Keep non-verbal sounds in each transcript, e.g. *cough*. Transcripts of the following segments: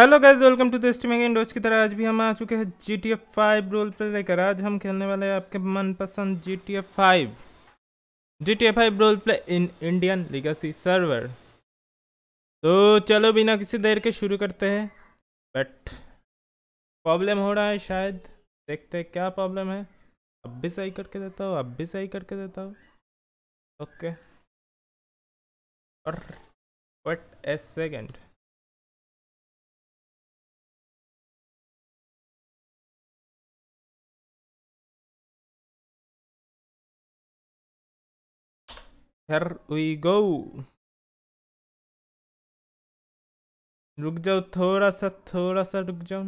Hello guys welcome to the streaming indoors की तरह। आज भी हम आ चुके हैं G T A five role play लेकर। आज हम खेलने वाले हैं आपके मनपसंद G T A five G T A five role play in Indian legacy server तो चलो बिना किसी देर के शुरू करते हैं। बट प्रॉब्लम हो रहा है शायद। देखते हैं क्या प्रॉब्लम है। अब भी सही करके देता हूँ, अब भी सही करके देता हूँ। ओके और wait a second Here we go. रुक जाओ, थोड़ा सा थोड़ा सा रुक जाओ।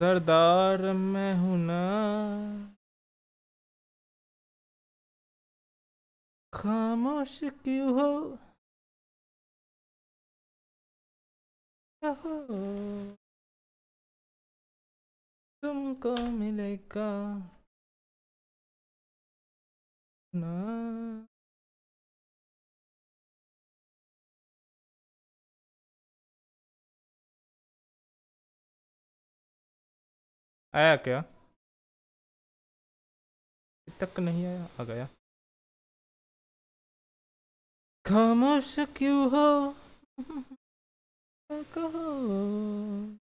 सरदार मैं हूँ ना। खामोश क्यों हो? तुमको मिलेगा। ना। आया क्या? तक नहीं आया आ गया। खामोश क्यों हो? *laughs* कहो।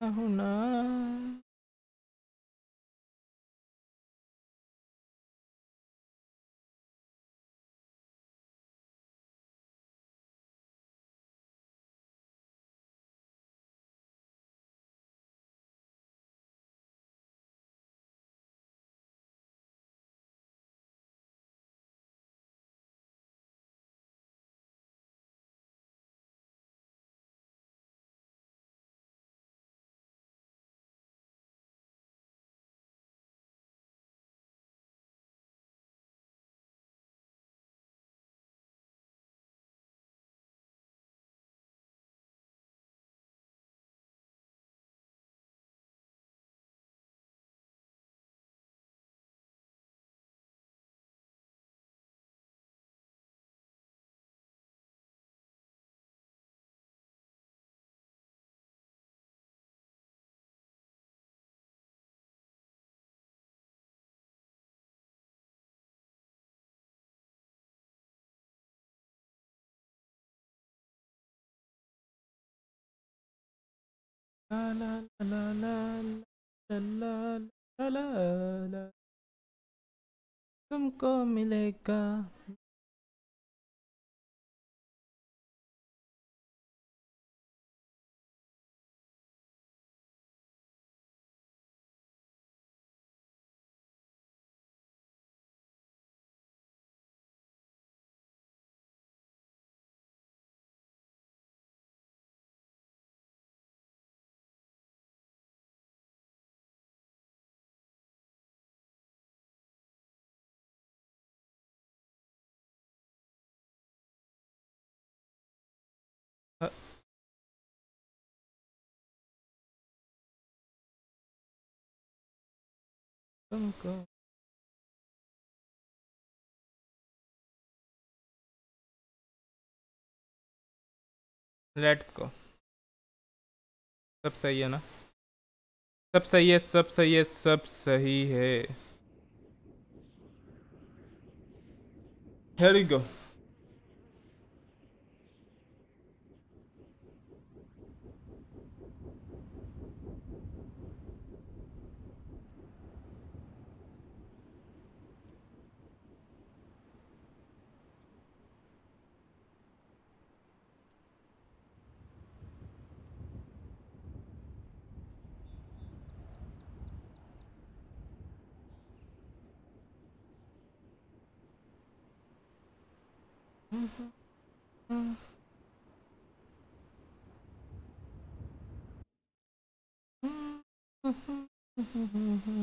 ahuna तुमको मिलेगा लेट्स गो सब सही है ना? सब सही है, सब सही है, सब सही है। Here go. Mm-hmm. Mm-hmm. mm-hmm. mm-hmm. mm-hmm.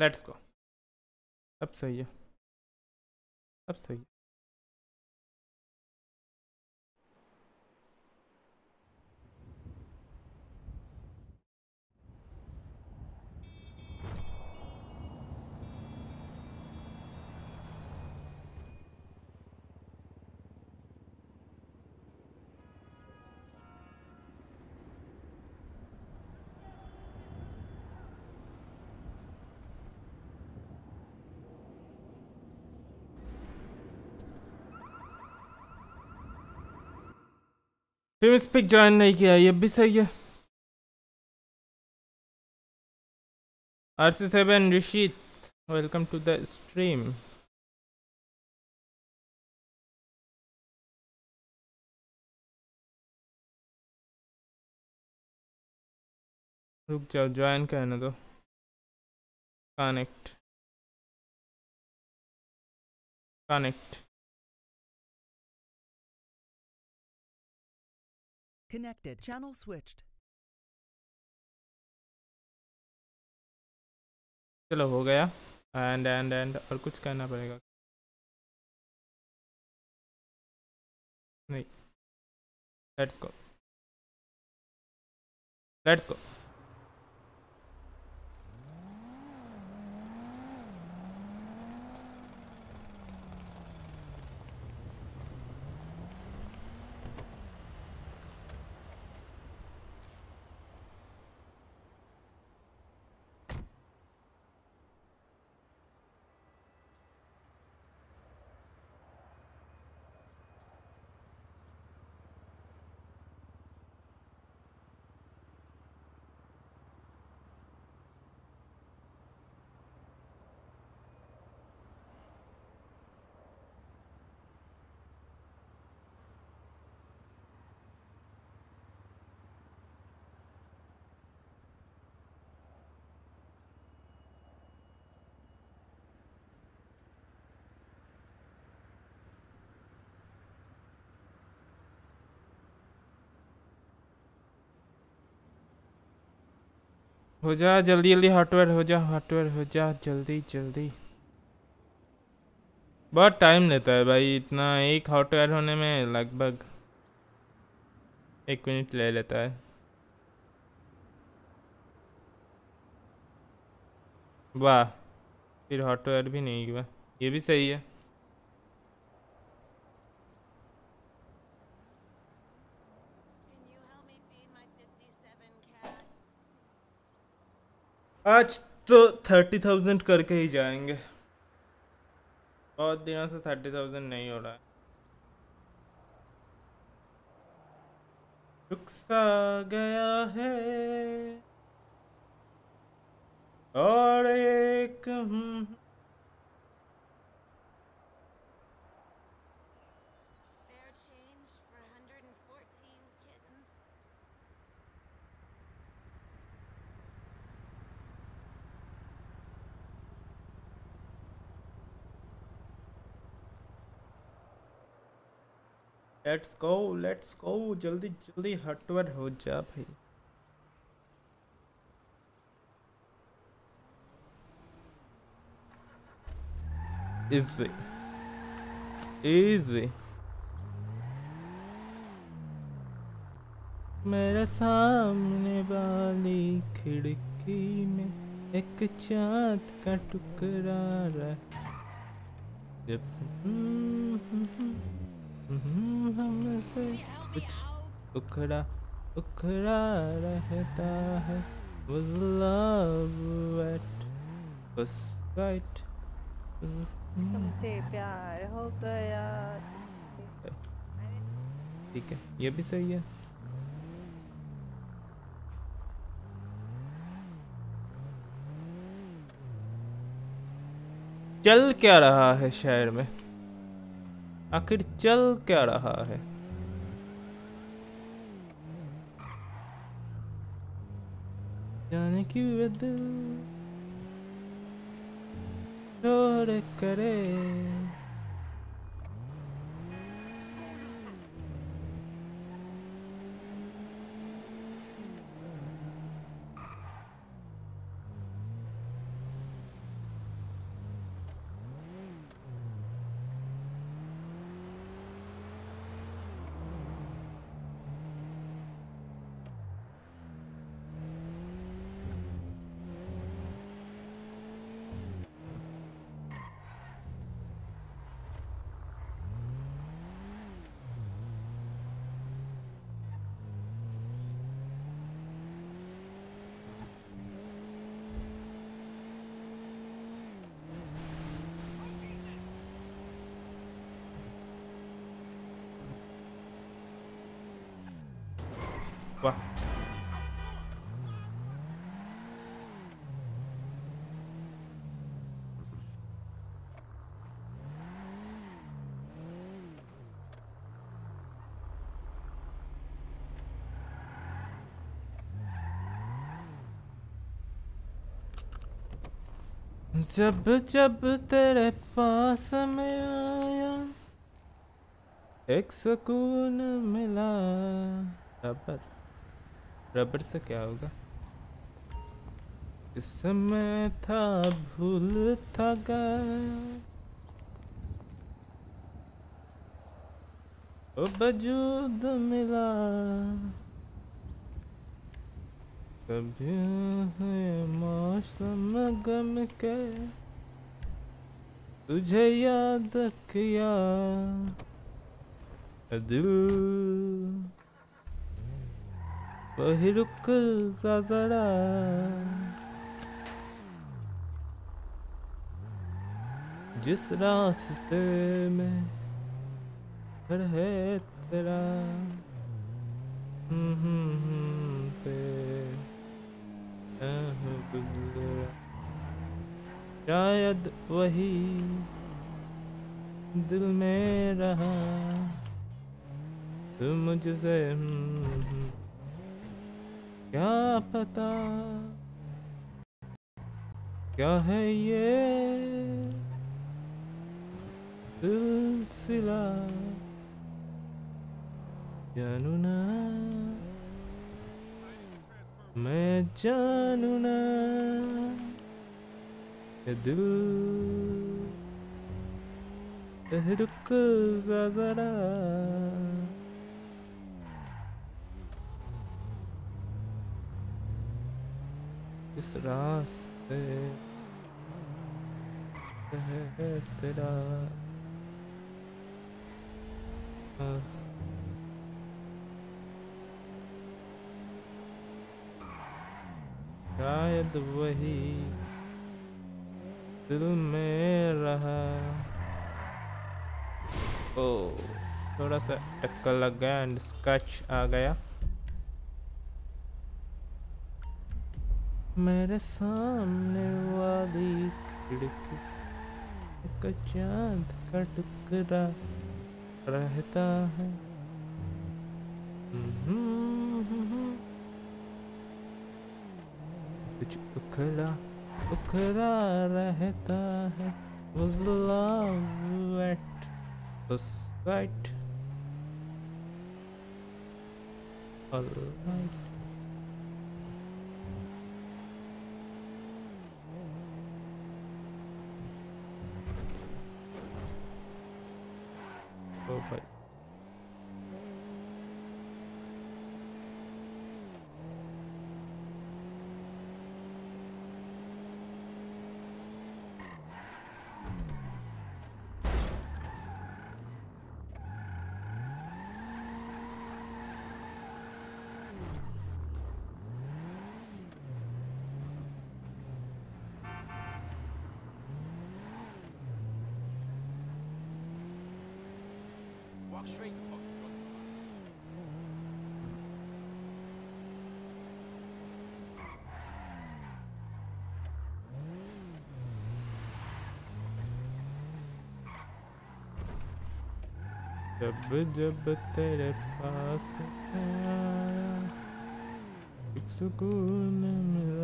Let's go. अब सही है। अब सही है। टीम स्पिक ज्वाइन नहीं किया, ये भी सही है। R C seven Rishit welcome to the stream रुक जाओ ज्वाइन कहने दो। Connect connect Connected. Channel switched. चलो, हो गया। एंड एंड एंड और कुछ करना पड़ेगा। नहीं। लेट्स गो लेट्स गो हो जा, जल्दी जल्दी हार्डवेयर हो जा हार्डवेयर हो जा, जल्दी जल्दी। बहुत टाइम लेता है भाई, इतना एक हार्डवेयर होने में लगभग एक मिनट ले लेता है। वाह, फिर हार्डवेयर भी नहीं हुआ। ये भी सही है Can you help me feed my 57 cats? आज तो थर्टी थाउज़ेंड करके ही जाएँगे। बहुत दिनों से थर्टी थाउज़ेंड नहीं हो रहा है। रुखसा गया है। और एक हम्म, Spare change for 114 kittens? Let's go let's go जल्दी जल्दी हटवर हो जा भाई। इजी इजी मेरे सामने वाली खिड़की में एक चाँद का टुकड़ा रह जब हमसे कुछ उखड़ा उखड़ा रहता है। Was love at first sight? तुमसे प्यार हो गया। ठीक है ये भी सही है। चल क्या रहा है शहर में? आखिर चल क्या रहा है? जाने की वे दिल करे। वाह। जब जब तेरे पास में आया एक सुकून मिला रबर रबर से क्या होगा? इस समय था भूल था गया। ओ वजूद मिला। कभी है मौसम गम के। तुझे याद किया दिल। रुक जरा जिस रास्ते में घर है तेरा हम्म, हम्म, हम्म। शायद वही दिल में रहा तुम मुझसे क्या पता? क्या है ये सिलसिला? जानू ना। मैं जानू ना। दिल रुक जरा। इस रास्ते तेरा शायद वही दिल में रहा। ओ, थोड़ा सा टक्कर लग गया एंड स्क्रैच आ गया। मेरे सामने वाली खिड़की एक चाँद का टुकड़ा रहता है। कुछ उखड़ा उखड़ा रहता है। was love at first sight alright oh भाई Walk straight, you fucking drunk. जब जब तेरे पास एक सुकून मिला।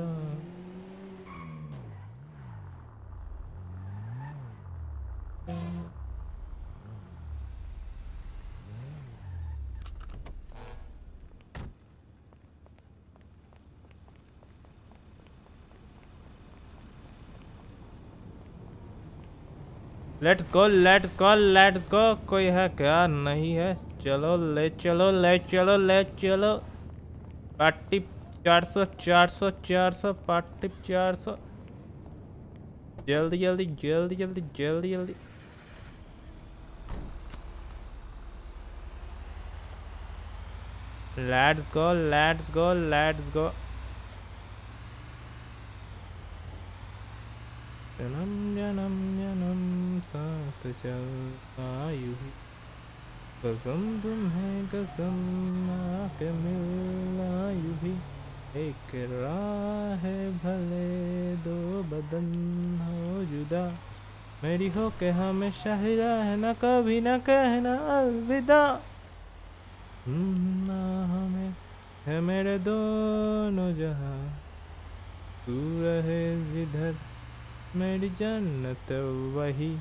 Let's go let's go let's go कोई है क्या? नहीं है। चलो, ले चलो ले चलो ले चलो। पार्टी चार सौ चार सौ चार सौ, पार्टी चार सौ। जल्दी जल्दी जल्दी जल्दी जल्दी जल्दी। Let's go let's go let's go जन्म जन्म जन्म साथ चल आयु ही, कसम कसम मिलना यूँ ही एक राह है भले दो बदन हो जुदा। मेरी हो के हमेशा ही रहना, कभी ना कहना अलविदा। ना हमें है मेरे दोनों जहाँ। तू रहे जिधर, मेरी जन्नत वही।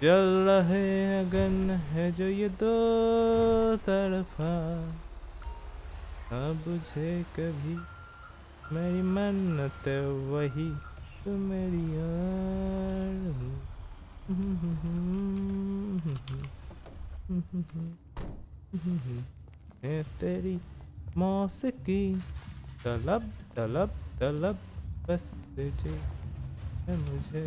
जल रहे अगन है जो ये दो तरफा। ना बुझे कभी मेरी मन्नत वही तो मेरी यार तेरी मौसीकी तलब तलब तलब, बस तुझे मुझे।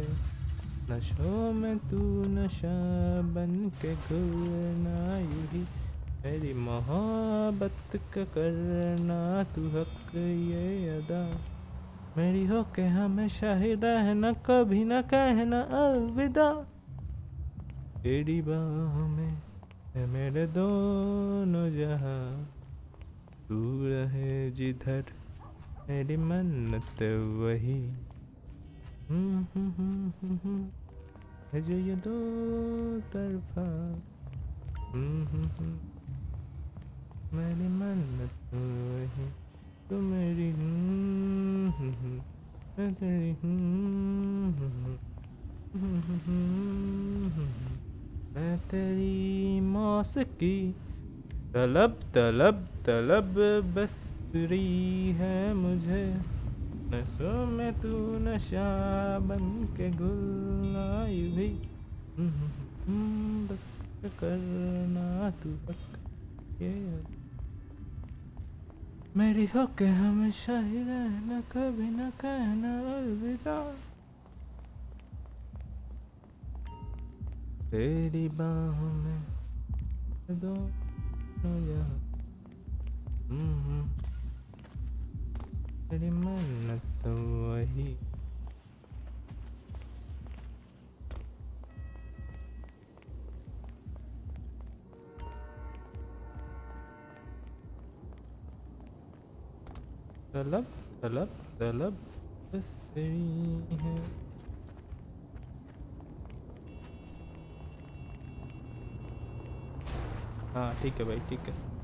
नशों में तू नशा बन के घुलना ही। मेरी मोहब्बत का करना तू हक ये अदा। मेरी हो के हमेशा ही रहना कभी ना कहना अलविदा। तेरी बाहों में मेरे दोनों जहाँ। तू रहे जिधर मेरी मन्नत वही। हम्म, हम्म, हम्म, हम्म, हम्म, है जो ये दो तरफा। मेरी मन्नत वही तो मेरी मैं तेरी मैं तेरी मौसीकी तलब तलब तलब बस तुरी है मुझे। नशों में तू नशा बन के भी। हम्म, हम्म, करना तू ये मेरी हो के हमेशा ही रहना कभी ना कहना अलविदा। तेरी बाहों में दो हम्म, तलब तलब तलब बस है। हाँ ठीक है भाई ठीक है।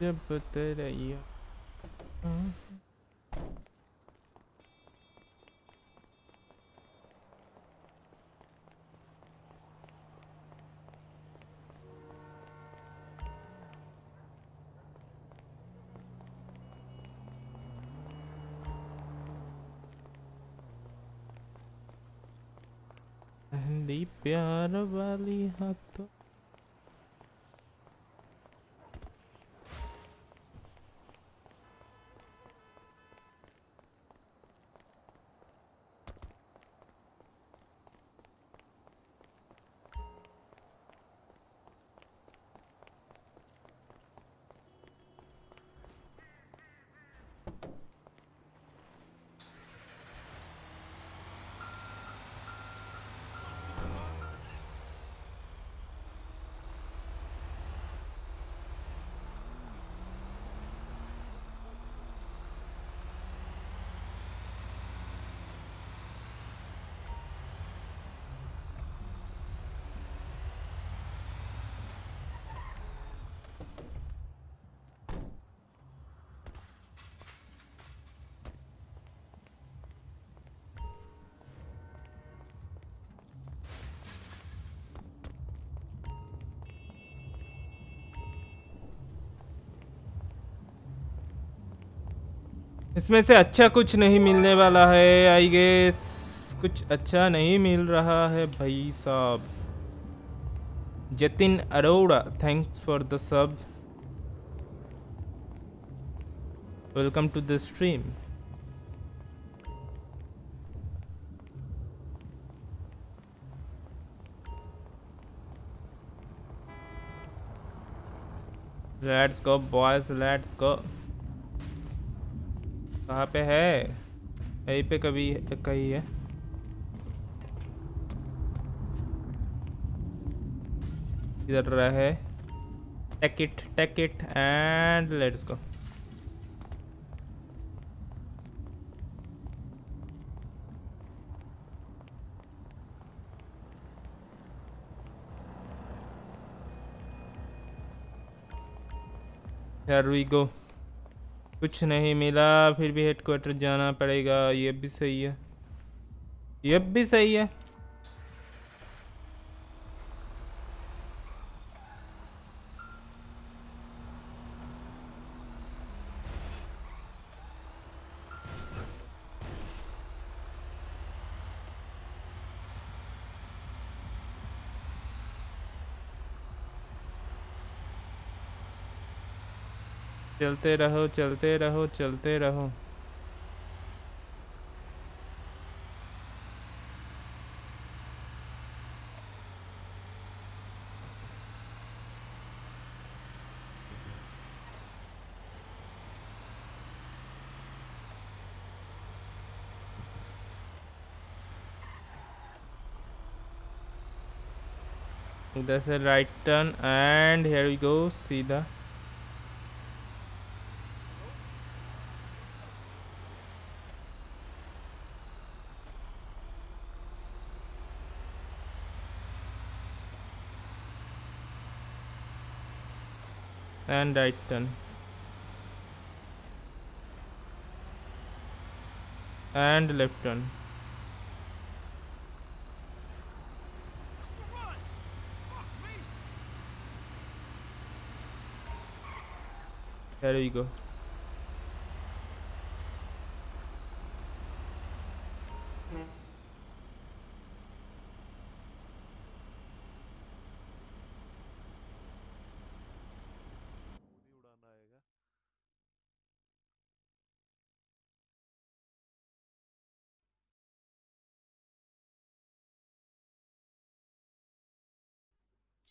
जब जब तेरा ये हाँ। पहली इसमें से अच्छा कुछ नहीं मिलने वाला है आई गेस कुछ अच्छा नहीं मिल रहा है भाई साहब। Jatin Arora thanks for the sub welcome to the stream let's go boys let's go कहाँ पे है? यहीं पे कभी कहीं है। इधर रहा है। Take it take it and let's go Here we go. कुछ नहीं मिला, फिर भी हेडक्वार्टर जाना पड़ेगा। ये भी सही है। ये भी सही है। चलते रहो चलते रहो चलते रहो। उधर से right turn and here we go सीधा। And right turn and left turn there we go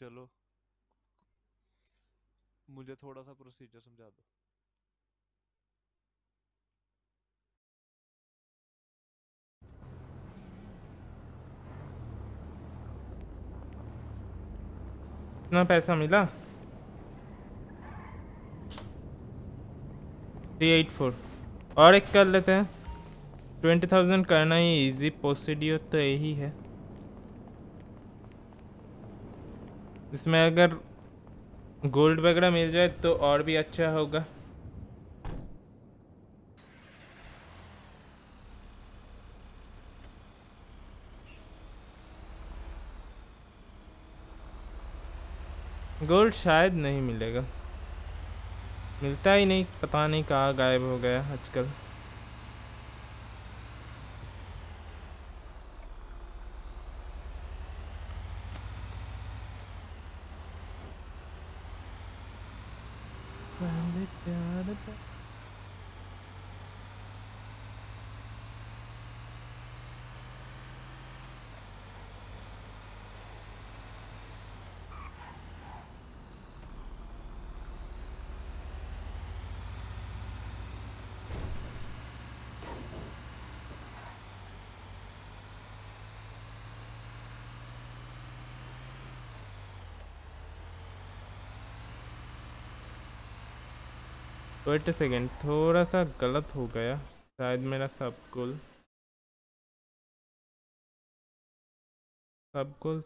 चलो। मुझे थोड़ा सा प्रोसीजर समझा दो। कितना पैसा मिला? थ्री एट फोर और एक कर लेते हैं। ट्वेंटी थाउज़ेंड करना ही इजी प्रोसीड्यूर तो यही है। इसमें अगर गोल्ड वगैरह मिल जाए तो और भी अच्छा होगा। गोल्ड शायद नहीं मिलेगा। मिलता ही नहीं, पता नहीं कहाँ गायब हो गया आजकल। वेट सेकेंड थोड़ा सा गलत हो गया शायद मेरा सब कुल सब कुल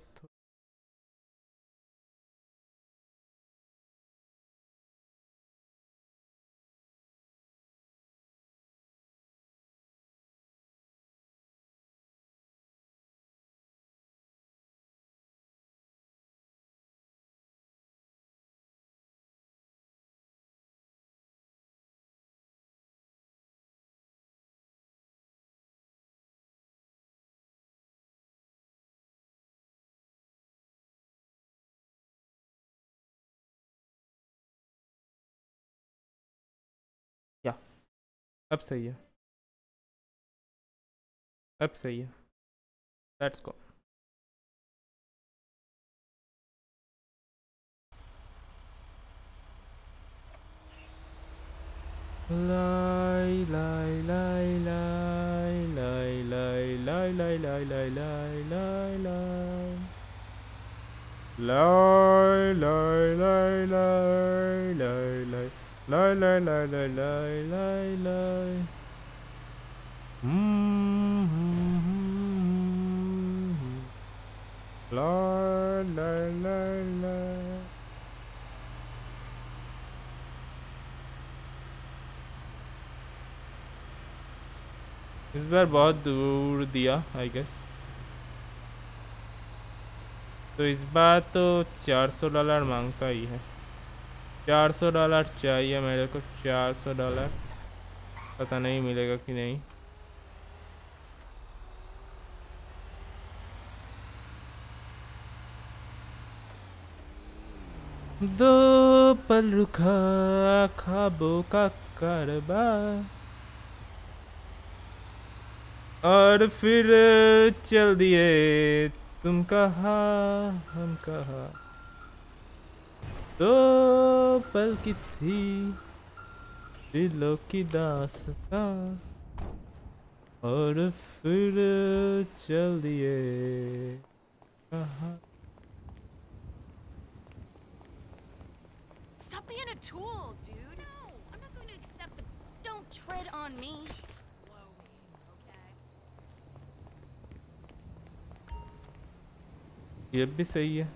अब सही है अब सही है let's go lay lay lay lay lay lay lay lay lay lay lay lay lay lay lay lay lay lay lay Lay, lay, lay, lay, lay, lay, lay. Lay, lay, lay, lay. इस बार बहुत दूर दिया I guess तो इस बार तो 400 dollar माँगता ही है 400 dollar चाहिए मेरे को 400 डॉलर। पता नहीं मिलेगा कि नहीं। दो पल रुका ख्वाबों का कारबा और फिर चल दिए तुम कहा, हम कहा। दो पल की थी दिलों की दास्तां और फिर चल दिए कहा Stop being a tool, dude. No, I'm not going to accept the. Don't tread on me. Me, okay? ये भी सही है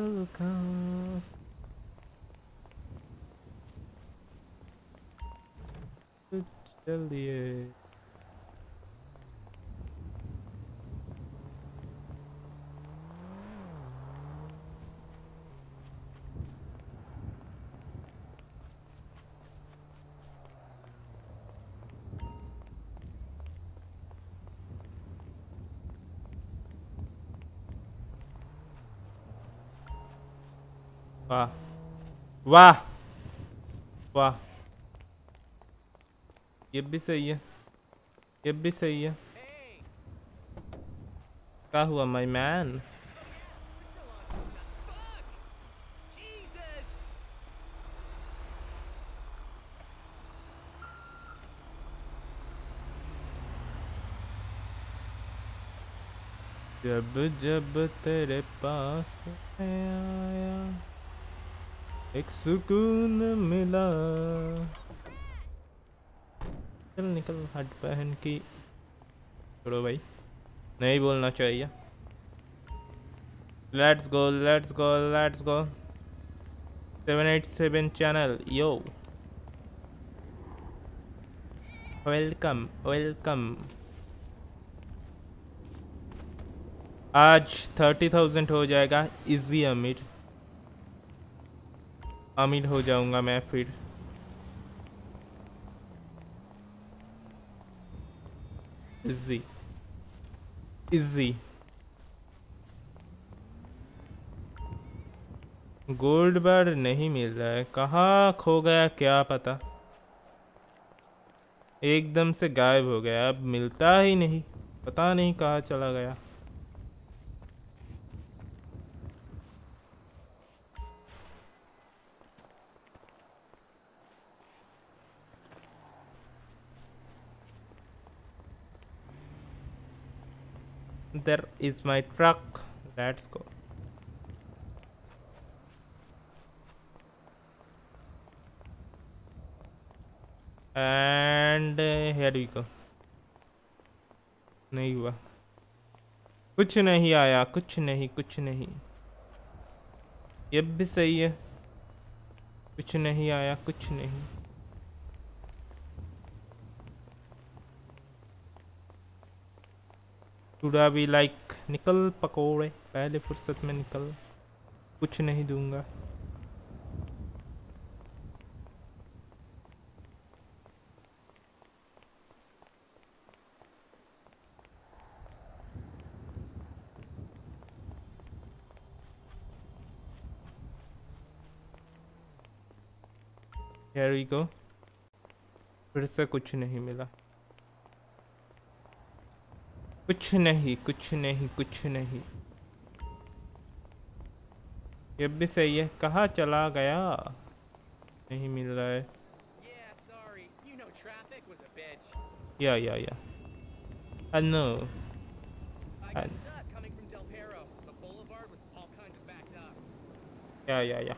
welcome. Good वाह। वाह। ये भी सही है। ये भी सही है। क्या हुआ माय मैन जब जब तेरे पास मैं आया एक सुकून मिला। चल निकल, हट बहन की। छोड़ो भाई, नहीं बोलना चाहिए। Let's go let's go let's go seven eight seven channel yo welcome welcome आज थर्टी थाउज़ेंड हो जाएगा इजी अमीर। अमीर हो जाऊँगा मैं फिर। इजी। इजी। गोल्ड बार नहीं मिल रहा है। कहाँ खो गया क्या पता? एकदम से गायब हो गया। अब मिलता ही नहीं। पता नहीं कहाँ चला गया। There is my truck. Let's go. And uh, here we नहीं हुआ। कुछ नहीं आया कुछ नहीं कुछ नहीं। ये भी सही है। कुछ नहीं आया कुछ नहीं। टुडा भी लाइक निकल पकोड़े। पहले फुर्सत में निकल। कुछ नहीं दूँगा। Here we go. फिर से कुछ नहीं मिला। कुछ नहीं कुछ नहीं कुछ नहीं। ये भी सही है कहा चला गया नहीं मिल रहा है। या या या। अनु या या या।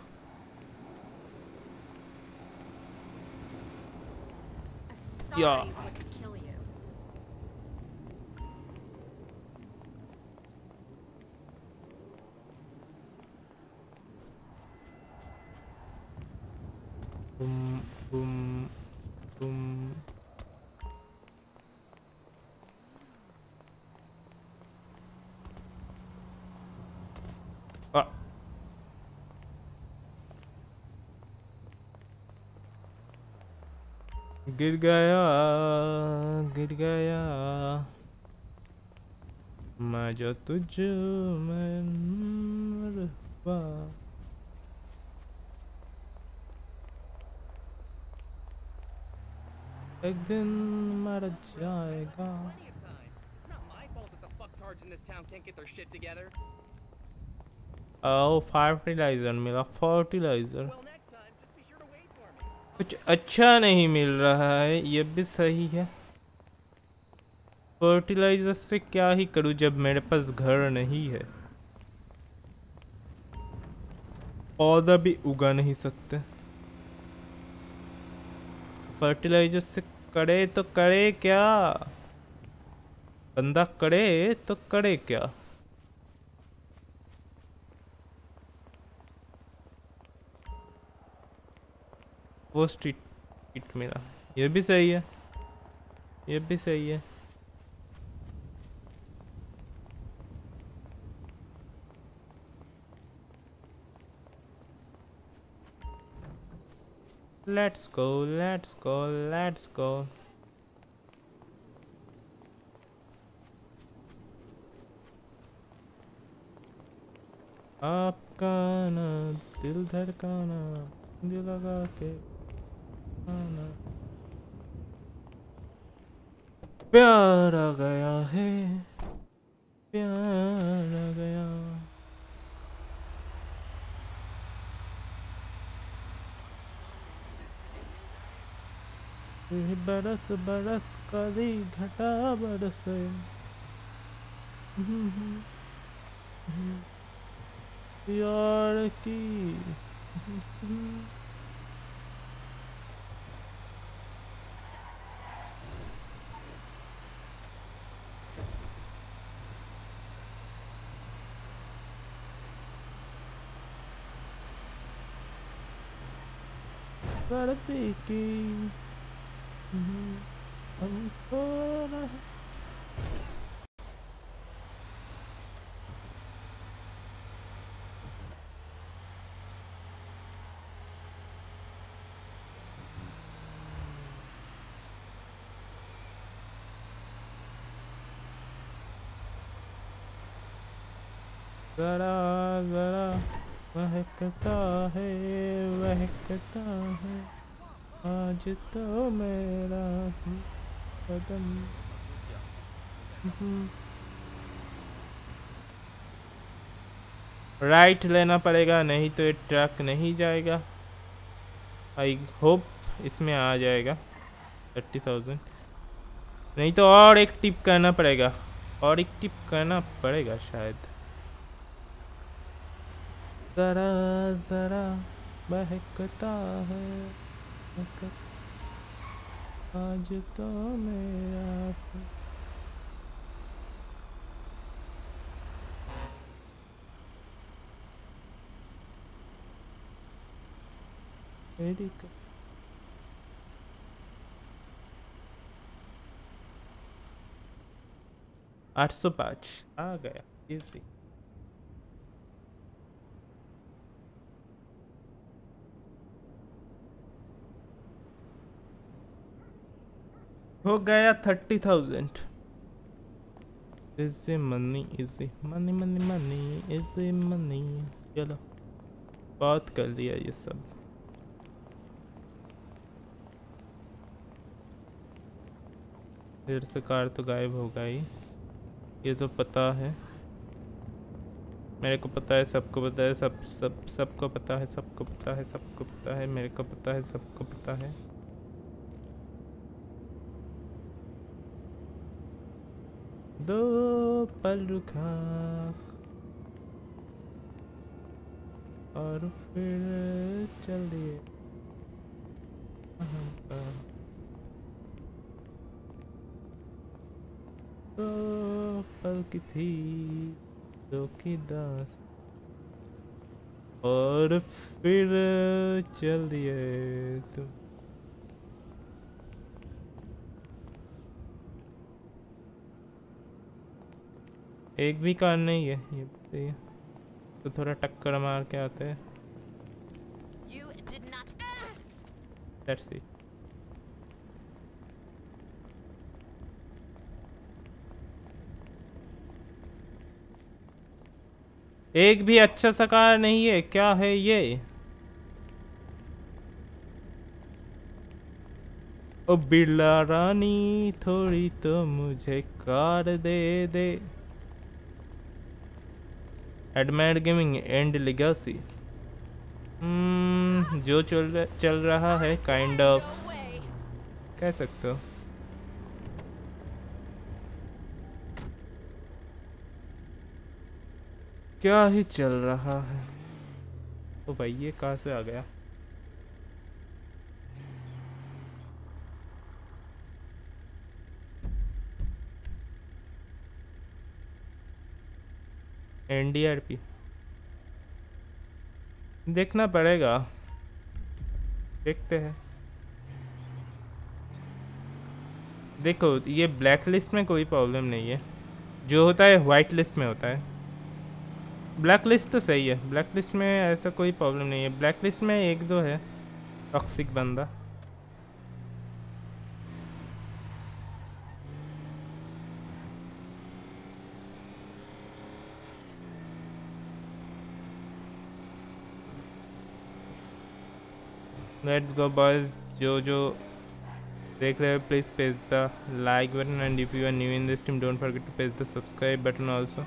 या। Would kill you. Bum Bum Bum आ गिर गया गिर गया मैं जो तुझ में मरवा एक दिन मर जाएगा Plenty of time. It's not my fault that the fucktards in this town can't their shit together. Oh fertiliser मिला फर्टिलाइज़र. कुछ अच्छा नहीं मिल रहा है ये भी सही है। फर्टिलाइज़र से क्या ही करूँ जब मेरे पास घर नहीं है? पौधा भी उगा नहीं सकते। फर्टिलाइज़र से करे तो कड़े क्या? बंदा कड़े तो कड़े क्या? वो स्ट्रीट मेरा। ये भी सही है। ये भी सही है। Let's go let's go let's go आपका ना, दिल धड़काना, दिल लगा के आना। प्यार आ गया है, प्यार आ गया ये बरस बरस करी घटा बरस। यार की करती की हमको न जरा जरा महकता है महकता है। आज तो मेरा कदम। राइट लेना पड़ेगा, नहीं तो ये ट्रक नहीं जाएगा। आई होप इसमें आ जाएगा। थर्टी थाउज़ेंड नहीं तो और एक टिप करना पड़ेगा। और एक टिप करना पड़ेगा शायद। जरा जरा बहकता है। आज तो मेरा आठ सौ पाँच। आ गया इजी हो गया thirty thousand. Easy money easy money money money easy money चलो, बहुत कर लिया ये सब। फिर से कार तो गायब हो गई। ये तो पता है। मेरे को पता है, सबको पता है, सब सब, सबको पता है, सबको पता है, सबको पता है, मेरे को पता है, सबको पता है। दो पल रुका। और फिर चल दिए। तो पल की थी दो की दास। और फिर चल दिए तुम। एक भी कार नहीं है ये बताइए तो थोड़ा टक्कर मार के आते हैं. एक भी अच्छा सा कार नहीं है क्या है ये? ओ बिरला रानी थोड़ी तो मुझे कार दे दे। एडमायर गेमिंग एंड लिगासी जो चल चल रहा है काइंड kind ऑफ़ of, कह सकते हो। क्या ही चल रहा है? ओ भाई ये कहाँ से आ गया? एनडीआरपी देखना पड़ेगा। देखते हैं। देखो, ये ब्लैक लिस्ट में कोई प्रॉब्लम नहीं है। जो होता है वाइट लिस्ट में होता है। ब्लैक लिस्ट तो सही है। ब्लैक लिस्ट में ऐसा कोई प्रॉब्लम नहीं है। ब्लैक लिस्ट में एक दो है। टॉक्सिक बंदा। Let's go boys. Jojo. Take care. Please press the like button and if you are new in this team don't forget to press the subscribe button also.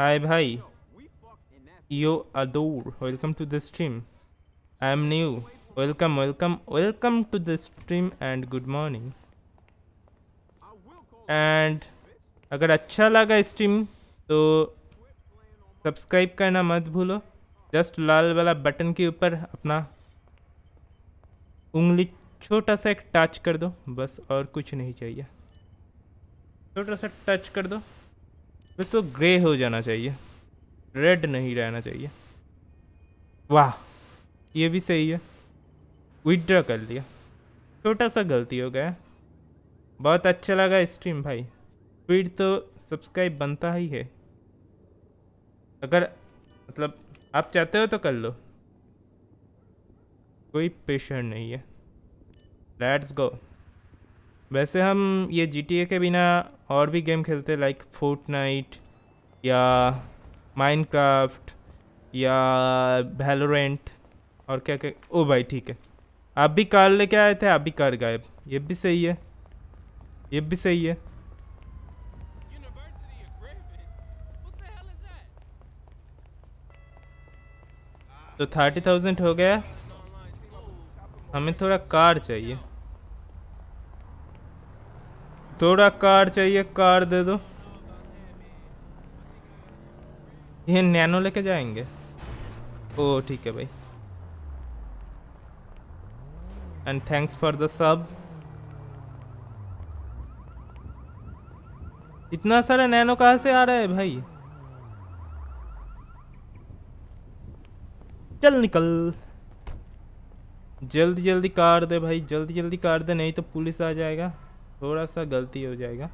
हाय भाई Yo, we fucked and that's yo Adoor welcome to the stream I am new welcome welcome welcome to the stream and good morning I will call and अगर अच्छा लगा stream तो subscribe करना मत भूलो। Just लाल वाला button के ऊपर अपना उंगली छोटा सा एक टच कर दो। बस और कुछ नहीं चाहिए। छोटा सा टच कर दो। बस वो ग्रे हो जाना चाहिए। रेड नहीं रहना चाहिए। वाह, ये भी सही है। विड्रॉ कर लिया। छोटा सा गलती हो गया। बहुत अच्छा लगा स्ट्रीम भाई। स्पीड तो सब्सक्राइब बनता ही है। अगर मतलब आप चाहते हो तो कर लो। कोई प्रेशर नहीं है। लेट्स गो वैसे हम ये GTA के बिना और भी गेम खेलते हैं लाइक फोर्टनाइट या माइनक्राफ्ट या वैलोरेंट और क्या क्या। ओ भाई, ठीक है। आप भी कार लेके आए थे, आप भी कार गायब। ये भी सही है। ये भी सही है। तो थर्टी थाउज़ेंड हो गया। हमें थोड़ा कार चाहिए। थोड़ा कार चाहिए, कार दे दो। ये नैनो लेके जाएँगे? ओ, ठीक है भाई। एंड थैंक्स फॉर द सब इतना सारा नैनो कहाँ से आ रहा है भाई? चल निकल। जल्दी जल्दी कार दे भाई जल्दी जल्दी कार दे, नहीं तो पुलिस आ जाएगा। थोड़ा सा गलती हो जाएगा।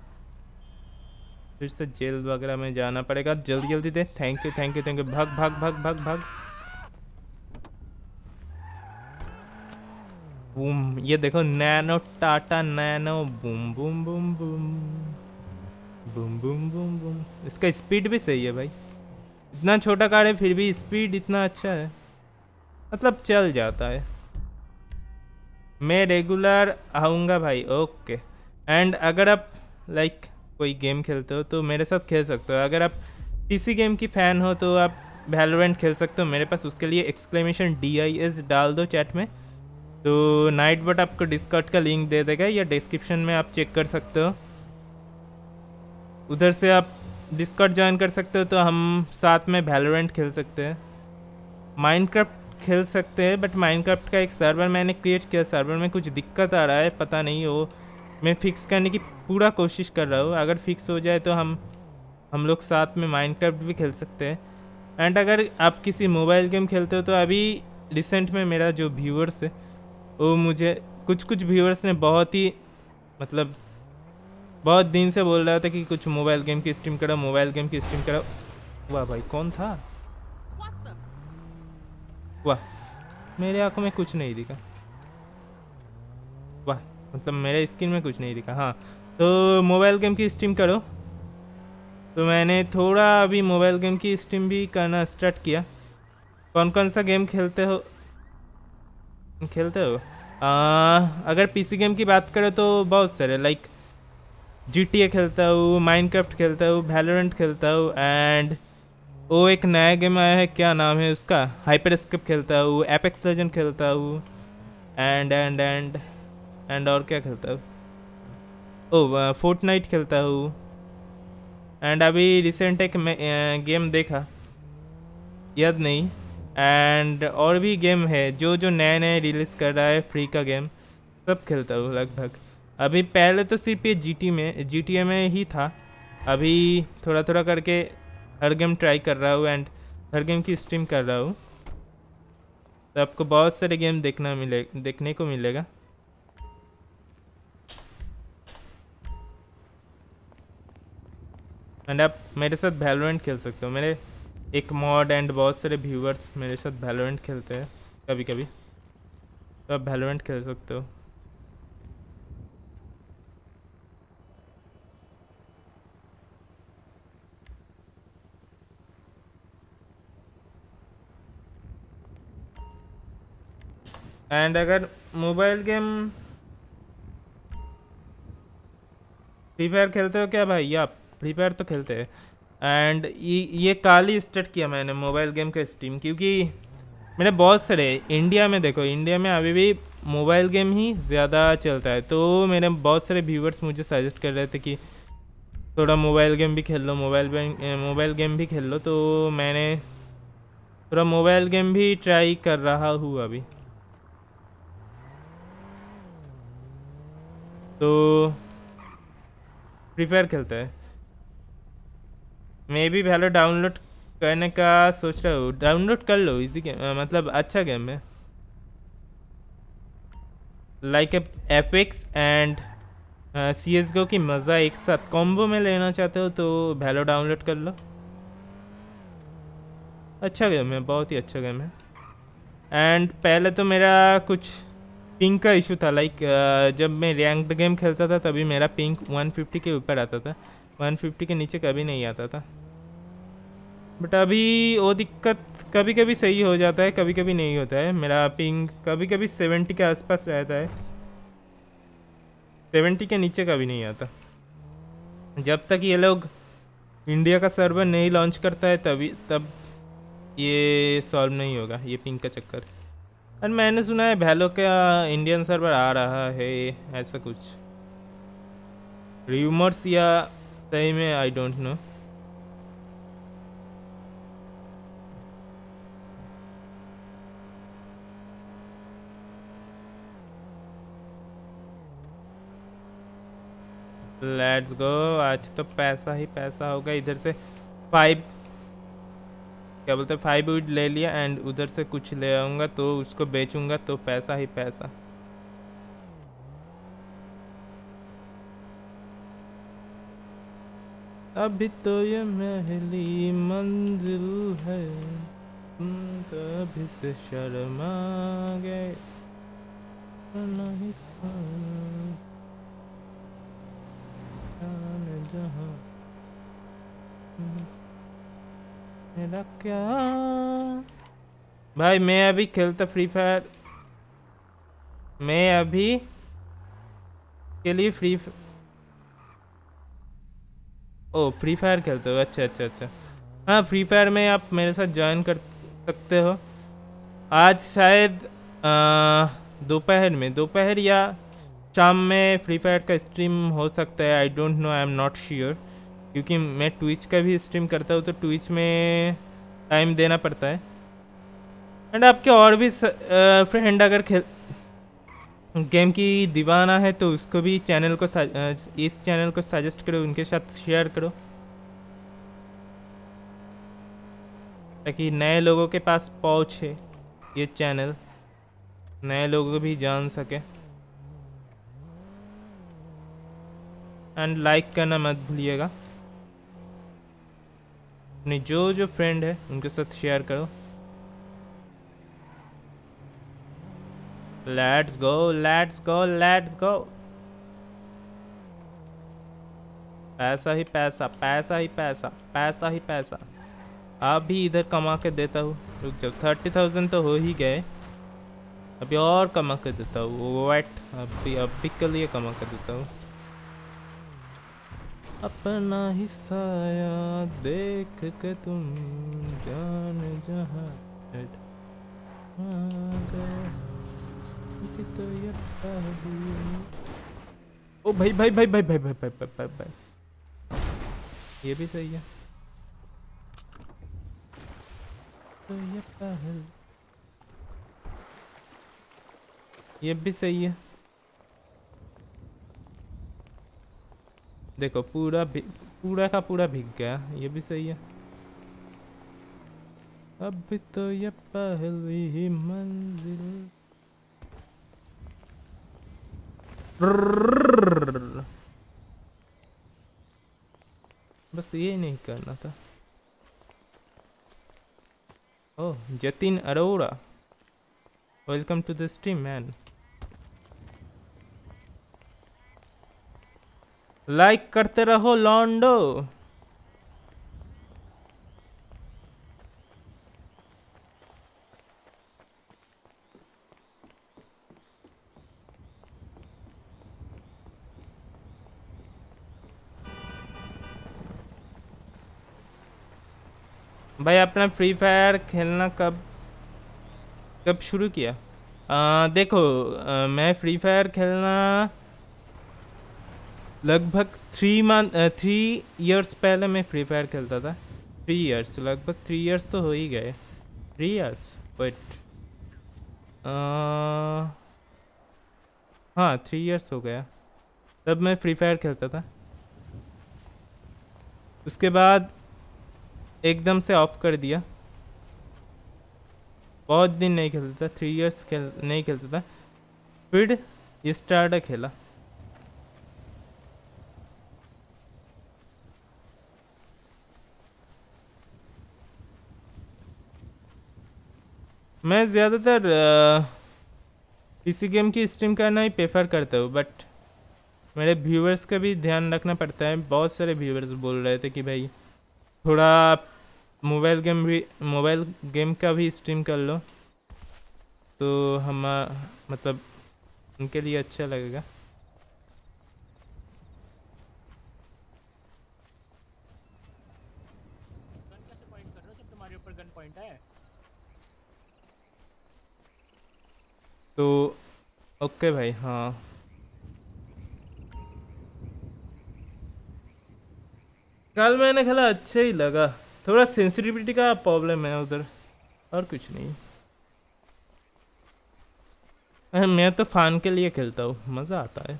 फिर से जेल वगैरह में जाना पड़ेगा। जल्दी जल्दी दे। Thank you thank you thank you भाग भाग भाग भाग भाग। बूम ये देखो, Nano Tata, Nano boom boom boom boom boom boom boom boom इसका स्पीड भी सही है भाई। इतना छोटा कार है, फिर भी स्पीड इतना अच्छा है। मतलब चल जाता है। मैं रेगुलर आऊँगा भाई। ओके एंड अगर आप लाइक कोई गेम खेलते हो तो मेरे साथ खेल सकते हो। अगर आप पीसी गेम की फ़ैन हो तो आप वैलोरेंट खेल सकते हो। मेरे पास उसके लिए एक्सक्लेमेशन डी आई एस डाल दो चैट में। तो नाइट बट आपको डिस्कट का लिंक दे देगा, या डिस्क्रिप्शन में आप चेक कर सकते हो। उधर से आप डिस्कट ज्वाइन कर सकते हो तो हम साथ में वैलोरेंट खेल सकते हैं। माइनक्राफ्ट खेल सकते हैं बट माइनक्राफ्ट का एक सर्वर मैंने क्रिएट किया। सर्वर में कुछ दिक्कत आ रहा है, पता नहीं वो मैं फिक्स करने की पूरा कोशिश कर रहा हूँ। अगर फिक्स हो जाए तो हम हम लोग साथ में माइनक्राफ्ट भी खेल सकते हैं। एंड अगर आप किसी मोबाइल गेम खेलते हो तो अभी रिसेंट में मेरा जो व्यूअर्स है वो मुझे कुछ कुछ व्यूअर्स ने बहुत ही मतलब बहुत दिन से बोल रहा था कि कुछ मोबाइल गेम की स्ट्रीम करो मोबाइल गेम की स्ट्रीम करो। वाह भाई कौन था? वाह मेरे आँखों में कुछ नहीं दिखा। मतलब मेरे स्क्रीन में कुछ नहीं दिखा हाँ। तो मोबाइल गेम की स्ट्रीम करो। तो मैंने थोड़ा अभी मोबाइल गेम की स्ट्रीम भी करना स्टार्ट किया। कौन कौन सा गेम खेलते हो? खेलते हो? आ, अगर पीसी गेम की बात करो तो बहुत सारे लाइक जीटीए खेलता हूँ माइनक्राफ्ट खेलता हूँ वैलोरेंट खेलता हूँ एंड वो एक नया गेम आया है क्या नाम है उसका? हाइपर स्किप खेलता हूँ एपेक्स लेजेंड खेलता हूँ एंड एंड एंड एंड और क्या खेलता हूँ? ओ फोर्ट नाइट खेलता हूँ। एंड अभी रिसेंट एक गेम देखा। याद नहीं। एंड और भी गेम है। जो जो नए नए रिलीज़ कर रहा है फ्री का गेम सब खेलता हूँ लगभग। अभी पहले तो सिर्फ़ ये जीटी में जी में ही था। अभी थोड़ा थोड़ा करके हर गेम ट्राई कर रहा हूँ एंड हर गेम की स्ट्रीम कर रहा हूँ। तो आपको बहुत सारे गेम देखना मिले, देखने को मिलेगा। एंड आप मेरे साथ वैलोरेंट खेल सकते हो। मेरे एक मॉड एंड बहुत सारे व्यूवर्स मेरे साथ वैलोरेंट खेलते हैं कभी कभी तो आप वैलोरेंट खेल सकते हो। एंड अगर मोबाइल गेम फ्री फायर खेलते हो क्या भाई आप? फ्री फायर तो खेलते हैं। एंड ये काल ही स्टार्ट किया मैंने मोबाइल गेम का स्टीम क्योंकि मैंने बहुत सारे इंडिया में देखो इंडिया में अभी भी मोबाइल गेम ही ज़्यादा चलता है। तो मेरे बहुत सारे व्यूवर्स मुझे सजेस्ट कर रहे थे कि थोड़ा मोबाइल गेम भी खेल लो, मोबाइल मोबाइल गेम भी खेल लो। तो मैंने थोड़ा मोबाइल गेम भी ट्राई कर रहा हूँ अभी। तो फ्री फायर खेलता है। मैं भी वैलो डाउनलोड करने का सोच रहा हूँ। डाउनलोड कर लो इजी गेम मतलब अच्छा गेम है। Like Apex and C S GO की मज़ा एक साथ कॉम्बो में लेना चाहते हो तो वैलो डाउनलोड कर लो। अच्छा गेम है, बहुत ही अच्छा गेम है। एंड पहले तो मेरा कुछ पिंक का इशू था लाइक जब मैं रैंक्ड गेम खेलता था तभी मेरा पिंक 150 के ऊपर आता था। 150 के नीचे कभी नहीं आता था। बट अभी वो दिक्कत कभी कभी सही हो जाता है कभी कभी नहीं होता है। मेरा पिंक कभी कभी 70 के आसपास रहता है। 70 के नीचे कभी नहीं आता। जब तक ये लोग इंडिया का सर्वर नहीं लॉन्च करता है, तभी, तब ये सॉल्व नहीं होगा, ये पिंक का चक्कर। और मैंने सुना है भैलो का इंडियन सर्वर आ रहा है, ऐसा कुछ। र्यूमर्स या सही में I don't know let's go आज तो पैसा ही पैसा होगा इधर से. फाइव क्या बोलते फाइव वुड ले लिया एंड उधर से कुछ ले आऊँगा तो उसको बेचूँगा तो पैसा ही पैसा. अभी तो ये महली मंजिल है। अभी से शर्मा गए। नहीं मेरा क्या? भाई, मैं अभी खेलता फ्री फायर मैं अभी के लिए फ्री ओ फ्री फायर खेलते हो? अच्छा अच्छा अच्छा। हाँ फ्री फायर में आप मेरे साथ ज्वाइन कर सकते हो। आज शायद दोपहर में, दोपहर या शाम में फ्री फायर का स्ट्रीम हो सकता है। I don't know I am not sure क्योंकि मैं ट्विच का भी स्ट्रीम करता हूँ तो ट्विच में टाइम देना पड़ता है। एंड आपके और भी फ्रेंड अगर खेल गेम की दीवाना है तो उसको भी चैनल को इस चैनल को सजेस्ट करो, उनके साथ शेयर करो। ताकि नए लोगों के पास पहुँचे ये चैनल। नए लोगों को भी जान सके। एंड लाइक करना मत भूलिएगा। अपने जो जो फ्रेंड है, उनके साथ शेयर करो। Let's go let's go let's go पैसा ही पैसा पैसा ही पैसा पैसा ही पैसा। आप भी इधर कमा के देता हूँ। रुक जाओ थर्टी थाउज़ेंड तो हो ही गए। अभी और कमा के देता हूँ। वेट अभी अभी के लिए कमा के देता हूँ। अपना हिस्सा देख के तुम जान जहाँ ओ भाई भाई भाई भाई भाई भाई भाई भाई भाई। भाई ये भी सही है। तो ये पहल ये भी सही है। देखो पूरा भि- पूरा का पूरा भीग गया। ये भी सही है। अब तो ये पहली ही मंजिल। बस ये नहीं करना था। ओह, Jatin Arora. Welcome to the stream man like करते रहो, लॉन्डो। भाई अपना फ्री फायर खेलना कब कब शुरू किया? आ, देखो आ, मैं फ्री फायर खेलना लगभग थ्री मंथ थ्री इयर्स पहले मैं फ्री फायर खेलता था। थ्री इयर्स लगभग थ्री इयर्स तो हो ही गए। थ्री इयर्स बट हाँ थ्री इयर्स हो गया। तब मैं फ्री फायर खेलता था। उसके बाद एकदम से ऑफ़ कर दिया। बहुत दिन नहीं खेलता था थ्री इयर्स खेल, नहीं खेलता था। फिर स्टार्ट खेला। मैं ज़्यादातर किसी गेम की स्ट्रीम करना ही प्रेफर करता हूँ बट मेरे व्यूअर्स का भी ध्यान रखना पड़ता है। बहुत सारे व्यूअर्स बोल रहे थे कि भाई थोड़ा मोबाइल गेम भी, मोबाइल गेम का भी स्ट्रीम कर लो। तो हम मतलब उनके लिए अच्छा लगेगा। तो ओके भाई हाँ। कल मैंने खेला अच्छा ही लगा। थोड़ा सेंसिटिविटी का प्रॉब्लम है उधर। और कुछ नहीं। मैं तो फान के लिए खेलता हूँ। मज़ा आता है।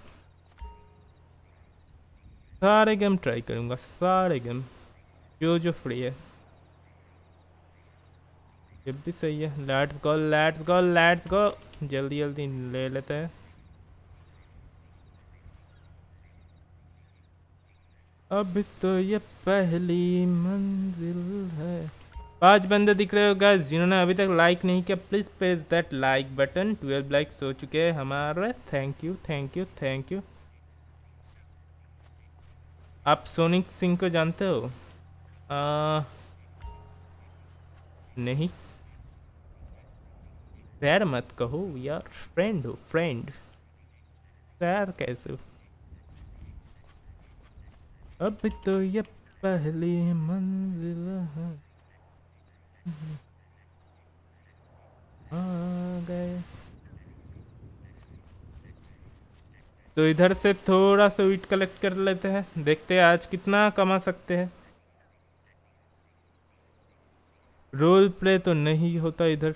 सारे गेम ट्राई करूँगा, सारे गेम जो जो फ्री है। ये भी सही है। Let's go let's go let's go जल्दी जल्दी ले लेते हैं। अब तो ये पहली मंजिल है। पाँच बंदे दिख रहे हो गाइस जिन्होंने अभी तक लाइक नहीं किया please press that like button twelve likes हो चुके हैं हमारे। Thank you thank you thank you आप सोनिक सिंह को जानते हो? आ, नहीं। मत कहो यार फ्रेंड हो फ्रेंड सैर कैसे हो? अब तो ये पहली मंजिल है। आ गए। तो इधर से थोड़ा सा वीट कलेक्ट कर लेते हैं। देखते हैं आज कितना कमा सकते हैं। रोल प्ले तो नहीं होता इधर।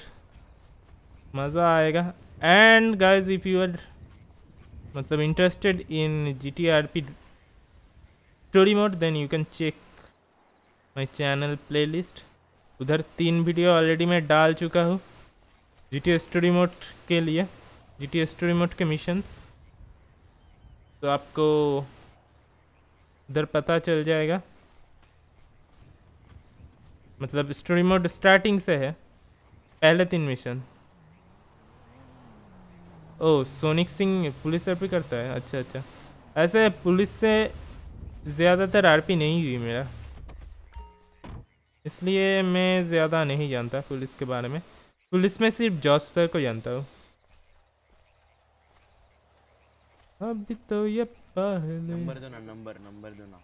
मज़ा आएगा। And guys if you are मतलब interested in G T R P story mode then you can check my channel playlist उधर तीन वीडियो ऑलरेडी मैं डाल चुका हूँ जी टी स्टोरी मोड के लिए जी टी स्टोरी मोड के मिशंस तो आपको उधर पता चल जाएगा। मतलब स्टोरी मोड स्टार्टिंग से है, पहले तीन mission oh Sonic Singh police RP करता है? अच्छा अच्छा। ऐसे पुलिस से ज़्यादातर आरपी नहीं हुई मेरा। इसलिए मैं ज़्यादा नहीं जानता पुलिस के बारे में। पुलिस में सिर्फ़ जॉस सर को जानता हूँ। अभी तो ये पहले नंबर दो ना नंबर नंबर दो ना।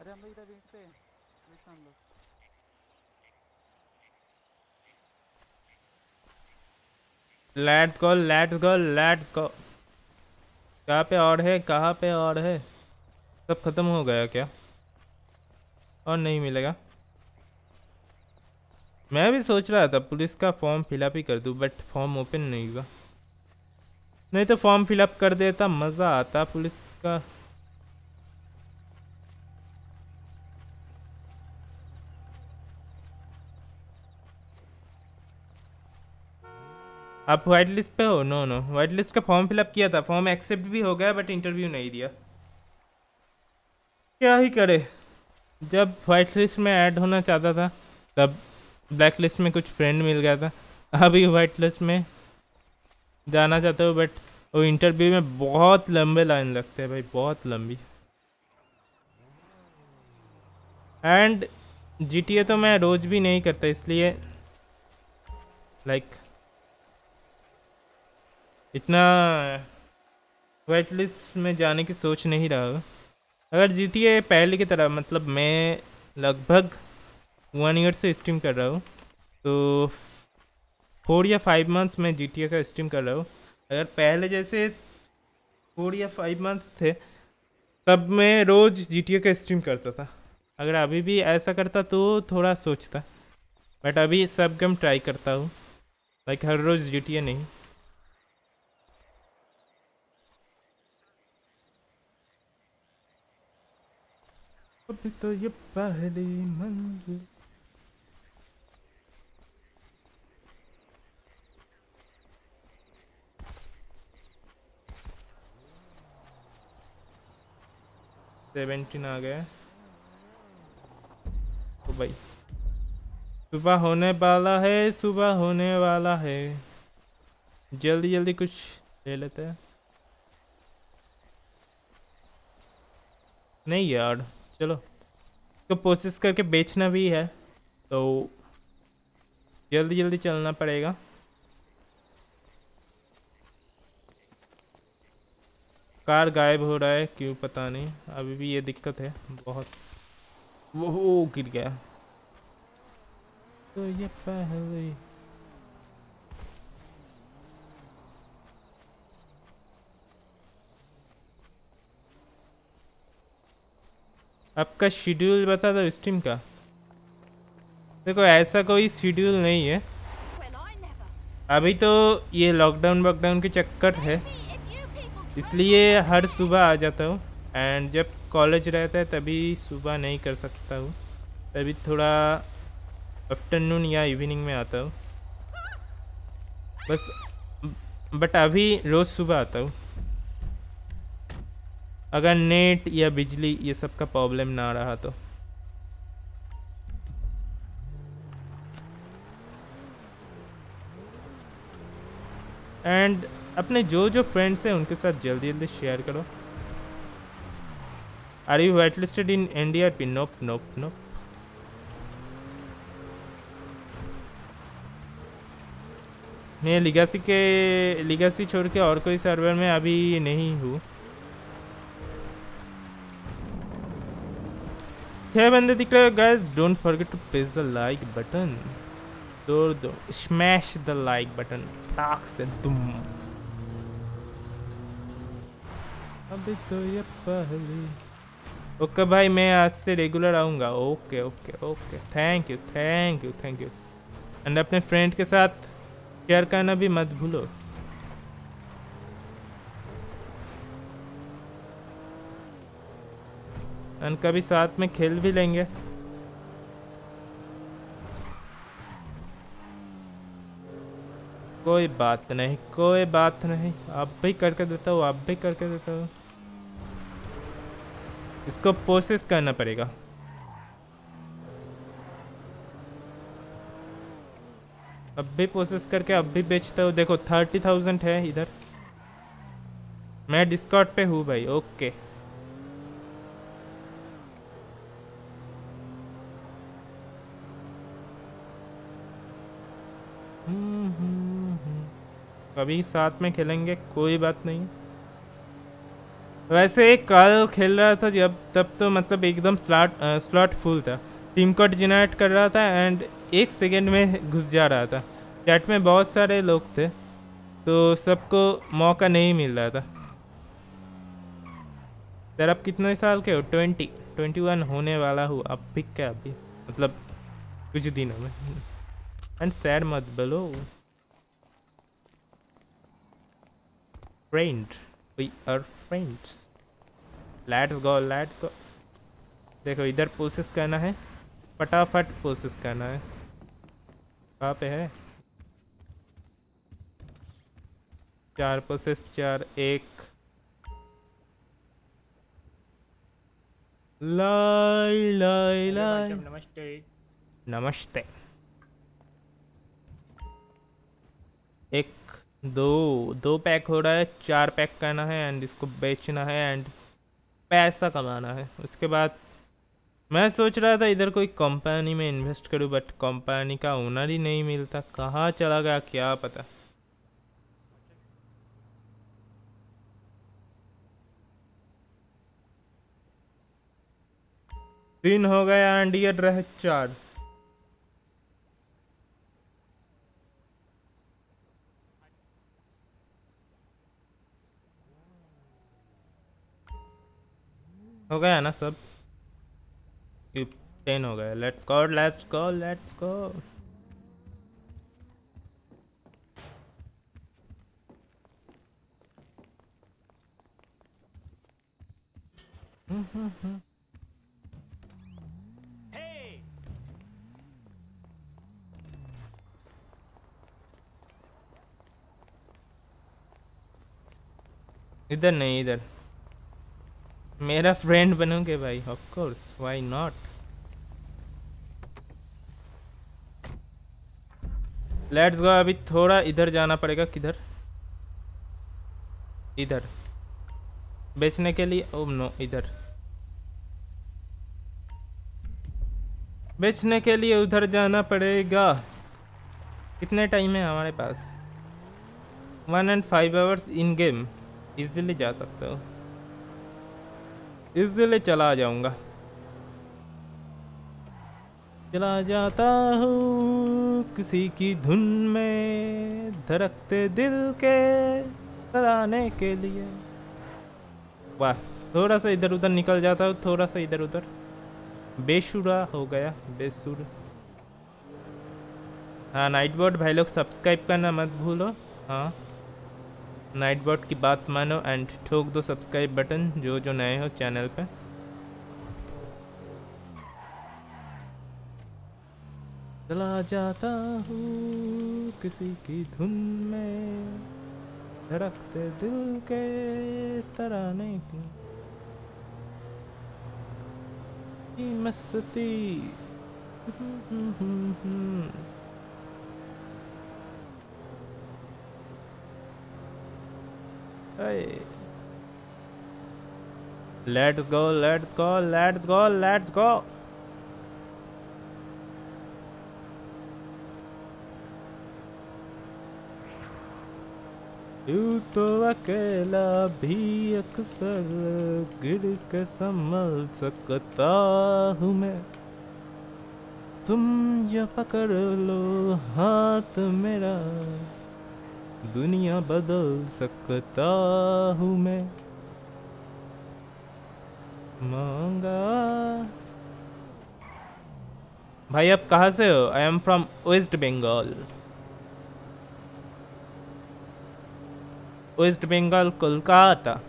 अरे हम लोग इधर वेट पे हैं। हम लोग let's go let's go let's go कहाँ पे और है? कहाँ पे और है? सब खत्म हो गया क्या? और नहीं मिलेगा? मैं भी सोच रहा था पुलिस का फॉर्म फिलअप ही कर दूँ बट फॉर्म ओपन नहीं हुआ। नहीं तो फॉर्म फिलअप कर देता, मज़ा आता पुलिस का। आप वाइट लिस्ट पे हो? नो नो वाइट लिस्ट का फॉर्म फिलअप किया था। फॉर्म एक्सेप्ट भी हो गया बट इंटरव्यू नहीं दिया। क्या ही करे? जब वाइट लिस्ट में ऐड होना चाहता था तब ब्लैक लिस्ट में कुछ फ्रेंड मिल गया था। अभी वाइट लिस्ट में जाना चाहते हो बट वो इंटरव्यू में बहुत लंबे लाइन लगते हैं भाई बहुत लंबी। एंड जीटीए तो मैं रोज़ भी नहीं करता इसलिए लाइक like, इतना वाइट लिस्ट में जाने की सोच नहीं रहा अगर जी टी पहले की तरह मतलब मैं लगभग वन ईयर से स्ट्रीम कर रहा हूँ तो फोर या फाइव मंथ्स में जी टी का स्ट्रीम कर रहा हूँ। अगर पहले जैसे फोर या फाइव मंथ्स थे, तब मैं रोज़ जी टी का स्ट्रीम करता था। अगर अभी भी ऐसा करता तो थोड़ा सोचता बट अभी सब गेम ट्राई करता हूँ। लाइक हर रोज़ जी टी नहीं। अभी तो ये पहली मंजिल। सेवेंटीन आ गए तो भाई, सुबह होने वाला है, सुबह होने वाला है। जल्दी जल्दी कुछ ले लेते हैं। नहीं यार। चलो। तो कोशिश करके बेचना भी है तो जल्दी जल्दी चलना पड़ेगा। कार गायब हो रहा है, क्यों पता नहीं। अभी भी ये दिक्कत है, बहुत। वो वो गिर गया। तो ये पहले आपका शेड्यूल बता दो स्ट्रीम का। देखो, ऐसा कोई शेड्यूल नहीं है. अभी तो ये लॉकडाउन वॉकडाउन के चक्कर है। इसलिए हर सुबह आ जाता हूँ। एंड जब कॉलेज रहता है, तभी सुबह नहीं कर सकता हूँ। तभी थोड़ा आफ्टरनून या इवनिंग में आता हूँ। बस बट अभी रोज़ सुबह आता हूँ। अगर नेट या बिजली ये सब का प्रॉब्लम ना रहा तो। एंड अपने जो जो फ्रेंड्स हैं, उनके साथ जल्दी जल्दी शेयर करो। Are you white listed in India P nope nope nope मैं लिगासी के लिगासी छोड़ के और कोई सर्वर में अभी नहीं हूँ। छह बंदे दिख रहे हो guys don't forget to press the like button तोड़ दो स्मैश द लाइक बटन टाक से तुम अभी तो ये पहली। ओके भाई, मैं आज से रेगुलर आऊँगा. Okay okay okay thank you thank you thank you and अपने फ्रेंड के साथ शेयर करना भी मत भूलो. एंड कभी साथ में खेल भी लेंगे। कोई बात नहीं, कोई बात नहीं। आप भी करके देता हूँ, आप भी करके देता हूँ। इसको प्रोसेस करना पड़ेगा। अब भी प्रोसेस करके अब भी बेचता हूँ। देखो थर्टी थाउज़ेंड है इधर। मैं डिस्काउंट पे हूँ भाई ओके हम्म, हम्म, हम्म। कभी साथ में खेलेंगे, कोई बात नहीं। वैसे एक कल खेल रहा था जब, तब तो मतलब एकदम स्लॉट स्लॉट फुल था। टीम कोड जनरेट कर रहा था एंड एक सेकेंड में घुस जा रहा था। चैट में बहुत सारे लोग थे तो सबको मौका नहीं मिल रहा था। सर, आप कितने साल के हो? ट्वेंटी। ट्वेंटी वन होने वाला हूँ, अब भी क्या, अभी? मतलब कुछ दिनों में। एंड सैड मत बोलो। Friend we are friends let's go let's go देखो इधर प्रोसेस करना है। फटाफट प्रोसेस करना है। कहाँ पे है? चार प्रोसेस चार एक। लाई लाई लाई नमस्ते। नमस्ते। एक दो दो पैक हो रहा है, चार पैक करना है एंड इसको बेचना है एंड पैसा कमाना है। उसके बाद मैं सोच रहा था इधर कोई कंपनी में इन्वेस्ट करूँ बट कंपनी का ओनर ही नहीं मिलता। कहाँ चला गया, क्या पता? तीन हो गया एंड ये रहे चार। हो गया ना सब? टेन हो गया। Let's go let's go let's go इधर नहीं, इधर। मेरा फ्रेंड बनोगे भाई of course why not let's go अभी थोड़ा इधर जाना पड़ेगा, किधर? इधर। बेचने के लिए ओ नो इधर। बेचने के लिए उधर जाना पड़ेगा। कितने टाइम है हमारे पास? One and five hours in game easily जा सकते हो। इजीली चला जाऊँगा। चला जाता हूँ किसी की धुन में धड़कते दिल के तराने के लिए। वाह, थोड़ा सा इधर उधर निकल जाता हूँ, थोड़ा सा इधर उधर। बेशुरा हो गया बेसुर हाँ नाइट बोर्ड भाई लोग सब्सक्राइब करना मत भूलो। हाँ। नाइट बोर्ड की बात मानो एंड ठोक दो सब्सक्राइब बटन जो जो नए हो चैनल पे। चला जाता हूँ किसी की धुन में, धड़कते दिल के तराने की। मस्ती। Let's go, let's go, let's go, let's go. यूँ तो अकेला भी अक्सर गिर के संभल सकता हूँ मैं। तुम जो पकड़ लो हाथ मेरा। दुनिया बदल सकता हूँ मैं। मांगा। भाई, आप कहाँ से हो? I am from West Bengal West Bengal Kolkata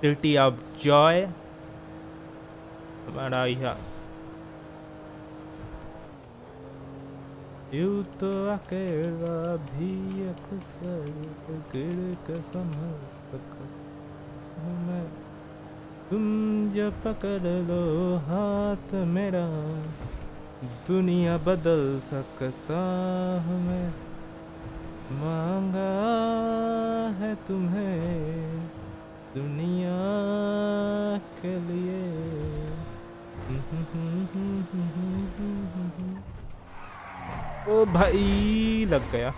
city of joy हमारा यहाँ यूँ तो अकेला भी अक्सर गिर के संभल मैं। तुम जो पकड़ लो हाथ मेरा, दुनिया बदल सकता हूँ मैं। मांगा है तुम्हें दुनिया के लिए। ओ भाई, लग गया।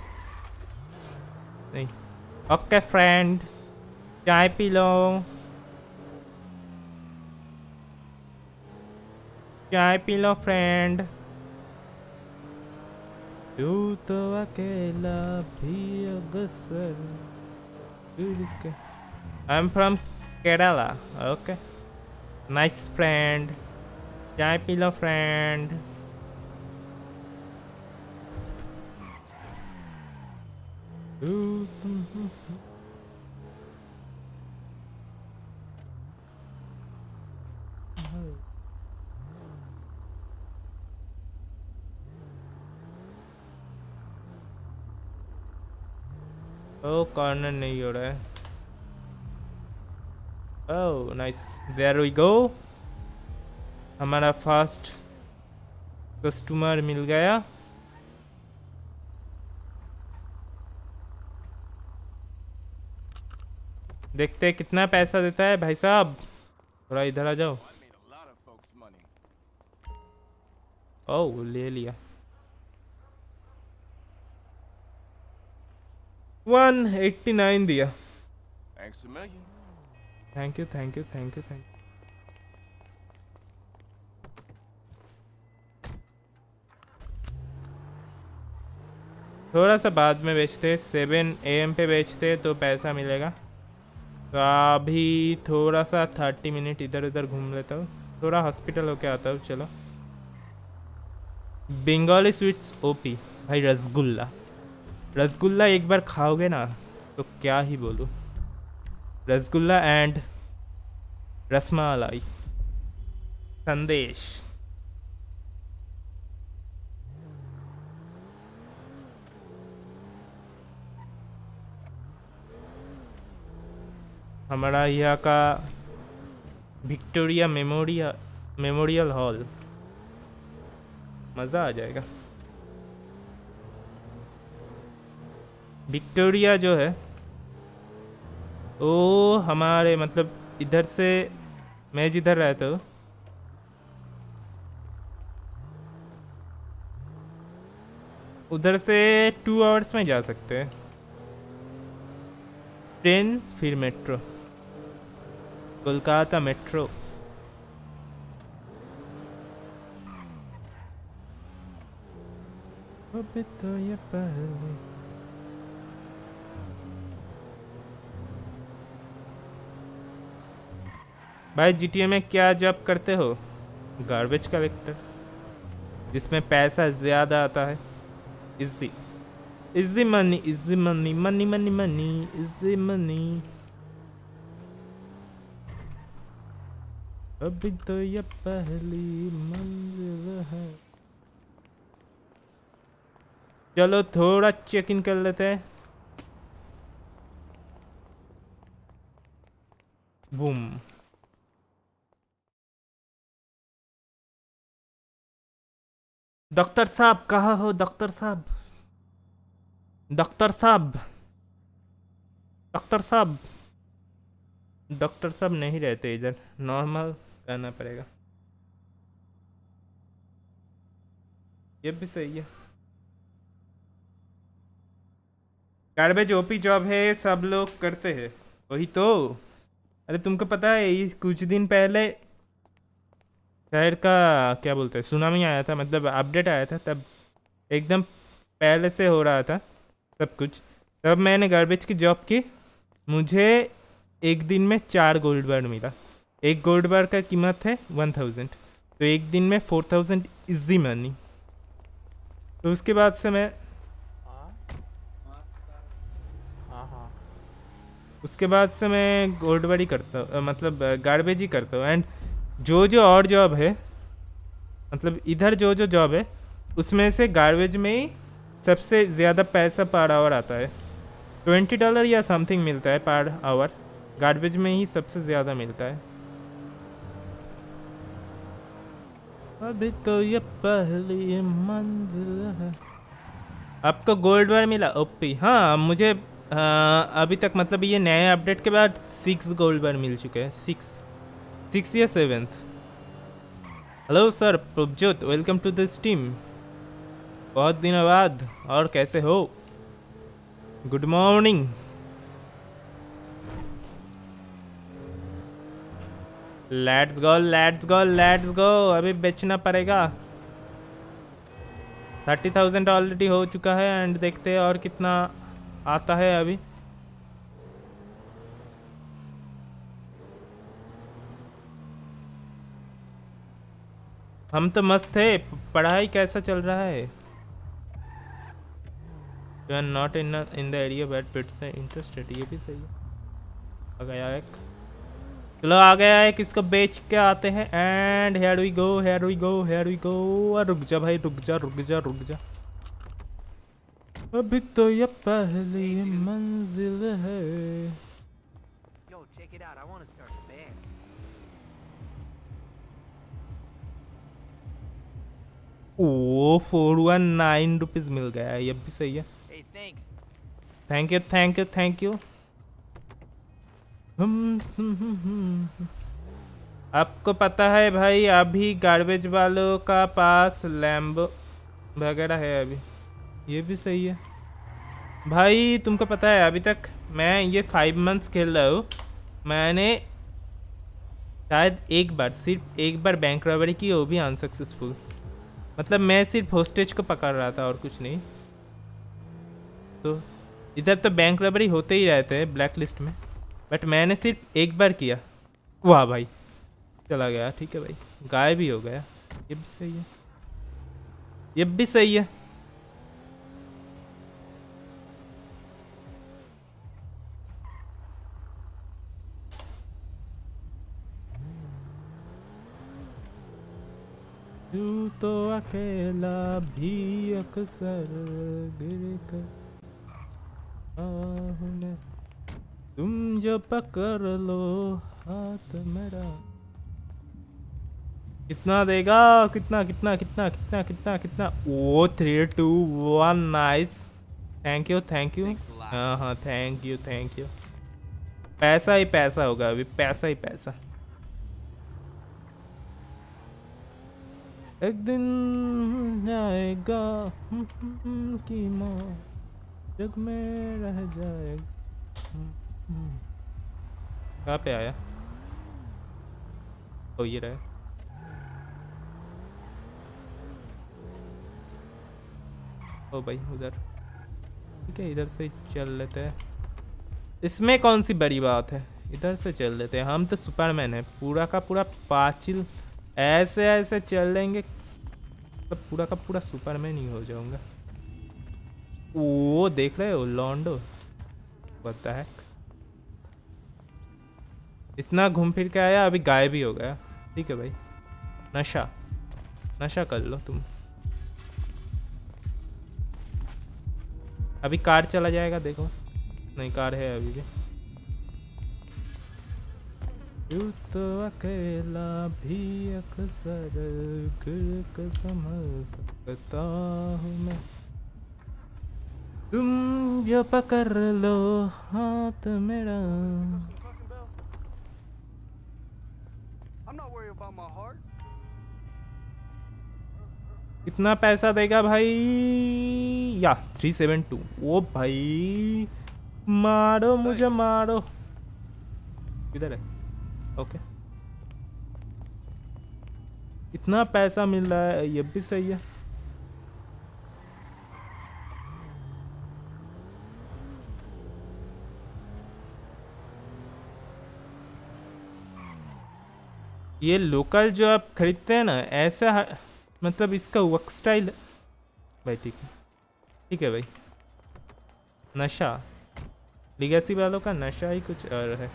नहीं। ओके फ्रेंड चाय पी लो। चाय पी लो फ्रेंड तू तो अकेला भी अगसर I am from Kerala okay nice friend चाय पी लो फ्रेंड ओ कॉर्नर नहीं हो रहा है। Oh nice there we go हमारा फ़र्स्ट कस्टमर मिल गया। देखते हैं कितना पैसा देता है भाई साहब। थोड़ा इधर आ जाओ. ओह, ले लिया। वन एट्टी नाइन दिया। A million. Thank you thank you thank you थोड़ा सा बाद में बेचते सेवन ए एम पे बेचते तो पैसा मिलेगा। तो अभी थोड़ा सा थर्टी मिनट इधर उधर घूम लेता हूँ। थोड़ा हॉस्पिटल होके आता हूँ, चलो। बंगाली स्वीट्स ओपी भाई रसगुल्ला। रसगुल्ला एक बार खाओगे ना तो क्या ही बोलूँ। रसगुल्ला एंड रसमलाई। संदेश। हमारा यहाँ का विक्टोरिया मेमोरिया मेमोरियल हॉल मज़ा आ जाएगा। विक्टोरिया जो है वो हमारे मतलब इधर से मैं जिधर रहता हूँ, उधर से टू आवर्स में जा सकते हैं। ट्रेन फिर मेट्रो कोलकाता मेट्रो। तो ये पहले। भाई जी में क्या जॉब करते हो? गार्बेज कलेक्टर जिसमें पैसा ज़्यादा आता है। Easy easy money easy money money money money easy money अभी तो ये पहली मंजिल है। चलो थोड़ा चेक इन कर लेते हैं। बूम डॉक्टर साहब, कहाँ हो डॉक्टर साहब? डॉक्टर साहब। डॉक्टर साहब। डॉक्टर साहब नहीं रहते इधर। नॉर्मल। रहना पड़ेगा। ये भी सही है। गार्बेज ओपी जॉब है, सब लोग करते हैं। वही तो। अरे तुमको पता है कुछ दिन पहले शहर का क्या बोलते हैं, सुनामी आया था मतलब अपडेट आया था, तब एकदम पहले से हो रहा था सब कुछ। तब मैंने गार्बेज की जॉब की, मुझे एक दिन में चार गोल्ड बर्ड मिला। एक गोल्ड बार का कीमत है वन थाउज़ेंड तो एक दिन में फोर थाउज़ेंड इजी मनी तो उसके बाद से मैं उसके बाद से मैं गोल्ड बार करता हूँ मतलब गार्बेज ही करता हूँ। एंड जो जो और जॉब है मतलब इधर जो जो जॉब है, उसमें से गार्बेज में ही सबसे ज़्यादा पैसा पर आवर आता है। ट्वेंटी डॉलर या समथिंग मिलता है पर आवर गार्बेज में ही सबसे ज़्यादा मिलता है। अभी तो ये पहली मंजिल है। आपको गोल्ड बार मिला? ओपी। हाँ मुझे आ, अभी तक मतलब ये नए अपडेट के बाद सिक्स गोल्ड बार मिल चुके हैं। सिक्स सिक्स या seventh hello sir Prabhjot welcome to this team बहुत दिनों बाद और कैसे हो? Good morning let's go let's go let's go अभी बेचना पड़ेगा। थर्टी थाउज़ेंड ऑलरेडी हो चुका है एंड देखते हैं और कितना आता है अभी। हम तो मस्त है पढ़ाई कैसा चल रहा है? You are not in in the area bat pits interested ये भी सही है। आ गया एक। चलो आ गया है किसको बेच के आते हैं? And here we go here we go here we go रुक जा भाई रुक जा रुक जा रुक जा। अभी तो ये पहली मंजिल है. O four one nine rupees मिल गया है ये भी सही है। Thank you thank you thank you आपको पता है भाई, अभी गार्बेज वालों का पास लैम्ब वगैरह है अभी। ये भी सही है। भाई, तुमको पता है, अभी तक मैं ये फाइव मंथ्स खेल रहा हूँ। मैंने शायद एक बार, सिर्फ़ एक बार बैंक रॉबरी की, वो भी अनसक्सेसफुल मतलब मैं सिर्फ़ होस्टेज को पकड़ रहा था और कुछ नहीं। तो इधर तो बैंक रबरी होते ही रहते हैं ब्लैक लिस्ट में। बट मैंने सिर्फ़ एक बार किया। वाह भाई। चला गया, ठीक है भाई। गायब भी हो गया। ये भी सही है। ये भी सही है। तू तो अकेला भी अक्सर गिर कर तुम जो पकड़ लो हाथ मेरा। कितना देगा? कितना कितना कितना कितना कितना कितना? O three two one nice thank you thank you. हाँ हाँ थैंक यू थैंक यू पैसा ही पैसा होगा अभी पैसा ही पैसा। एक दिन जाएगा की मौत जग में रह जाएगा। कहाँ पे आया? ओ, ये रहा ओ भाई, उधर। ठीक है, इधर से चल लेते हैं। इसमें कौन सी बड़ी बात है? इधर से चल लेते हैं। हम तो सुपरमैन है। पूरा का पूरा पाचिल ऐसे ऐसे चल लेंगे तो पूरा का पूरा सुपरमैन ही हो जाऊँगा। वो देख रहे हो, लॉन्डो? पता है। इतना घूम फिर के आया, अभी गायब ही हो गया। ठीक है भाई। नशा। नशा कर लो तुम। अभी कार चला जाएगा, देखो। नहीं, कार है अभी भी। तो अकेला भी अक्सर संभल सकता हूँ मैं। तुम जो पकड़ लो हाथ मेरा। I'm not worried about my heart. कितना पैसा देगा भाई। या थ्री सेवन टू ओ भाई मारो मुझे मारो। इधर है। ओके इतना पैसा मिल रहा है ये भी सही है। ये लोकल जो आप खरीदते हैं ना, ऐसा मतलब इसका वर्क स्टाइल भाई ठीक है। ठीक है भाई। नशा। लिगेसी वालों का नशा ही कुछ और है।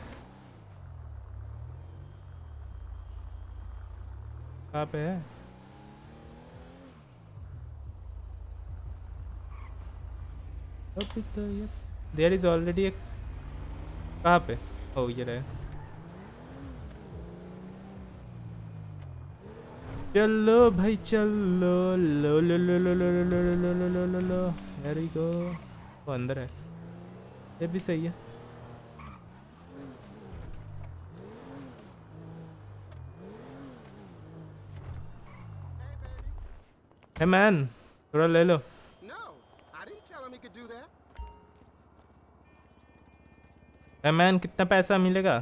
कहाँ पे है? ये इज़ ऑलरेडी एक कहाँ पे? ओ ये रहे। चलो भाई चलो लो लो लो लो लो लो लो लो लो लो लो लो वेरी गो वो अंदर है ये भी सही है है मैन थोड़ा ले लो No, I didn't tell him he could do that. है मैन कितना पैसा मिलेगा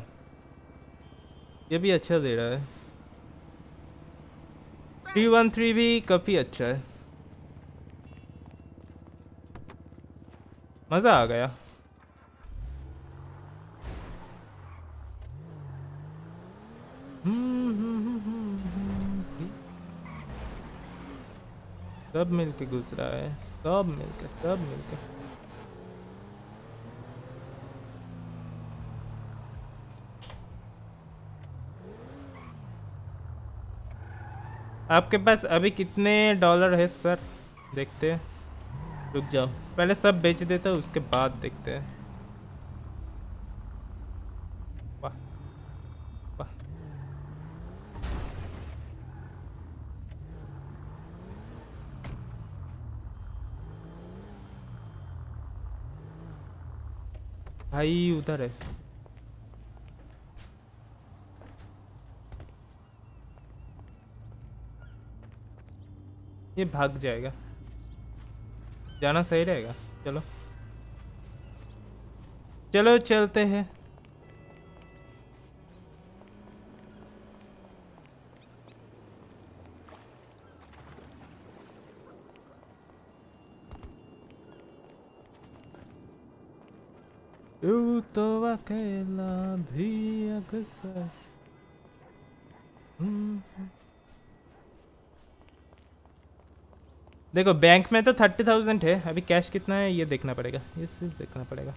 ये भी अच्छा दे रहा है थ्री वन थ्री भी काफ़ी अच्छा है। मज़ा आ गया। सब मिलके रहा है, सब मिलके सब मिलके। आपके पास अभी कितने डॉलर है सर? देखते हैं। रुक जाओ। पहले सब बेच देते हूँ उसके बाद देखते हैं। वाह वाह। भाई उधर है। ये भाग जाएगा। जाना सही रहेगा। चलो। चलो चलते हैं। तो अकेला भी अक्सर। देखो बैंक में तो थर्टी थाउज़ेंड है। अभी कैश कितना है ये देखना पड़ेगा। ये सिर्फ़ देखना पड़ेगा।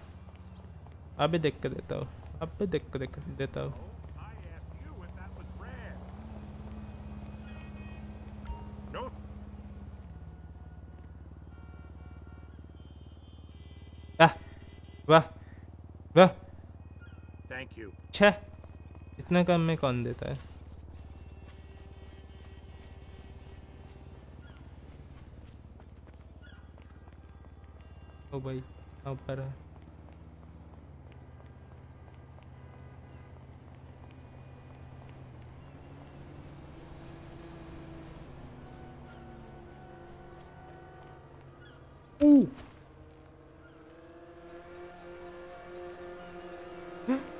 अभी देख के देता हूँ। अभी देख के देख देता हूँ। वाह वाह Thank you. छः इतना कम में कौन देता है? भाई हाँ, पर है।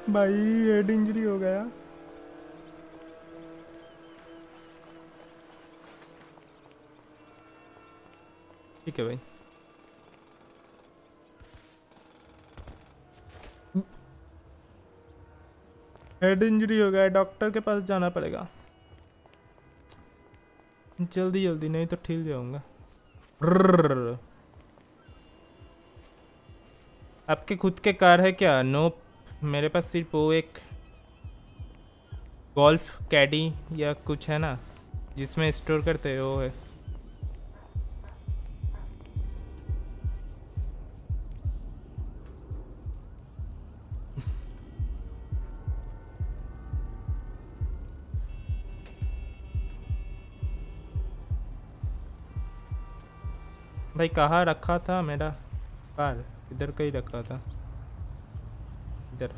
भाई हेड इंजरी हो गया। ठीक है भाई। हेड इंजरी हो गया डॉक्टर के पास जाना पड़ेगा। जल्दी जल्दी, नहीं तो ठिल जाऊँगा। आपके खुद के कार है क्या? नो मेरे पास सिर्फ़ वो एक गोल्फ कैडी या कुछ है ना, जिसमें स्टोर करते हैं है। भाई कहाँ रखा था मेरा? कार इधर कहीं रखा था। इधर।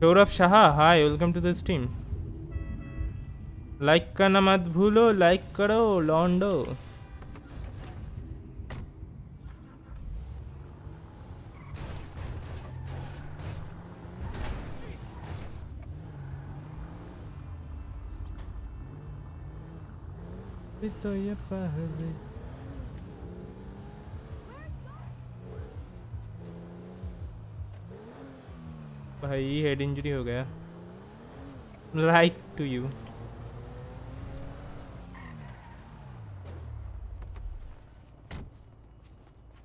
Saurabh Shah hi welcome to the stream like करना मत भूलो लाइक करो लॉन्डो तो ये पहले। भाई हेड इंजरी हो गया। Like to you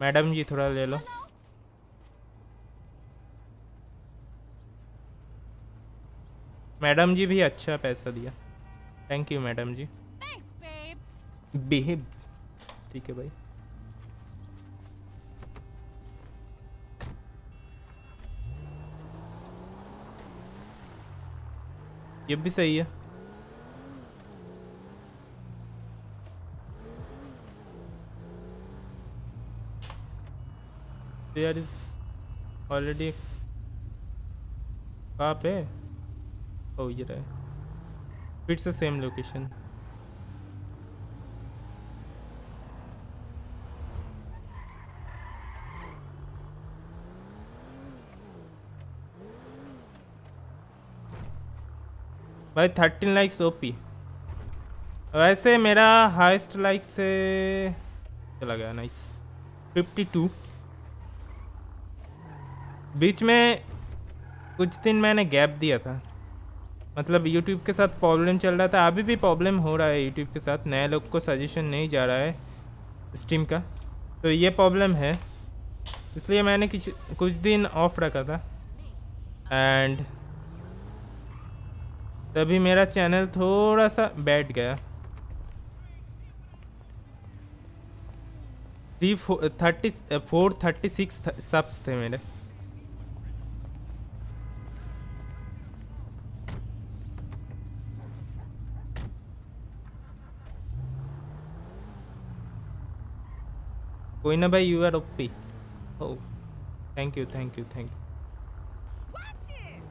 madam ji, थोड़ा ले लो। मैडम जी भी अच्छा पैसा दिया। Thank you madam ji. बेहब ठीक है भाई। ये भी सही है। देयर इज़ ऑलरेडी कहाँ पे ओ ये रहा फिर से सेम लोकेशन भाई थर्टीन लाइक्स ओपी वैसे मेरा हाईएस्ट लाइक से चला गया नाइस फिफ्टी टू बीच में कुछ दिन मैंने गैप दिया था। मतलब यूट्यूब के साथ प्रॉब्लम चल रहा था, अभी भी प्रॉब्लम हो रहा है यूट्यूब के साथ। नए लोग को सजेशन नहीं जा रहा है स्ट्रीम का। तो ये प्रॉब्लम है। इसलिए मैंने कुछ कुछ दिन ऑफ़ रखा था। एंड तभी मेरा चैनल थोड़ा सा बैठ गया। Three thirty four thirty six subs थे मेरे। कोई ना भाई you are OP oh thank you thank you thank you Watch it.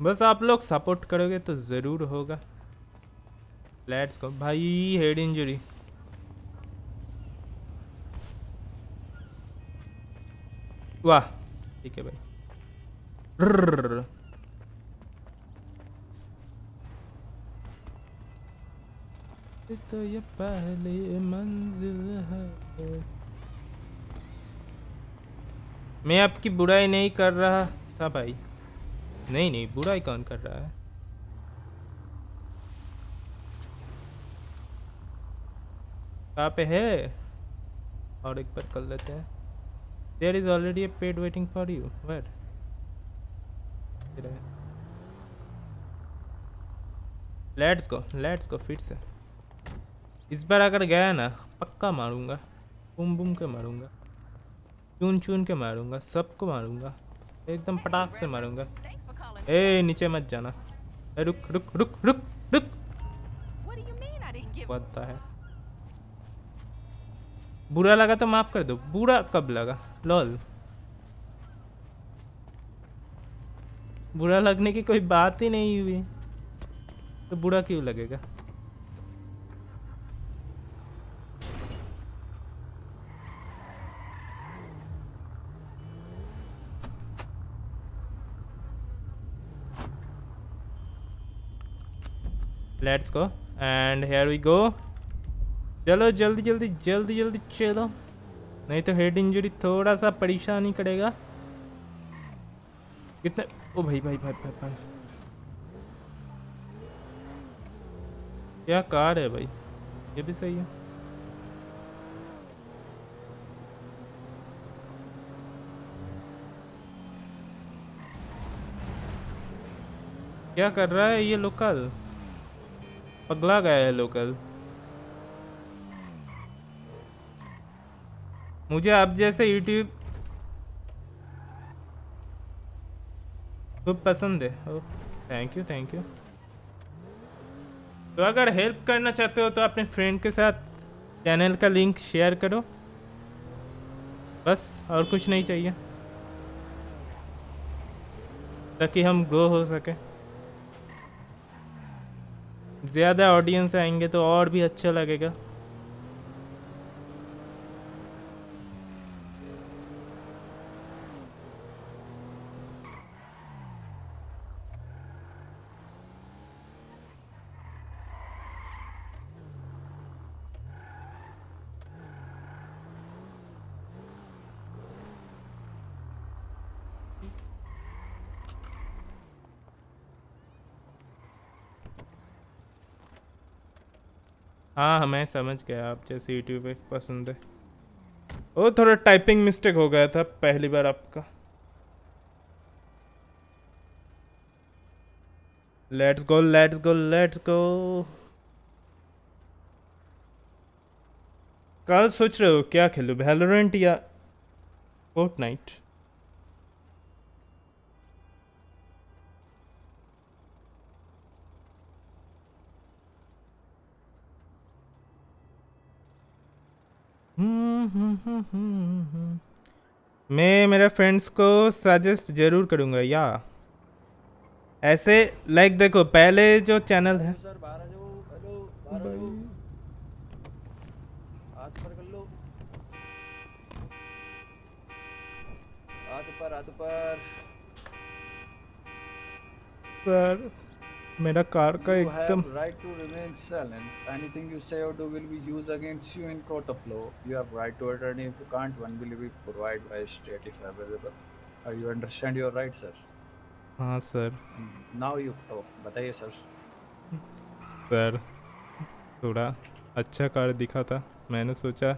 बस आप लोग सपोर्ट करोगे तो ज़रूर होगा। लेट्स गो भाई हेड इंजरी वाह, ठीक है भाई। तो ये पहली मंजिल है। मैं आपकी बुराई नहीं कर रहा था भाई। नहीं नहीं बुराई कौन कर रहा है? कहाँ पे है? और एक बार कर लेते हैं। There is already a pad waiting for you where let's go let's go फिर से। इस बार अगर गया ना, पक्का मारूँगा। बुम बुम के मारूँगा। चून चून के मारूँगा, सबको मारूँगा। एकदम पटाख से मारूँगा. ए नीचे मत जाना। ए रुक रुक रुक रुक रुक। पता है। बुरा लगा तो माफ़ कर दो। बुरा कब लगा? लॉल। बुरा लगने की कोई बात ही नहीं हुई। तो बुरा क्यों लगेगा? Let's go and here we go चलो, जल्दी जल्दी जल्दी जल्दी चलो। नहीं तो हेड इंजरी थोड़ा सा परेशानी करेगा। कितने ओ भाई भाई भाई भाई भाई। क्या कार है भाई? ये भी सही है। क्या कर रहा है ये लोकल? पगला गया है लोकल। मुझे आप जैसे यूट्यूब खूब पसंद है। थैंक यू थैंक यू तो अगर हेल्प करना चाहते हो तो अपने फ्रेंड के साथ चैनल का लिंक शेयर करो। बस, और कुछ नहीं चाहिए। ताकि हम ग्रो हो सके। ज़्यादा ऑडियंस आएँगे तो और भी अच्छा लगेगा। हाँ हाँ, मैं समझ गया आप जैसे यूट्यूब पे पसंद है। वो थोड़ा टाइपिंग मिस्टेक हो गया था पहली बार आपका। Let's go let's go let's go कल सोच रहे हो क्या खेलूं वैलोरेंट या फोर्टनाइट मैं मेरे फ्रेंड्स को सजेस्ट ज़रूर करूँगा या। ऐसे लाइक देखो पहले जो चैनल है। सर मेरा कार का एकदम right to remain silent anything you say or do will be use against you in court of law you have right to attorney if you can't one will be provide by state if available are you understand your right sir हाँ sir now you talk बताइए sir sir थोड़ा अच्छा car दिखा था। मैंने सोचा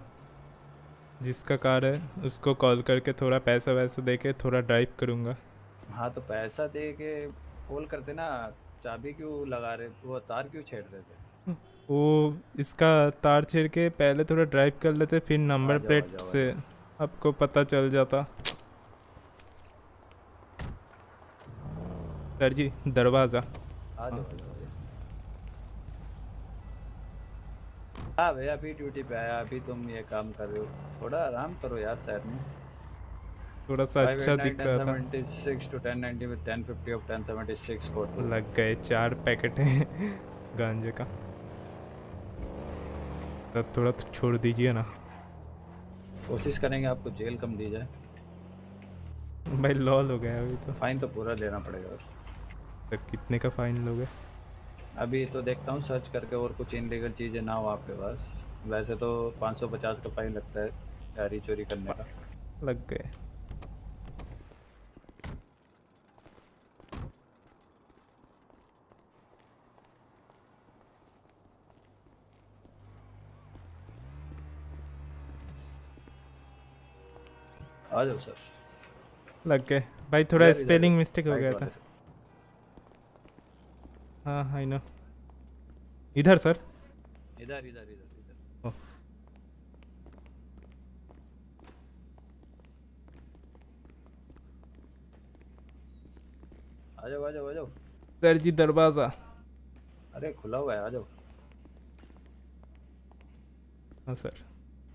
जिसका car है उसको कॉल करके थोड़ा पैसा वैसा देके थोड़ा ड्राइव करूँगा। हाँ तो पैसा दे के कॉल करते ना चाबी क्यों लगा रहे वो तार क्यों छेड़ रहे थे? वो इसका तार छेड़ के पहले थोड़ा ड्राइव कर लेते फिर नंबर प्लेट से आपको पता चल जाता। सर जी दरवाज़ा। हाँ भैया अभी ड्यूटी पे आया अभी तुम ये काम कर रहे हो। थोड़ा आराम करो यार शहर में थोड़ा सा अच्छा दिख रहा था। 1076 to 1090 with 1050 of 1076 code to लग गए चार पैकेट हैं गांजे का। तो थोड़ा तो छोड़ दीजिए ना। कोशिश करेंगे आपको जेल कम दी जाए। भाई लॉल हो गया अभी तो। फाइन तो पूरा लेना पड़ेगा बस। तो कितने का फाइन लोगे? अभी तो देखता हूँ सर्च करके और कुछ इन इनलीगल चीज़ें ना हो आपके पास। वैसे तो 550 का फाइन लगता है गाड़ी चोरी करने का। लग गए। आ जाओ सर। लग गए। भाई थोड़ा स्पेलिंग मिस्टेक हो गया था। हाँ आई नो इधर सर? इधर इधर इधर इधर। आ जाओ आ जाओ आ जाओ। सर जी दरवाज़ा। अरे खुला हुआ है आ जाओ। हाँ सर।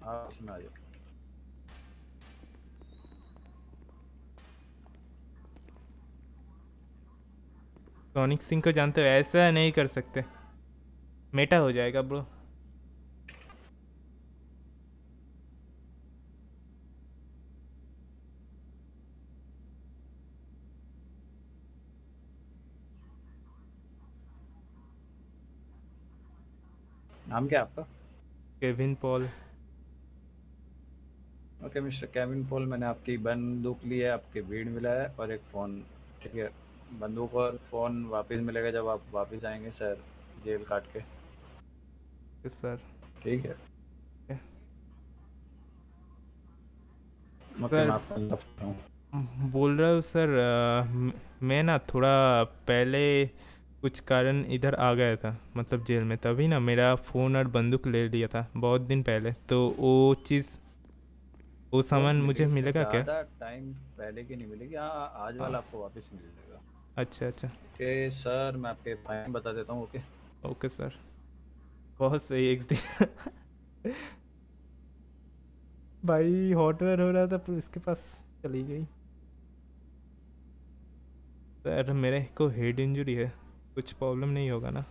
हाँ इसमें आ जाओ सोनिक सिंह को जानते हो ऐसा नहीं कर सकते। मेटा हो जाएगा ब्रो नाम क्या आपका? Kevin Paul okay mister Kevin Paul मैंने आपकी बंदूक ली है आपके भीड़ मिला है और एक फ़ोन ठीक है? बंदूक और फ़ोन वापस मिलेगा जब आप वापस आएँगे सर जेल काट के। Yes sir. ठीक है। बोल रहा हूँ सर म- मैं ना थोड़ा पहले कुछ कारण इधर आ गया था मतलब जेल में। तभी ना मेरा फ़ोन और बंदूक ले लिया था बहुत दिन पहले। तो वो चीज़ वो सामान मुझे मिलेगा क्या? टाइम पहले की नहीं मिलेगी हाँ आज वाला आपको वापस मिल जाएगा अच्छा अच्छा। ओके सर मैं आपके फाइन बता देता हूँ ओके? Okay sir. बहुत सही एक्स डी। भाई हॉटवेयर हो रहा था पर इसके पास चली गई। सर मेरे को हेड इंजरी है। कुछ प्रॉब्लम नहीं होगा ना?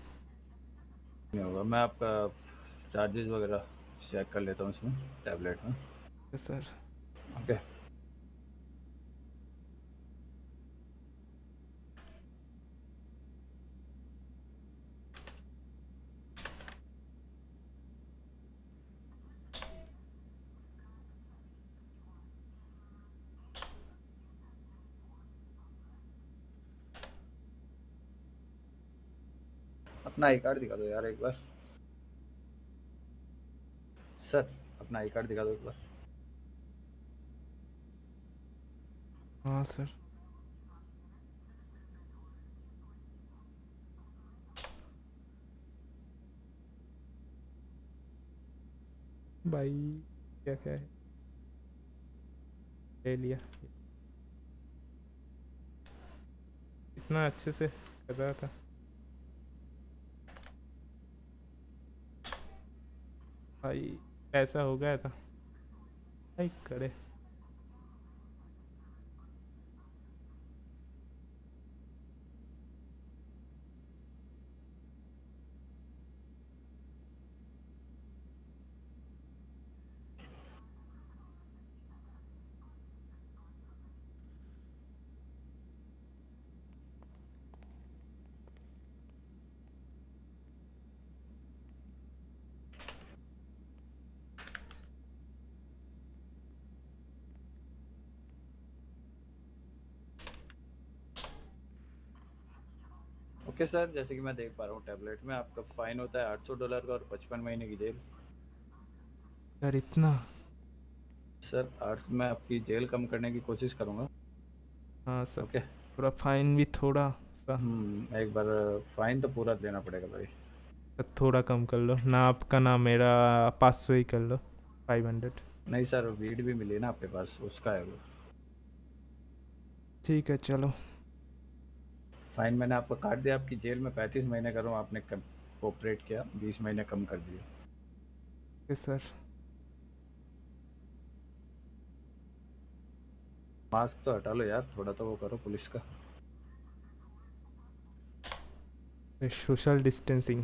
नहीं होगा। मैं आपका चार्जेस वगैरह चेक कर लेता हूँ इसमें टैबलेट में। Sir okay. अपना आई कार्ड दिखा दो यार एक बार। सर, अपना आई कार्ड दिखा दो एक बार। हाँ सर। भाई, क्या क्या है? ले लिया। इतना अच्छे से कर रहा था। भाई पैसा हो गया था। भाई करे ओके सर जैसे कि मैं देख पा रहा हूँ टैबलेट में आपका फाइन होता है आठ सौ डॉलर का और पचपन महीने की जेल। सर इतना? सर आठ मैं आपकी जेल कम करने की कोशिश करूँगा। हाँ सर ओके। थोड़ा फाइन भी थोड़ा सा। हम्म, एक बार फाइन तो पूरा लेना पड़ेगा भाई। थोड़ा कम कर लो। ना आपका ना मेरा पाँच सौ ही कर लो फाइव हंड्रेड। नहीं सर वीड भी मिली ना आपके पास उसका है वो। ठीक है चलो। फाइन मैंने आपको काट दिया आपकी जेल में पैंतीस महीने करूँ आपने कोऑपरेट किया बीस महीने कम कर दिए सर मास्क तो हटा लो यार थोड़ा तो वो करो पुलिस का। सोशल डिस्टेंसिंग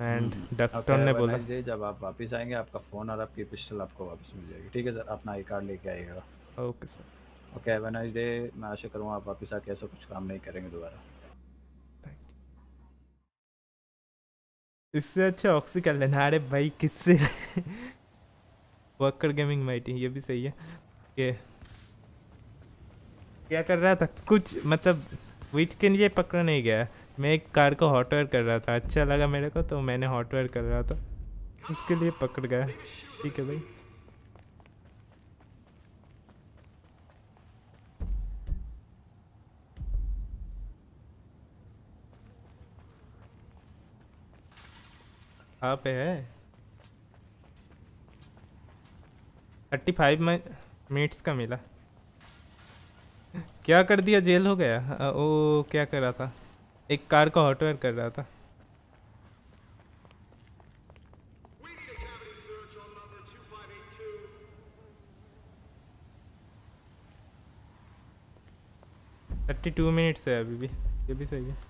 एंड डॉक्टर ने बोला। day. जब आप वापस आएँगे आपका फ़ोन और आपकी पिस्टल आपको वापस मिल जाएगी। ठीक है सर अपना आई कार्ड लेके आइएगा। Okay sir okay have nice day मैं आशा करूँगा आप वापस आके ऐसा कुछ काम नहीं करेंगे दोबारा। इससे अच्छा ऑक्सी कर लेना। अरे भाई, किससे? वर्कर गेमिंग माइटी ये भी सही है। ये क्या कर रहा था? कुछ मतलब वीट के लिए पकड़ा नहीं गया। मैं एक कार को हॉटवेयर कर रहा था। अच्छा लगा मेरे को तो मैंने हॉटवेयर कर रहा था। उसके लिए पकड़ गया। ठीक है भाई। कहाँ पे है? थर्टी फाइव मिनट्स का मिला। क्या कर दिया? जेल हो गया? वो क्या कर रहा था? एक कार का हॉटवेयर कर रहा था। थर्टी टू मिनट्स है अभी भी। ये भी सही है।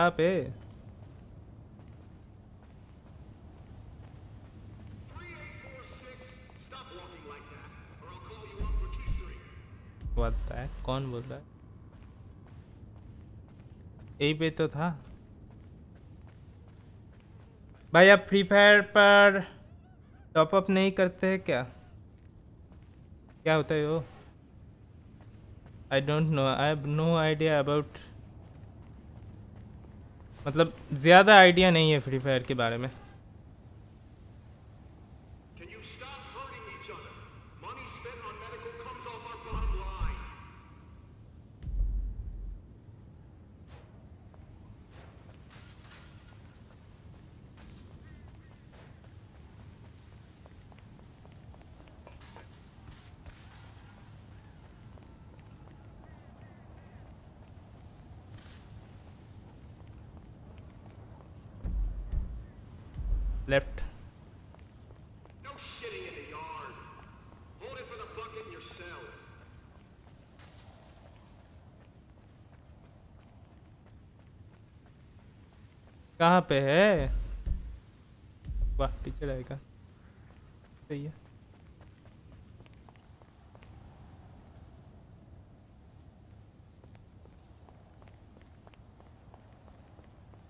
कहाँ पे the heck? कौन बोल रहा है? यही पे तो था। भाई, आप फ्री फायर पर टॉप अप नहीं करते हैं क्या? क्या होता है वो? I don't know I have no idea about मतलब ज़्यादा आइडिया नहीं है फ्री फायर के बारे में Can you stop hurting each other? Money spent on medical comes off our bottom line. Left No shitting in the yard. Hold it for the bucket in your cell. कहाँ पे है? वाह, पीछे रहेगा सही है।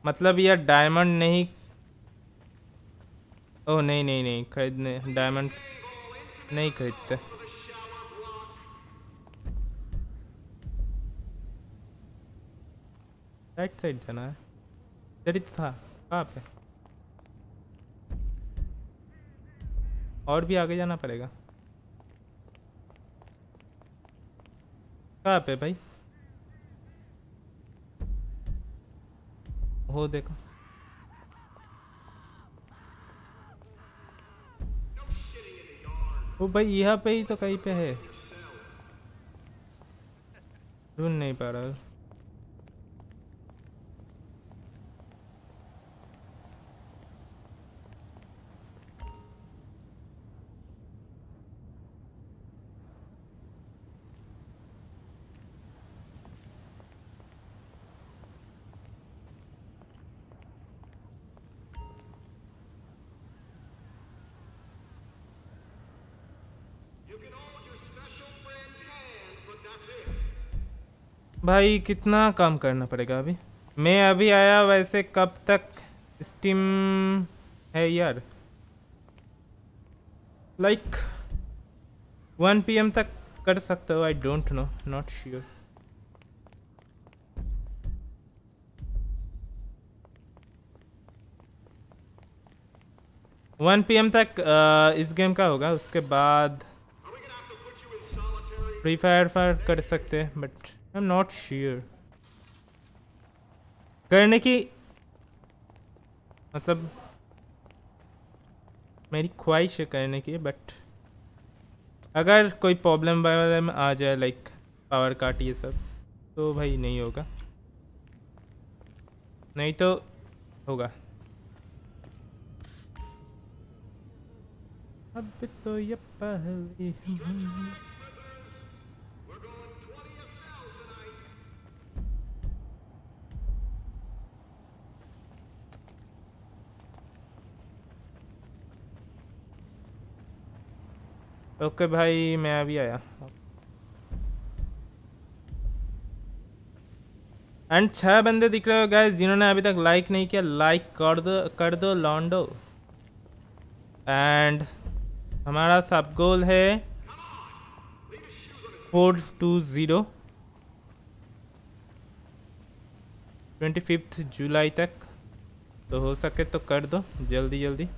मतलब यार डायमंड नहीं ओह, नहीं नहीं नहीं, खरीदने डायमंड नहीं खरीदते। राइट साइड जाना है। इधर था। कहाँ पे? और भी आगे जाना पड़ेगा। कहाँ पे भाई? हो देखो। वो भाई, यहाँ पे ही तो कहीं पे है। ढूंढ नहीं पा रहा You can hold your special friend's hand, but that's it. भाई कितना काम करना पड़ेगा अभी? मैं अभी आया वैसे कब तक? स्टीम है यार। लाइक वन पी तक कर सकते हो I don't know not sure one P तक अ, इस गेम का होगा उसके बाद? फ्री फायर फायर कर सकते हैं but I am not sure करने की मतलब मेरी ख्वाहिश है करने की बट अगर कोई प्रॉब्लम वगैरह आ जाए लाइक पावर काट ये सब तो भाई नहीं होगा। नहीं तो होगा। अब तो ये पहली ओके भाई, मैं अभी आया। एंड छह बंदे दिख रहे हो गाइस जिन्होंने अभी तक लाइक नहीं किया लाइक कर दो कर दो लॉन्डो एंड हमारा सब गोल है four two zero twenty fifth जुलाई तक। तो हो सके तो कर दो, जल्दी जल्दी।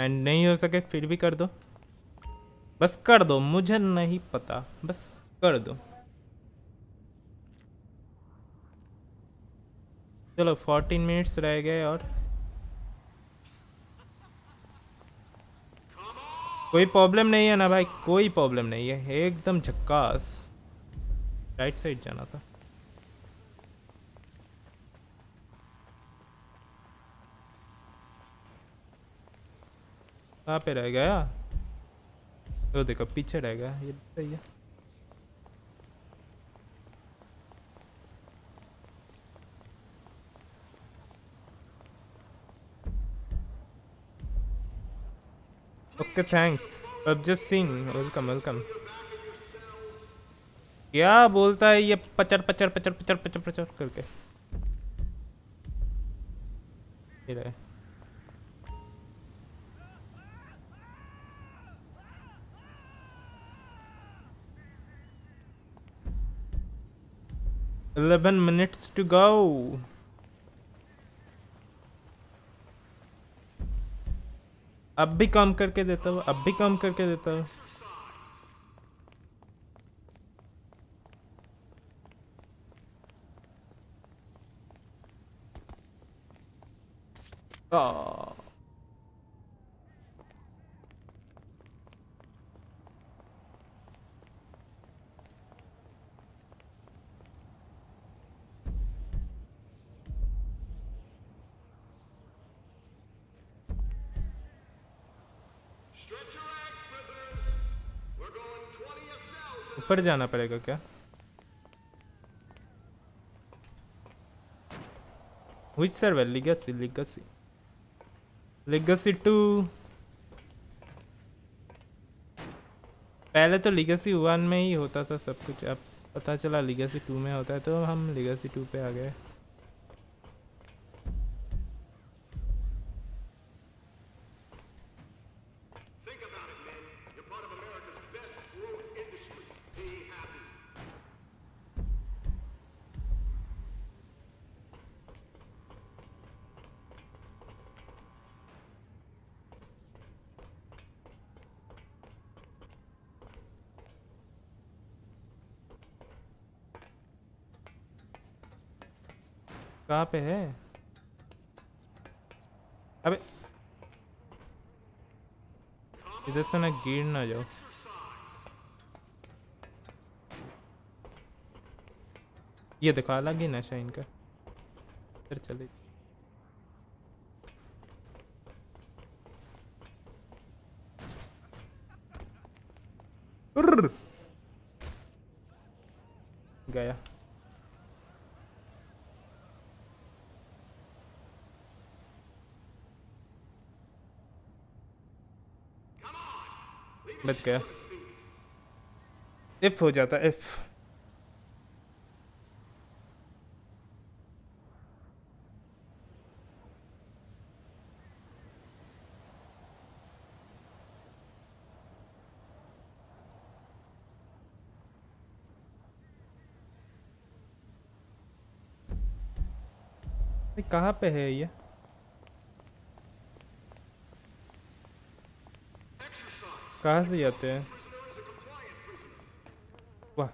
एंड नहीं हो सके, फिर भी कर दो। बस कर दो, मुझे नहीं पता। बस कर दो। चलो 14 मिनट्स रह गए और कोई प्रॉब्लम नहीं है ना भाई, कोई प्रॉब्लम नहीं है। एकदम झक्कास। राइट साइड जाना था। कहाँ पे रह गया? वो देखो, पीछे रह गया। ये सही है। Okay thanks Abhijit Singh welcome welcome क्या बोलता है ये पचर पचर पचर पचर पचर पचर करके? ये रहे। Eleven minutes to go. अब भी कम करके देता हूँ, अब भी कम करके देता हूँ Ah. ऊपर जाना पड़ेगा क्या? हुई सर वे लिगसी लिगसी लिगसी टू पहले तो लिगसी वन में ही होता था सब कुछ। अब पता चला लिगसी टू में होता है तो हम लिगसी टू पे आ गए। कहाँ पे है? अबे। इधर से ना गिर ना जाओ। ये देखो, अलग ही नशा इनका। इधर चले उर्र। गया बच गया। इफ़ हो जाता इफ़। कहाँ पे है ये? कहाँ से जाते हैं? वाह।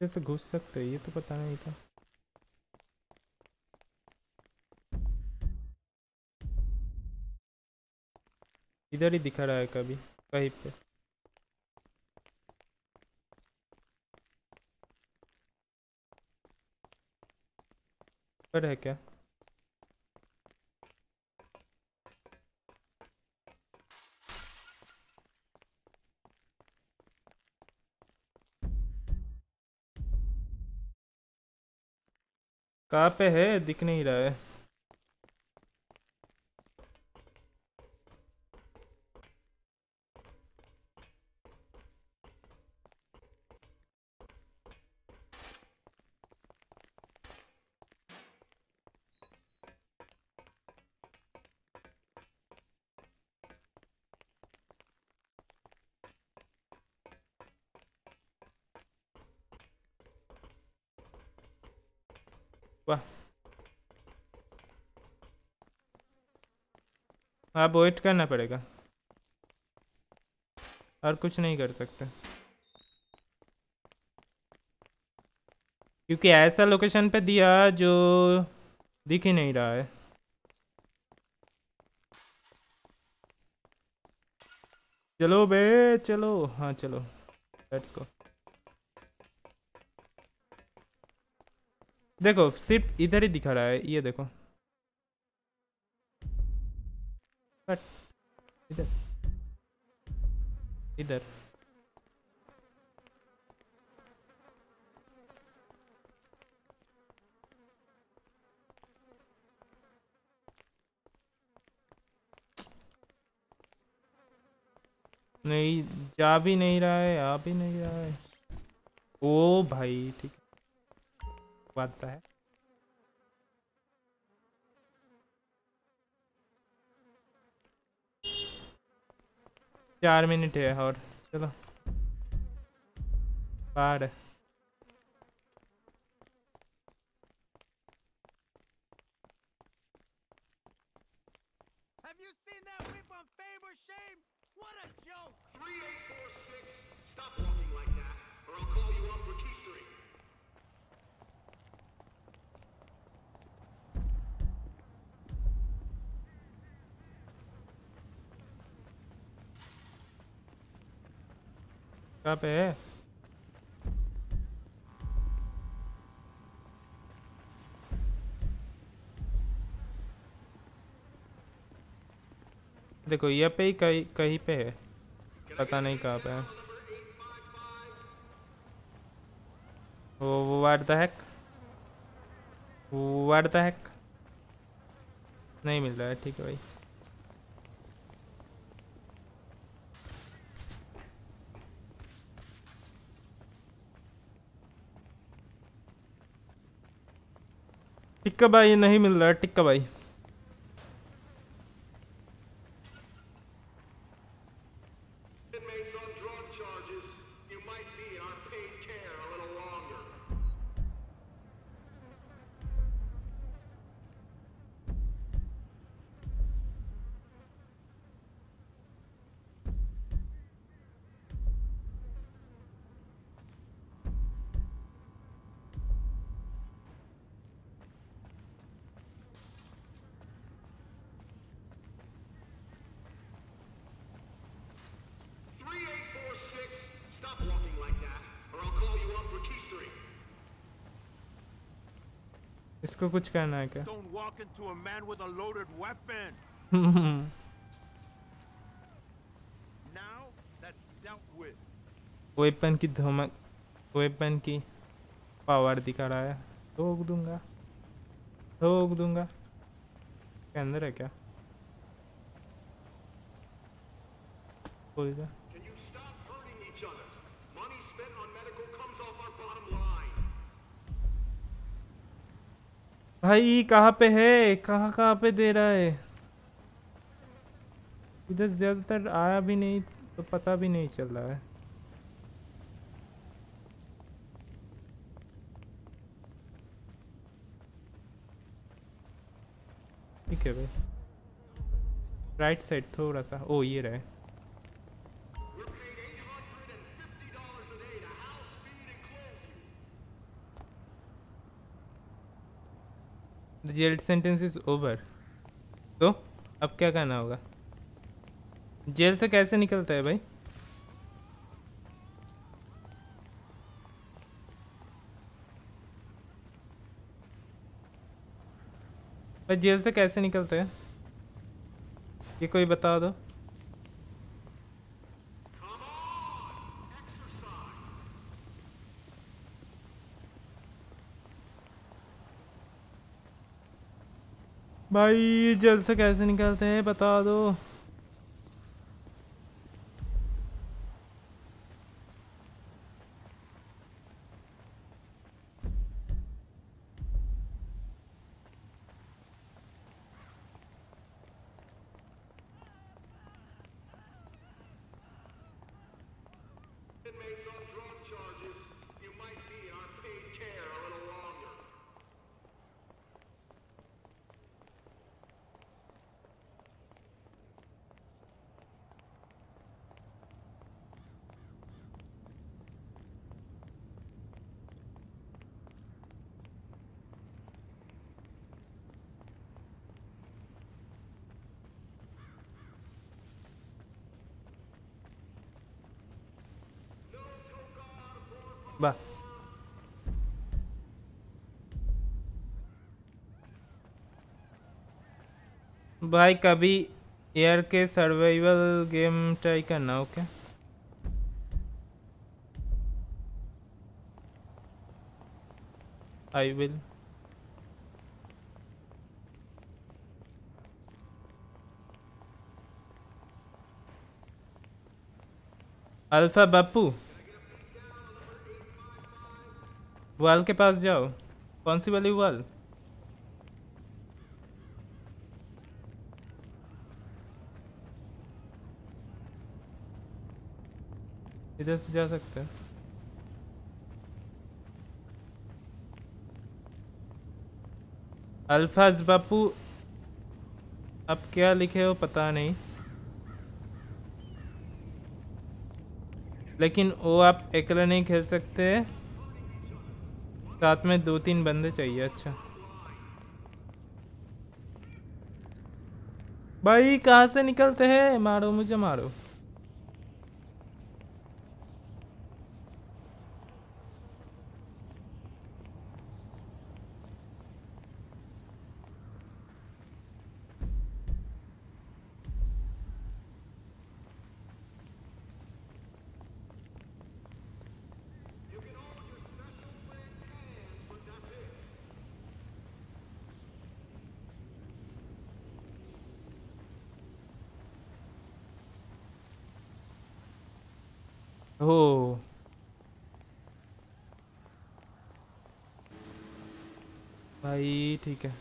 कैसे घुस सकते हैं, ये तो पता नहीं था। इधर ही दिखा रहा है कभी, कहीं पे। पर है क्या? कहाँ पे है? दिख नहीं रहा है वाह आप वेट करना पड़ेगा। और कुछ नहीं कर सकते। क्योंकि ऐसा लोकेशन पे दिया जो दिख ही नहीं रहा है। चलो बे, चलो। हाँ चलो। लेट्स गो देखो, सिर्फ़ इधर ही दिखा रहा है, ये देखो। कट इधर इधर नहीं, जा भी नहीं रहा है, आ भी नहीं रहा है। ओ भाई, ठीक बात है। चार मिनट है और चलो। बाहर है Have you seen that whip on fame or shame? What a joke! 3846, stop walking like that, or I'll call you up for keistery. कहाँ पे। है देखो, ये पे ही कहीं कहीं पे है। पता नहीं कहाँ पे है। वो what the heck what the heck नहीं मिल रहा है, ठीक है भाई। टिक्का भाई नहीं मिल रहा है टिक्का भाई इसको कुछ करना है क्या? वेपन *laughs* की धमक वेपन की पावर दिखा रहा है। धोक दूँगा धोक दूँगा। के अंदर है क्या? कोई का भाई, कहाँ पे है? कहाँ कहाँ पे दे रहा है? इधर ज़्यादातर आया भी नहीं तो पता भी नहीं चल रहा है। ठीक है भाई। राइट साइड थोड़ा सा। ओ, ये रहे the jail sentence is over तो अब क्या करना होगा? जेल से कैसे निकलता है भाई? भाई जेल से कैसे निकलते हैं? ये कोई बता दो। भाई ये जल से कैसे निकलते हैं बता दो। भाई, कभी एयर के सर्वाइवल गेम ट्राई करना ओके आई विल अल्फ़ा बापू वाल के पास जाओ। कौन सी वाली वाल इधर से जा सकते हैं। अल्फाज बापू, अब क्या लिखे हो पता नहीं। लेकिन वो आप अकेले नहीं खेल सकते। साथ में दो तीन बंदे चाहिए अच्छा। भाई, कहाँ से निकलते हैं? मारो मुझे, मारो हो भाई ठीक है।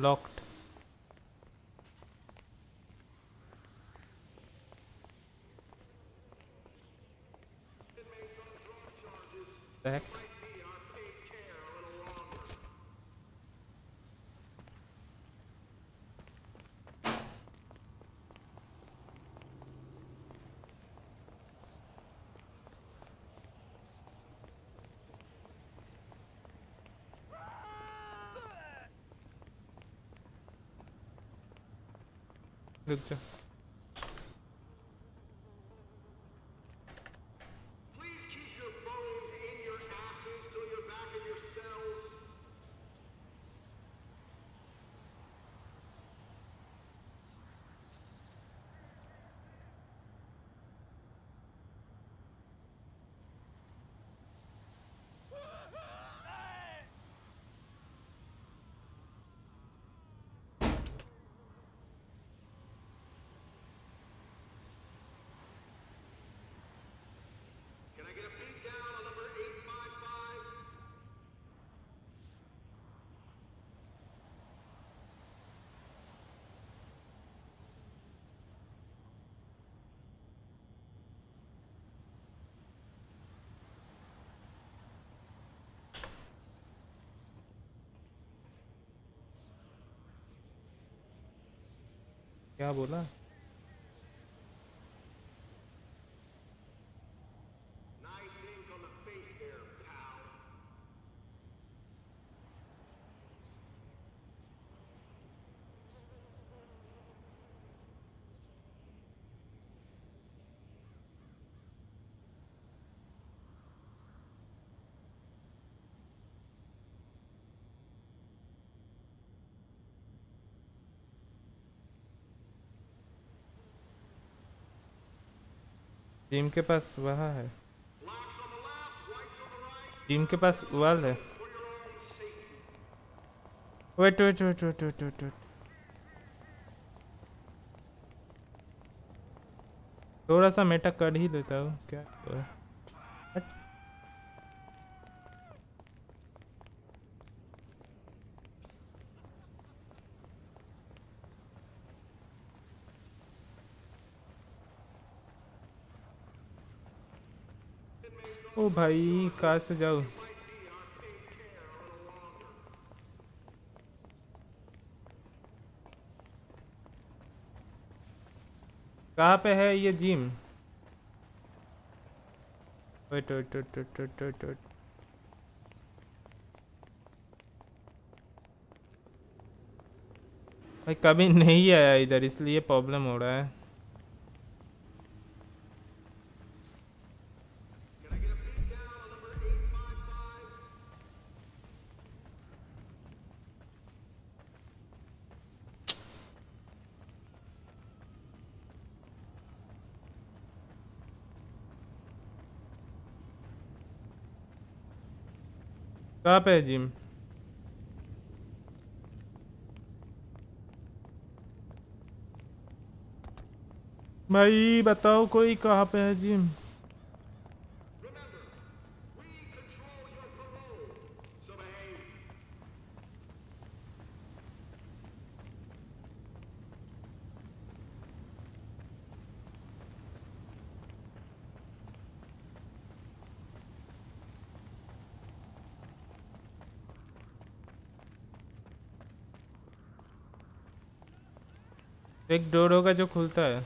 लॉक्ड बैक रुक क्या बोला Nice ink on the face there, pal. Team के पास वहाँ है। टीम के पास वाल है। Wait wait wait wait wait wait wait थोड़ा सा मेटा कर ही देता हूँ। क्या ओ भाई, कहाँ से जाओ? कहाँ पे है ये gym? Wait wait wait wait wait wait wait भाई, कभी नहीं आया इधर, इसलिए प्रॉब्लम हो रहा है Can I get a peek down on number 855? कहाँ पे है जिम? भाई बताओ कोई कहाँ पे है जिम? एक डोर होगा जो खुलता है।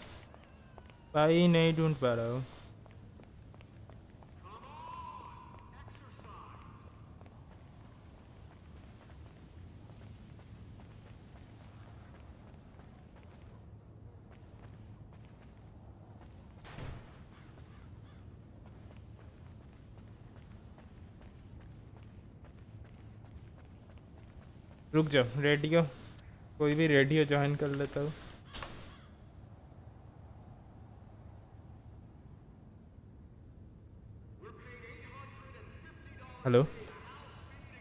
भाई, नहीं ढूंढ पा रहा हूँ। रुक जाओ रेडियो कोई भी रेडियो ज्वाइन कर लेता हूँ। Hello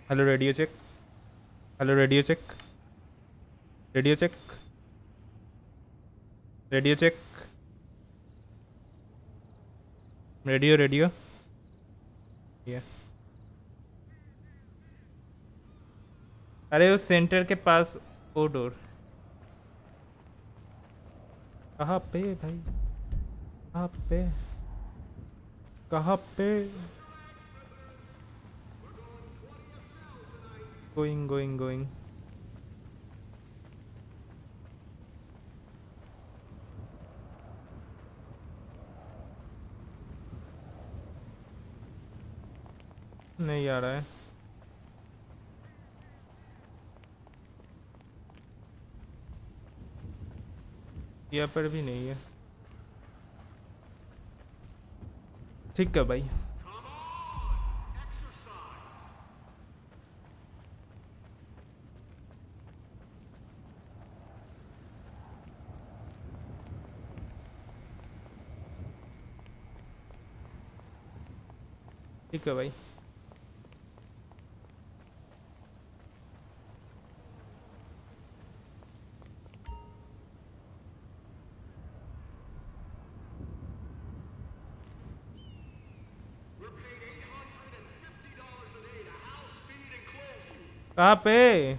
hello radio check hello radio check radio check radio check radio radio अरे, उस सेंटर के पास वो डोर कहाँ पे भाई? कहाँ पे? कहाँ पे? Going going going. नहीं आ रहा है। यहाँ पर भी नहीं है। ठीक है भाई। ठीक है भाई। कहाँ पे?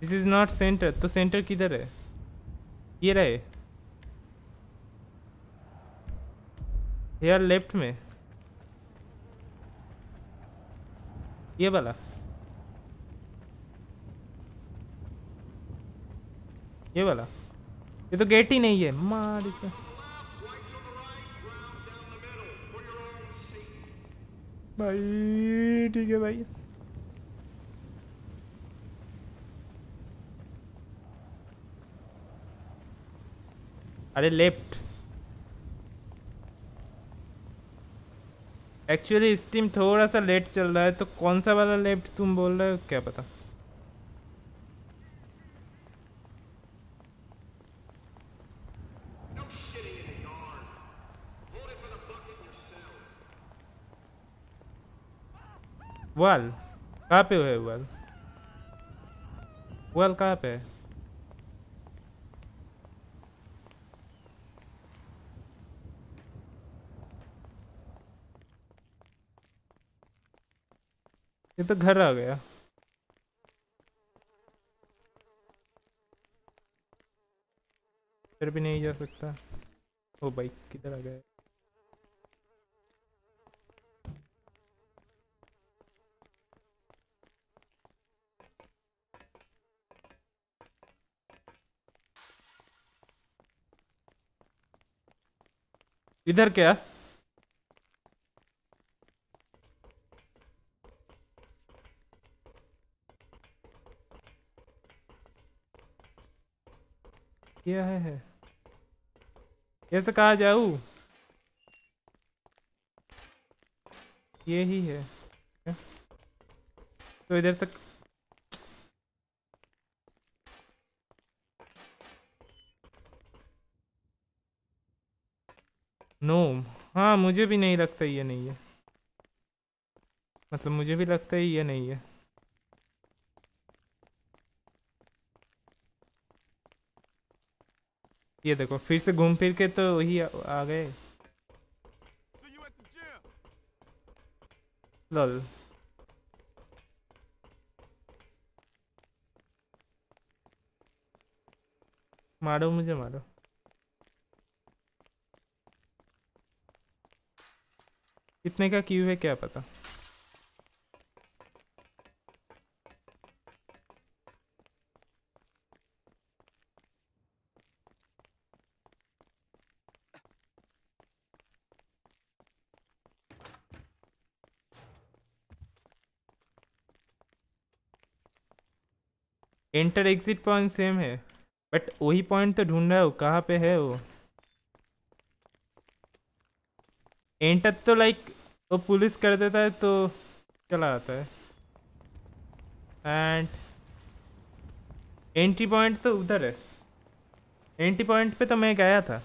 दिस इज़ नॉट सेंटर तो सेंटर किधर है? ये रहे। यार लेफ़्ट में। ये वाला। ये वाला। ये तो गेट ही नहीं है। मार इसे। भाई, ठीक है भाई। अरे लेफ़्ट एक्चुअली स्टीम थोड़ा सा लेट चल रहा है तो कौन सा वाला लेफ़्ट तुम बोल रहे हो? क्या पता? वाल कहाँ पे है? वाल वाल कहाँ पे? है ये तो घर आ गया। फिर भी नहीं जा सकता। ओ बाइक किधर आ गया? इधर क्या? क्या है? कैसे कहा जाऊ? ये ही है तो इधर से नो हाँ मुझे भी नहीं लगता ये नहीं है। मतलब मुझे भी लगता है ये नहीं है। ये देखो फिर से घूम फिर के तो वही आ, गए. लॉल। मारो मुझे मारो। कितने का क्यू है क्या पता? एंटर एग्जिट पॉइंट सेम है बट वही पॉइंट तो ढूंढ रहा हूँ, कहाँ पे है वो? एंटर तो लाइक वो पुलिस कर देता है तो चला आता है। एंड एंट्री पॉइंट तो उधर है। एंट्री पॉइंट पे तो मैं गया था।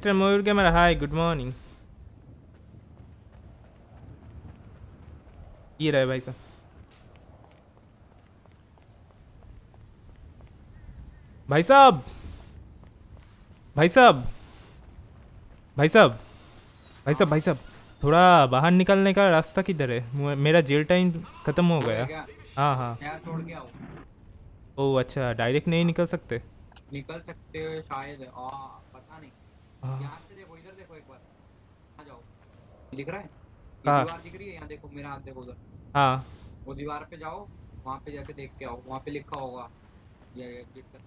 मिस्टर मयूर के मेरा हाय गुड मॉर्निंग। ये रहे भाई साहब। भाई साहब! भाई साहब! भाई साहब! भाई साहब भाई साहब थोड़ा बाहर निकलने का रास्ता किधर है? मेरा जेल टाइम ख़त्म हो गया। हाँ हाँ। ओह अच्छा डायरेक्ट नहीं निकल सकते? निकल सकते हो शायद आ, पता नहीं हाँ। यहाँ से देखो इधर देखो एक बार। आ जाओ। दिख रहा है? हाँ। दीवार दिख रही है? यहाँ देखो मेरा हाथ देखो उधर। हाँ। वो दीवार पे जाओ वहाँ पे जाके देख के आओ। वहाँ पे लिखा होगा। ये एग्जिट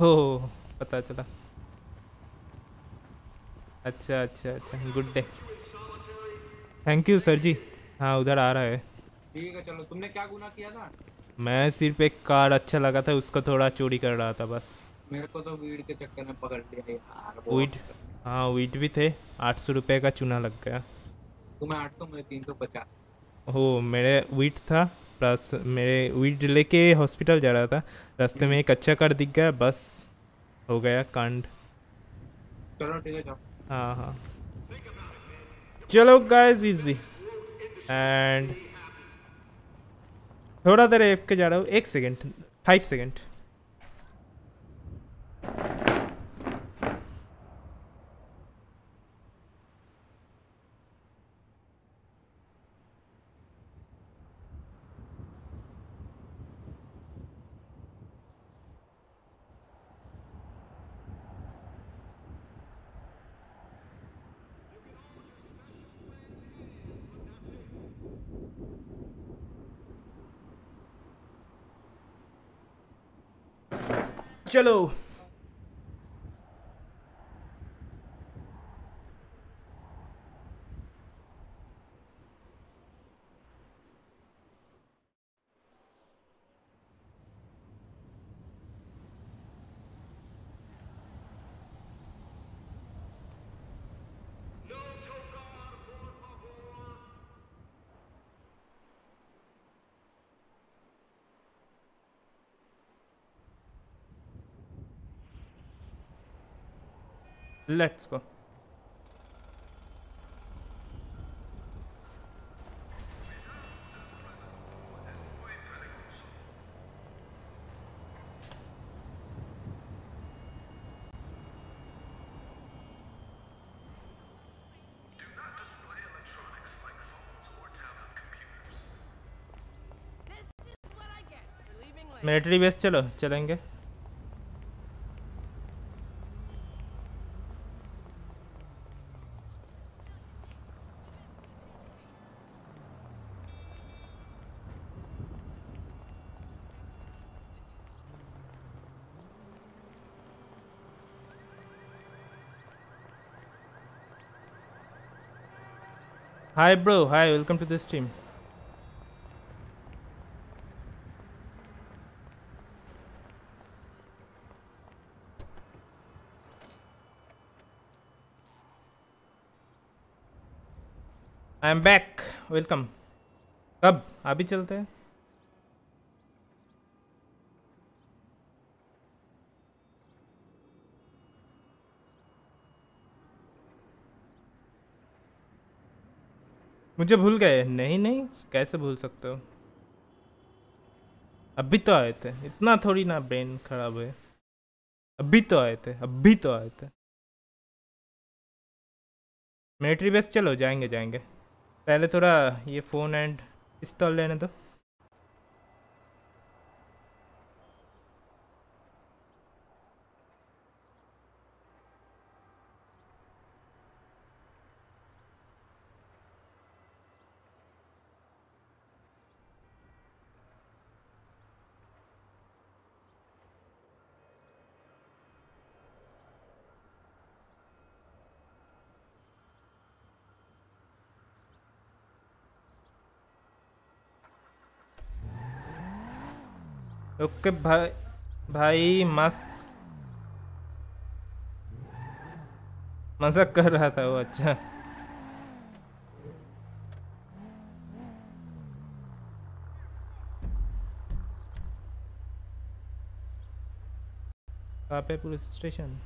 हो पता चला। अच्छा अच्छा अच्छा good day thank you sir ji. हाँ उधर आ रहा है। ठीक है चलो। तुमने क्या गुना किया था? मैं सिर्फ़ एक कार अच्छा लगा था उसका थोड़ा चोरी कर रहा था बस। मेरे को तो वीड के चक्कर में पकड़ लिया यार वीट हाँ वीट भी थे। आठ सौ रुपये का चूना लग गया। तुम्हें आठ सौ मुझे तीन सौ पचास। हो मेरे वीट था प्लस मेरे वीट लेके हॉस्पिटल जा रहा था। रास्ते में एक अच्छा कार दिख गया बस हो गया कांड। चलो ठीक है हाँ हाँ। चलो गाइस इजी एंड थोड़ा देर एफ़ के जा रहा हूँ एक सेकेंड फाइव सेकेंड चलो लेट्स गो मिलिट्री बेस चलो चलेंगे। Hi bro, hi, welcome to the stream. I am back welcome कब अभी चलते हैं मुझे भूल गए। नहीं नहीं, कैसे भूल सकते हो? अभी तो आए थे। इतना थोड़ी ना ब्रेन खराब है। अभी तो आए थे, अभी तो आए थे। मिलिट्री बेस चलो, जाएँगे जाएँगे। पहले थोड़ा ये फ़ोन एंड पिस्तौल लेने दो। ओके भाई भाई मस्त। मज़ाक कर रहा था वो अच्छा। कहाँ पे police station?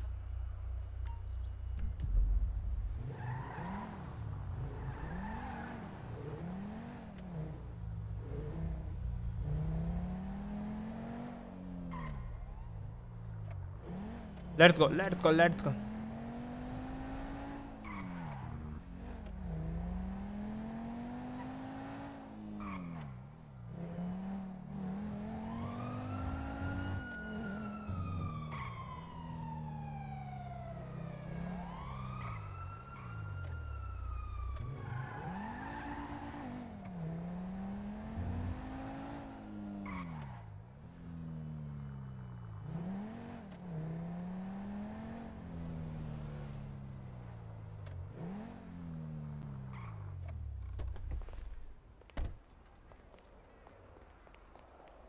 Let's go, let's go, let's go.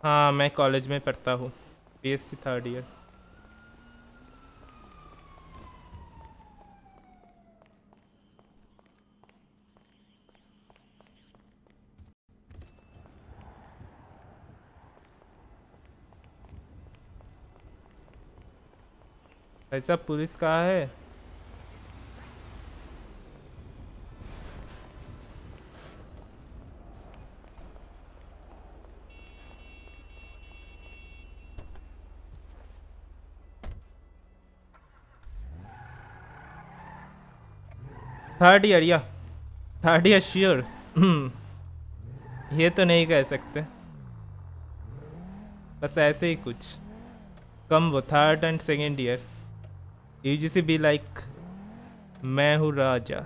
हाँ मैं कॉलेज में पढ़ता हूँ बीएससी थर्ड ईयर ऐसा पुलिस कहाँ है? थर्ड ईयर या थर्ड ईयर श्योर ये तो नहीं कह सकते। बस ऐसे ही कुछ। कम वो third and second year U G C B like मैं हूँ राजा।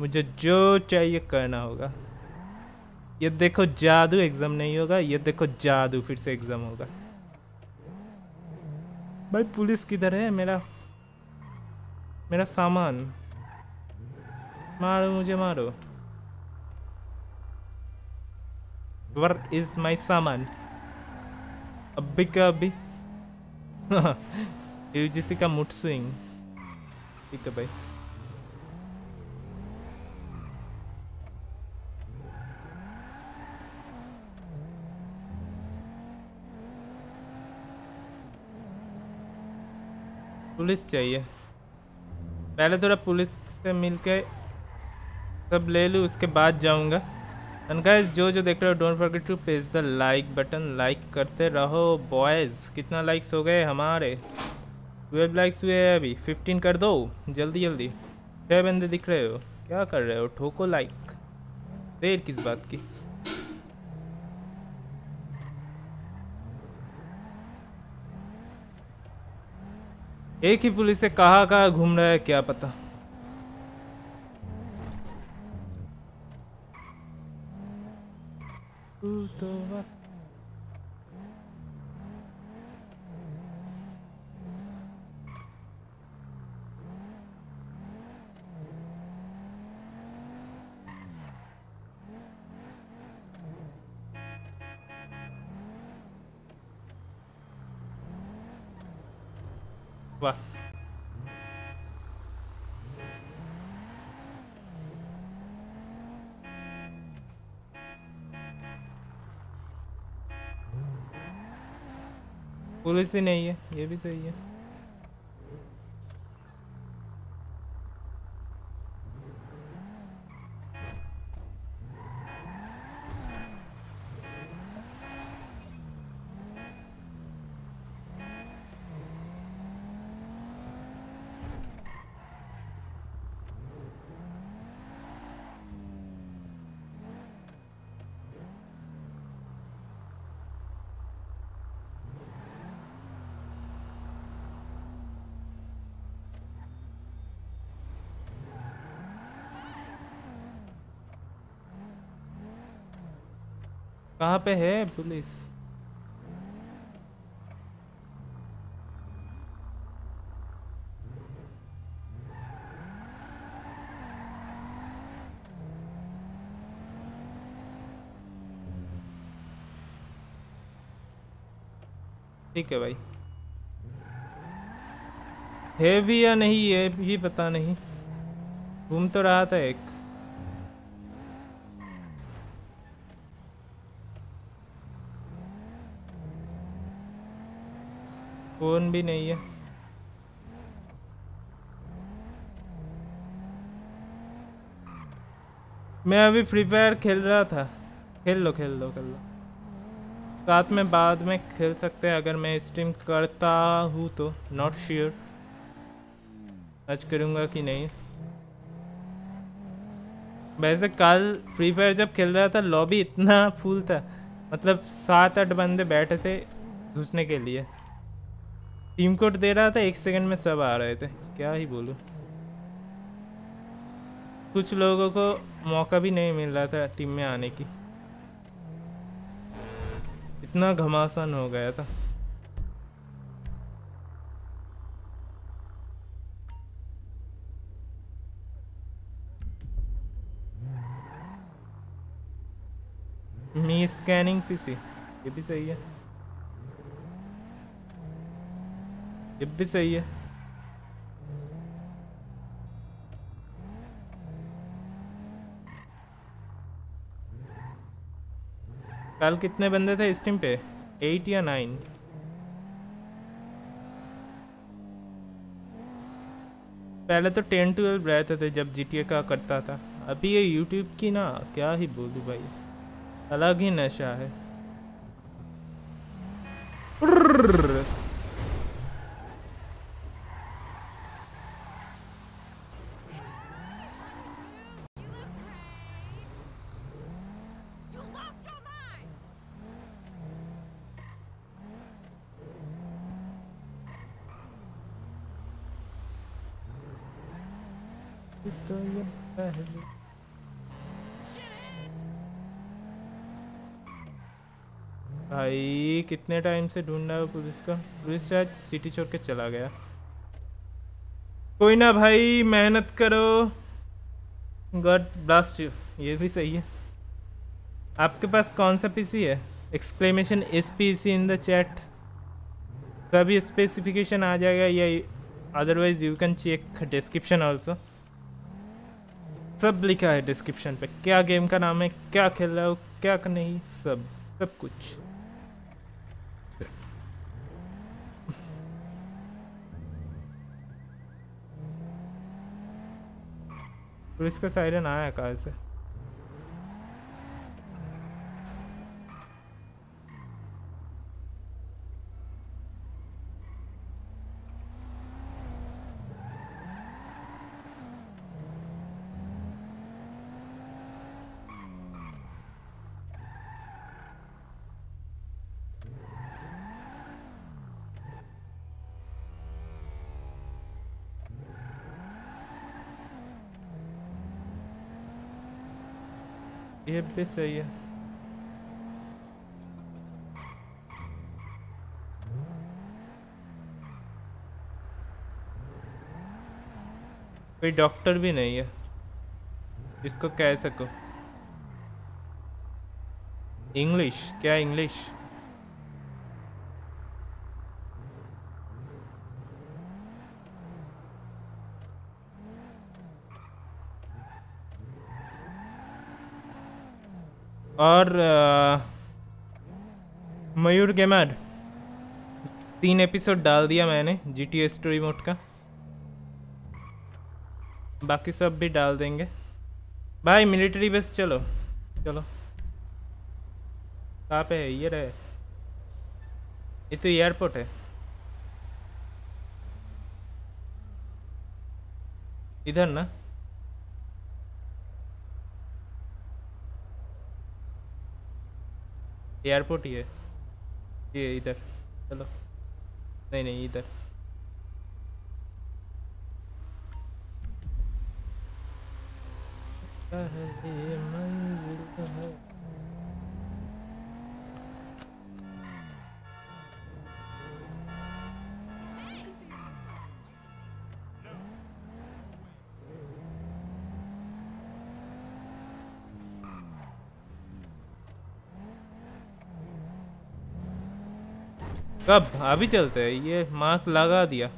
मुझे जो चाहिए करना होगा। ये देखो जादू एग्ज़ाम नहीं होगा, ये देखो जादू फिर से एग्ज़ाम होगा। भाई, पुलिस किधर है मेरा? मेरा सामान। मारो, मुझे मारो। वर इज़ माई सामान? अभी का अभी। *laughs* यूजीसी का मुट स्विंग ठीक है भाई। पुलिस चाहिए। पहले थोड़ा पुलिस से मिलके सब ले लूँ, उसके बाद जाऊँगा। एंड गाइस जो जो देख रहे हो don't forget to press the like button like करते रहो बॉयज़ कितना लाइक्स हो गए हमारे? ट्वेल्व लाइक्स हुए हैं अभी। फिफ्टीन कर दो। जल्दी जल्दी। छः बंदे दिख रहे हो। क्या कर रहे हो? ठोको लाइक देर किस बात की? एक ही पुलिस से कहाँ कहाँ घूम रहा है, क्या पता तू तो वक्त वाह पुलिस ही नहीं है ये भी सही है। कहाँ पे है पुलिस? ठीक है भाई। है भी या नहीं, ये भी पता नहीं। घूम तो रहा था एक फ़ोन भी नहीं है। मैं अभी फ्री फायर खेल रहा था। खेल लो खेल लो खेल लो। साथ में बाद में खेल सकते हैं, अगर मैं स्ट्रीम करता हूँ तो। नॉट श्योर आज करूँगा कि नहीं। वैसे कल फ्री फायर जब खेल रहा था लॉबी इतना फुल था। मतलब सात आठ बंदे बैठे थे घुसने के लिए। टीम कोड दे रहा था, एक सेकंड में सब आ रहे थे। क्या ही बोलूँ। कुछ लोगों को मौका भी नहीं मिल रहा था टीम में आने की। इतना घमासान हो गया था। मी स्कैनिंग पीसी, ये भी सही है। ये भी सही है। कल कितने बंदे थे इस टीम पे? एट या नाइन? पहले तो टेन ट्वेल्व रहते थे जब जीटीए का करता था। अभी ये यूट्यूब की ना, क्या ही बोलूँ भाई। अलग ही नशा है। कितने टाइम से ढूंढ रहा है पुलिस का? पुलिस शायद सिटी छोड़ के चला गया। कोई ना भाई, मेहनत करो। God bless you. ये भी सही है। आपके पास कौन सा पीसी है? Exclamation S P C in the chat सभी स्पेसिफिकेशन आ जाएगा या otherwise you can check description also सब लिखा है डिस्क्रिप्शन पे। क्या गेम का नाम है? क्या खेल रहा हो? क्या नहीं? सब सब कुछ। पुलिस का सायरन आया कहाँ से। ये भी सही है। कोई डॉक्टर भी नहीं है। इसको कह सको। इंग्लिश? क्या इंग्लिश? और मयूर गेमर। तीन एपिसोड डाल दिया मैंने जी टी स्टोरी मोड का। बाकी सब भी डाल देंगे। भाई मिलिट्री बेस चलो। चलो। कहाँ पे है? ये रहे। ये तो एयरपोर्ट है। इधर ना। एयरपोर्ट ही है। ये इधर चलो। नहीं नहीं इधर। मंजिल है कब? अभी चलते हैं। ये मार्क लगा दिया।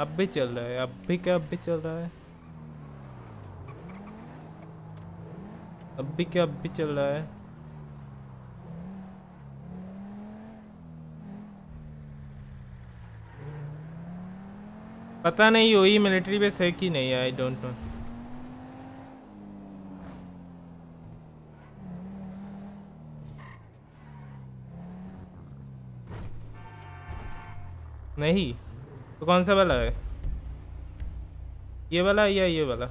अब भी चल रहा है। अब भी क्या? अब भी चल रहा है। अब भी क्या? अब भी चल रहा है। पता नहीं, वही मिलिट्री बेस है कि नहीं? आई डोंट नो नहीं? तो कौन सा वाला है? ये वाला या ये वाला?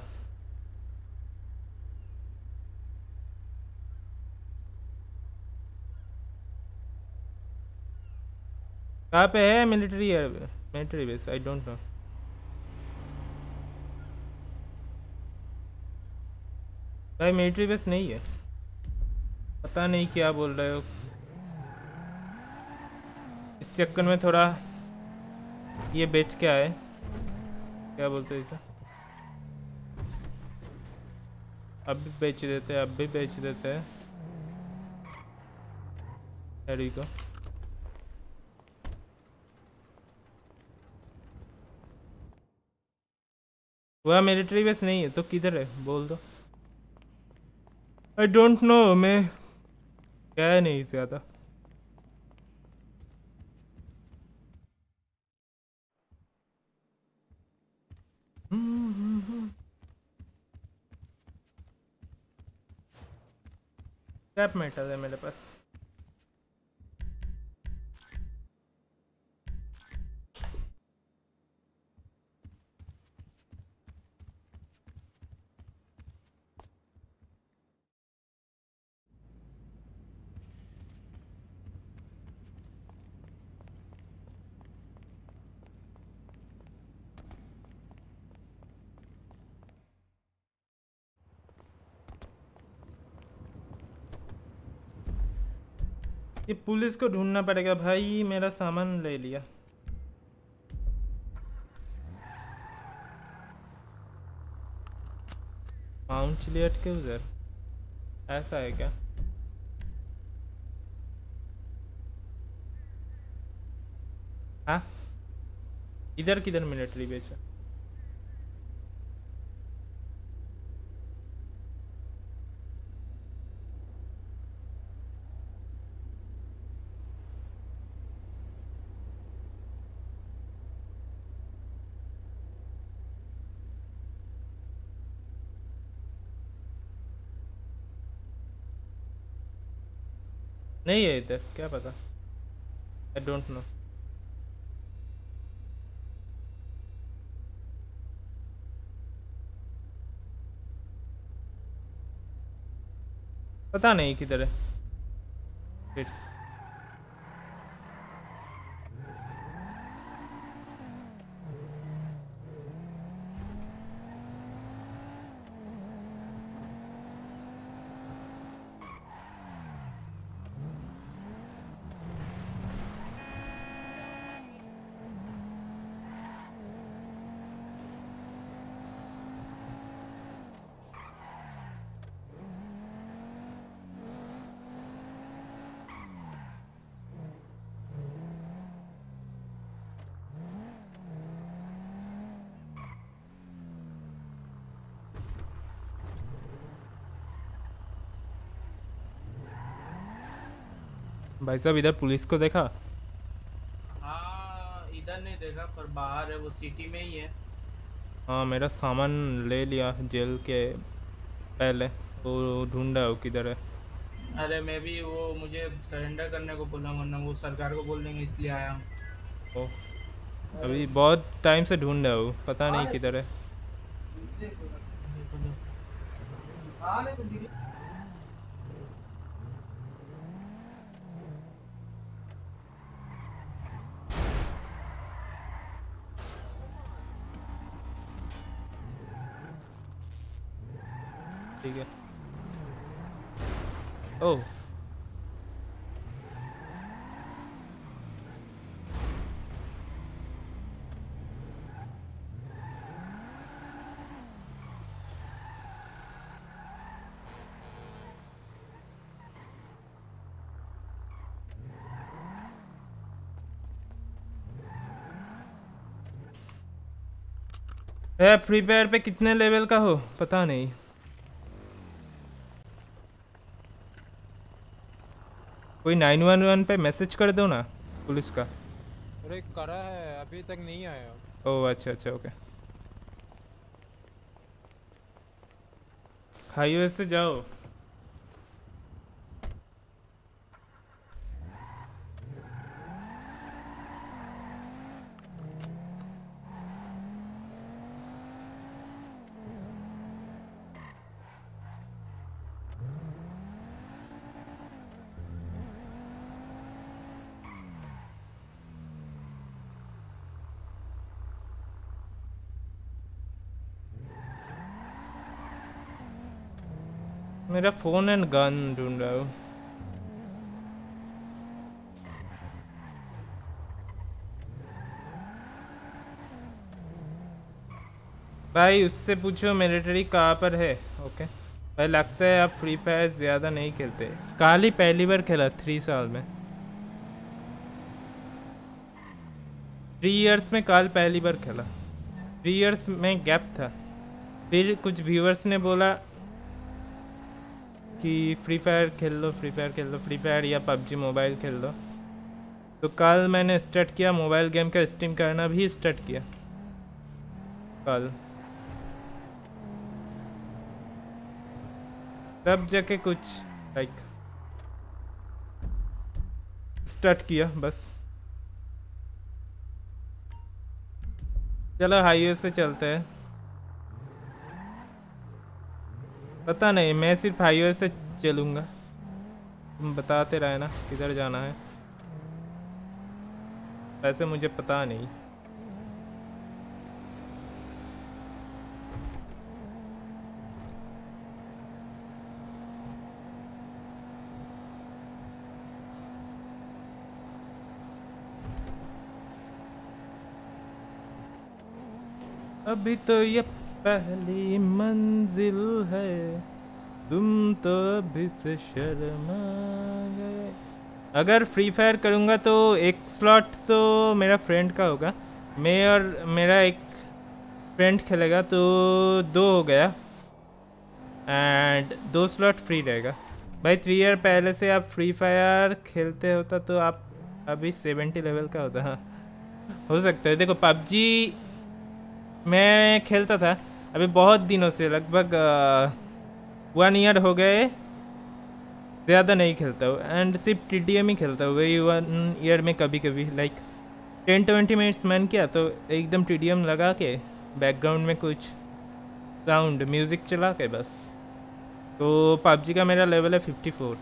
कहाँ पे है military military base I don't know भाई मिलिट्री बेस नहीं है। पता नहीं क्या बोल रहे हो। इस चक्कर में थोड़ा ये बेच क्या है क्या बोलते हैं इसे? अब भी बेच देते हैं, अब भी बेच देते हैं। को वह मिलिट्री बेस नहीं है तो किधर है? बोल दो। आई डोंट नो मैं क्या नहीं ज़्यादा। स्क्रैप मेटल है मेरे पास। पुलिस को ढूंढना पड़ेगा। भाई, मेरा सामान ले लिया। माउंट चिलियट के उधर। ऐसा है क्या? हाँ? इधर किधर मिलिट्री बेचा? नहीं है इधर क्या पता? आई डोंट नो पता नहीं किधर है। भाई साहब इधर पुलिस को देखा? देखा पर बाहर है वो सिटी में ही है। हाँ मेरा सामान ले लिया जेल के पहले। तो ढूंढा हो किधर है। अरे मैं भी वो मुझे सरेंडर करने को बोला वरना वो सरकार को बोल देंगे इसलिए आया हूँ। ओ अभी बहुत टाइम से ढूंढ रहा हूँ पता नहीं किधर है ठीक है ओह ए फ्री फायर पे कितने लेवल का हो? पता नहीं। कोई नाइन वन वन पे मैसेज कर दो ना पुलिस का। अरे करा है अभी तक नहीं आया। ओह अच्छा अच्छा ओके। हाईवे से जाओ। मेरा फ़ोन एंड गन ढूंढ रहा हूँ। भाई, उससे पूछो मिलिट्री कहाँ पर है? ओके भाई, लगता है आप फ्री फायर ज़्यादा नहीं खेलते। कल ही पहली बार खेला थ्री साल में। थ्री इयर्स में कल पहली बार खेला। थ्री इयर्स में गैप था। फिर कुछ व्यूअर्स ने बोला कि फ्री फायर खेल लो, फ्री फायर खेल लो, फ्री फायर या पबजी मोबाइल खेल लो। तो कल मैंने स्टार्ट किया मोबाइल गेम का स्ट्रीम करना भी स्टार्ट किया। कल। तब जाके कुछ लाइक स्टार्ट किया, बस। चलो हाईवे से चलते हैं। पता नहीं, मैं सिर्फ़ हाईवे से चलूँगा। तुम बताते रहे ना, किधर जाना है। वैसे मुझे पता नहीं। अभी तो ये पहली मंजिल है, तुम तो अभी से शर्मा गए। अगर फ्री फायर करूँगा तो एक स्लॉट तो मेरा फ्रेंड का होगा। मैं और मेरा एक फ्रेंड खेलेगा तो दो हो गया। एंड दो स्लॉट फ्री रहेगा। भाई थ्री ईयर पहले से आप फ्री फायर खेलते होता तो आप अभी सेवेंटी लेवल का होता हाँ। हो सकता है। देखो, पबजी मैं खेलता था। अभी बहुत दिनों से, लगभग वन ईयर हो गए, ज़्यादा नहीं खेलता हूँ। एंड सिर्फ़ टी डी एम ही खेलता हूँ। वही वन ईयर में कभी कभी like ten twenty minutes man किया तो एकदम टी डी एम लगा के बैकग्राउंड में कुछ साउंड म्यूज़िक चला के बस। तो पबजी का मेरा लेवल है फिफ्टी फोर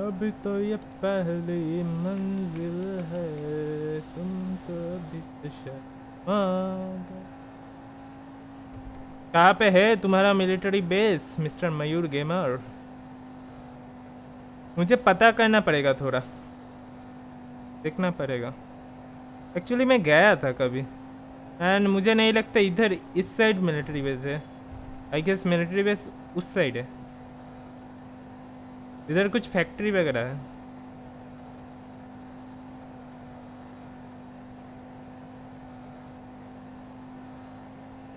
अभी तो ये पहली मंजिल है, तुम तो। कहाँ पे है तुम्हारा military base, mister Mayur gamer? मुझे पता करना पड़ेगा थोड़ा। देखना पड़ेगा। एक्चुअली मैं गया था कभी। एंड मुझे नहीं लगता इधर इस साइड मिलिट्री बेस है। आई गेस मिलिट्री बेस उस साइड है। इधर कुछ फैक्ट्री वगैरह है।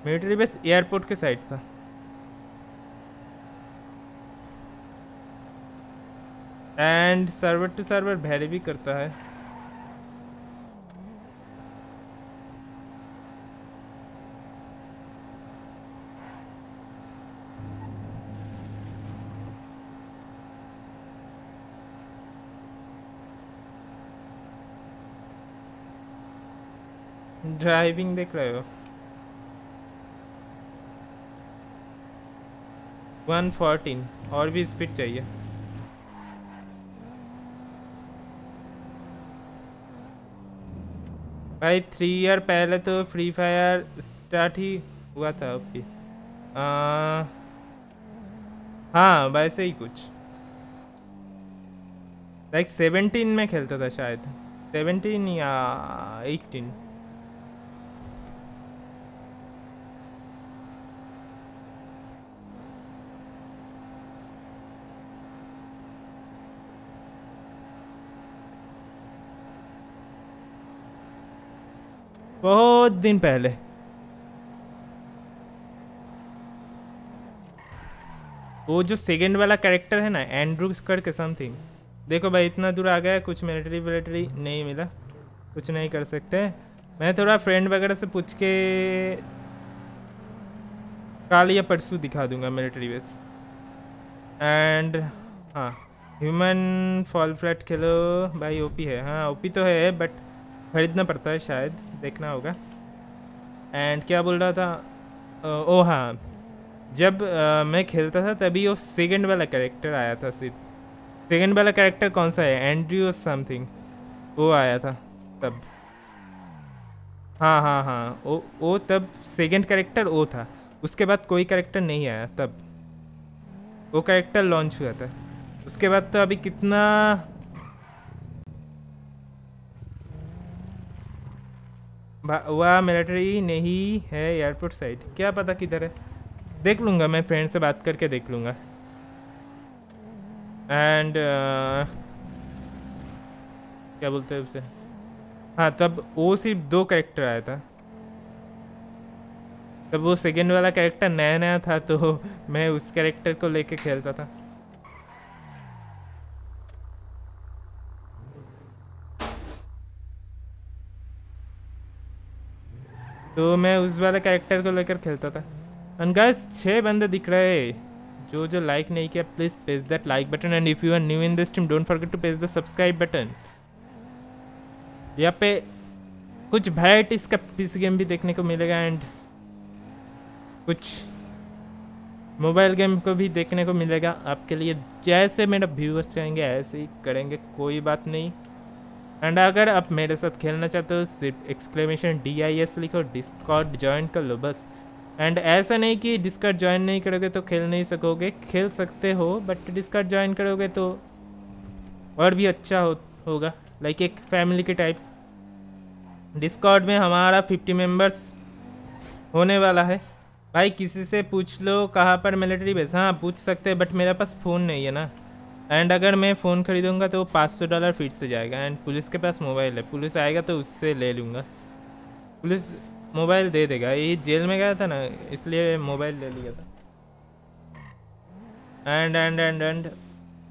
मिलिट्री बेस एयरपोर्ट के साइड था। And server to server vary भी करता है। ड्राइविंग देख रहे हो? वन फोर्टीन और भी स्पीड चाहिए। भाई थ्री ईयर पहले तो फ्री फायर स्टार्ट ही हुआ था अभी हाँ वैसे ही कुछ। लाइक सेवेंटीन में खेलता था शायद। सेवेंटीन या एटीन बहुत दिन पहले। वो जो सेकंड वाला कैरेक्टर है ना एंड्रू करके समथिंग देखो भाई, इतना दूर आ गया, कुछ मिलिट्री विलिट्री नहीं मिला। कुछ नहीं कर सकते। मैं थोड़ा फ्रेंड वगैरह से पूछ के कल या परसों दिखा दूँगा मिलिट्री बेस एंड हाँ ह्यूमन फॉल फ्लैट खेलो। भाई ओपी है। हाँ ओपी तो है बट खरीदना पड़ता है शायद। देखना होगा। एंड क्या बोल रहा था? ओ हाँ। जब आ, मैं खेलता था तभी वो सेकेंड वाला कैरेक्टर आया था सिर्फ़। सेकेंड वाला कैरेक्टर कौन सा है? एंड्रयू समथिंग वो आया था तब। हाँ हाँ हाँ। वो वो तब सेकेंड कैरेक्टर वो था। उसके बाद कोई कैरेक्टर नहीं आया तब। वो कैरेक्टर लॉन्च हुआ था। उसके बाद तो अभी कितना वह मिलिट्री नहीं है एयरपोर्ट साइड क्या पता किधर है? देख लूँगा मैं फ्रेंड से बात करके देख लूँगा. एंड uh, क्या बोलते हैं उसे? हाँ तब वो सिर्फ़ दो कैरेक्टर आया था. तब वो सेकेंड वाला कैरेक्टर नया नया था तो *laughs* मैं उस कैरेक्टर को लेके खेलता था. तो मैं उस वाले कैरेक्टर को लेकर खेलता था। एंड गाइस छः बंदे दिख रहे हैं। जो जो लाइक नहीं किया please press that like button and if you are new in this team don't forget to press the subscribe button यहाँ पे कुछ वैराइटीज़ का पीस गेम भी देखने को मिलेगा एंड कुछ मोबाइल गेम को भी देखने को मिलेगा। आपके लिए जैसे मेरा व्यूअर्स चाहेंगे, ऐसे ही करेंगे, कोई बात नहीं। एंड अगर आप मेरे साथ खेलना चाहते हो, सिर्फ़ एक्सक्लेमेशन डी आई एस लिखो डिस्कॉर्ड ज्वाइन कर लो बस। एंड ऐसा नहीं कि डिस्कॉर्ड ज्वाइन नहीं करोगे तो खेल नहीं सकोगे। खेल सकते हो बट डिस्कॉर्ड ज्वाइन करोगे तो और भी अच्छा हो, होगा। लाइक एक फैमिली के टाइप डिस्कॉर्ड में हमारा फिफ्टी मेंबर्स होने वाला है। भाई, किसी से पूछ लो, कहाँ पर मिलिट्री बेस हाँ पूछ सकते हैं बट मेरे पास फ़ोन नहीं है ना। एंड अगर मैं फ़ोन खरीदूँगा तो पाँच सौ डॉलर फिर से जाएगा। एंड पुलिस के पास मोबाइल है। पुलिस आएगा तो उससे ले लूँगा। पुलिस मोबाइल दे देगा। ये जेल में गया था ना, इसलिए मोबाइल ले लिया था। एंड एंड एंड एंड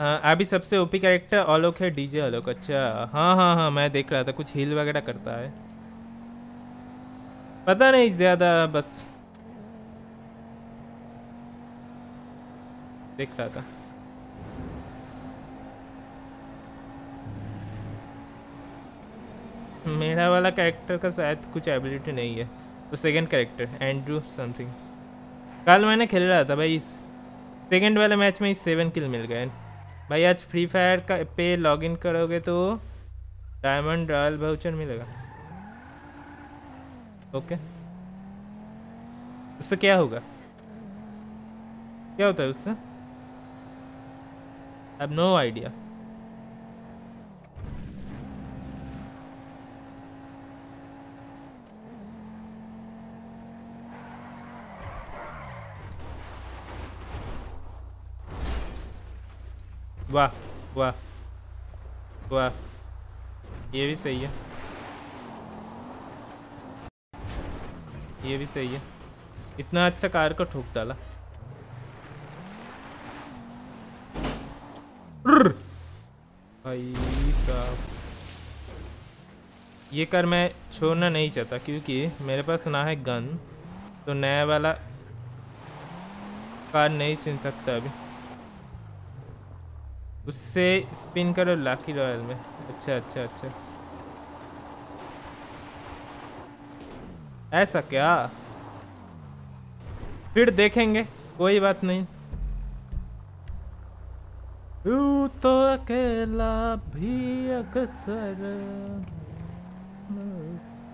अभी सबसे ओपी कैरेक्टर ऑलोक है डीजे ऑलोक अच्छा हाँ हाँ हाँ मैं देख रहा था। कुछ हिल वगैरह करता है। पता नहीं, ज़्यादा बस देख रहा था। मेरा वाला कैरेक्टर का शायद कुछ एबिलिटी नहीं है। तो सेकंड कैरेक्टर एंड्रू समथिंग कल मैंने खेल रहा था भाई इस सेकेंड वाले मैच में ही सेवन किल मिल गए। भाई आज फ्री फायर का पे लॉगिन करोगे तो डायमंड रॉयल वाउचर मिलेगा। ओके उससे क्या होगा? क्या होता है उससे? आई नो आइडिया वाह वाह वाह। ये भी सही है। ये भी सही है। इतना अच्छा कार को ठोक डाला। भाई साहब। ये कर मैं छोड़ना नहीं चाहता क्योंकि मेरे पास ना है गन तो नया वाला कार नहीं छीन सकता अभी। उससे स्पिन करो लाकी रॉयल में। अच्छा अच्छा अच्छा। ऐसा क्या? फिर देखेंगे, कोई बात नहीं। तू तो अकेला भी अक्सर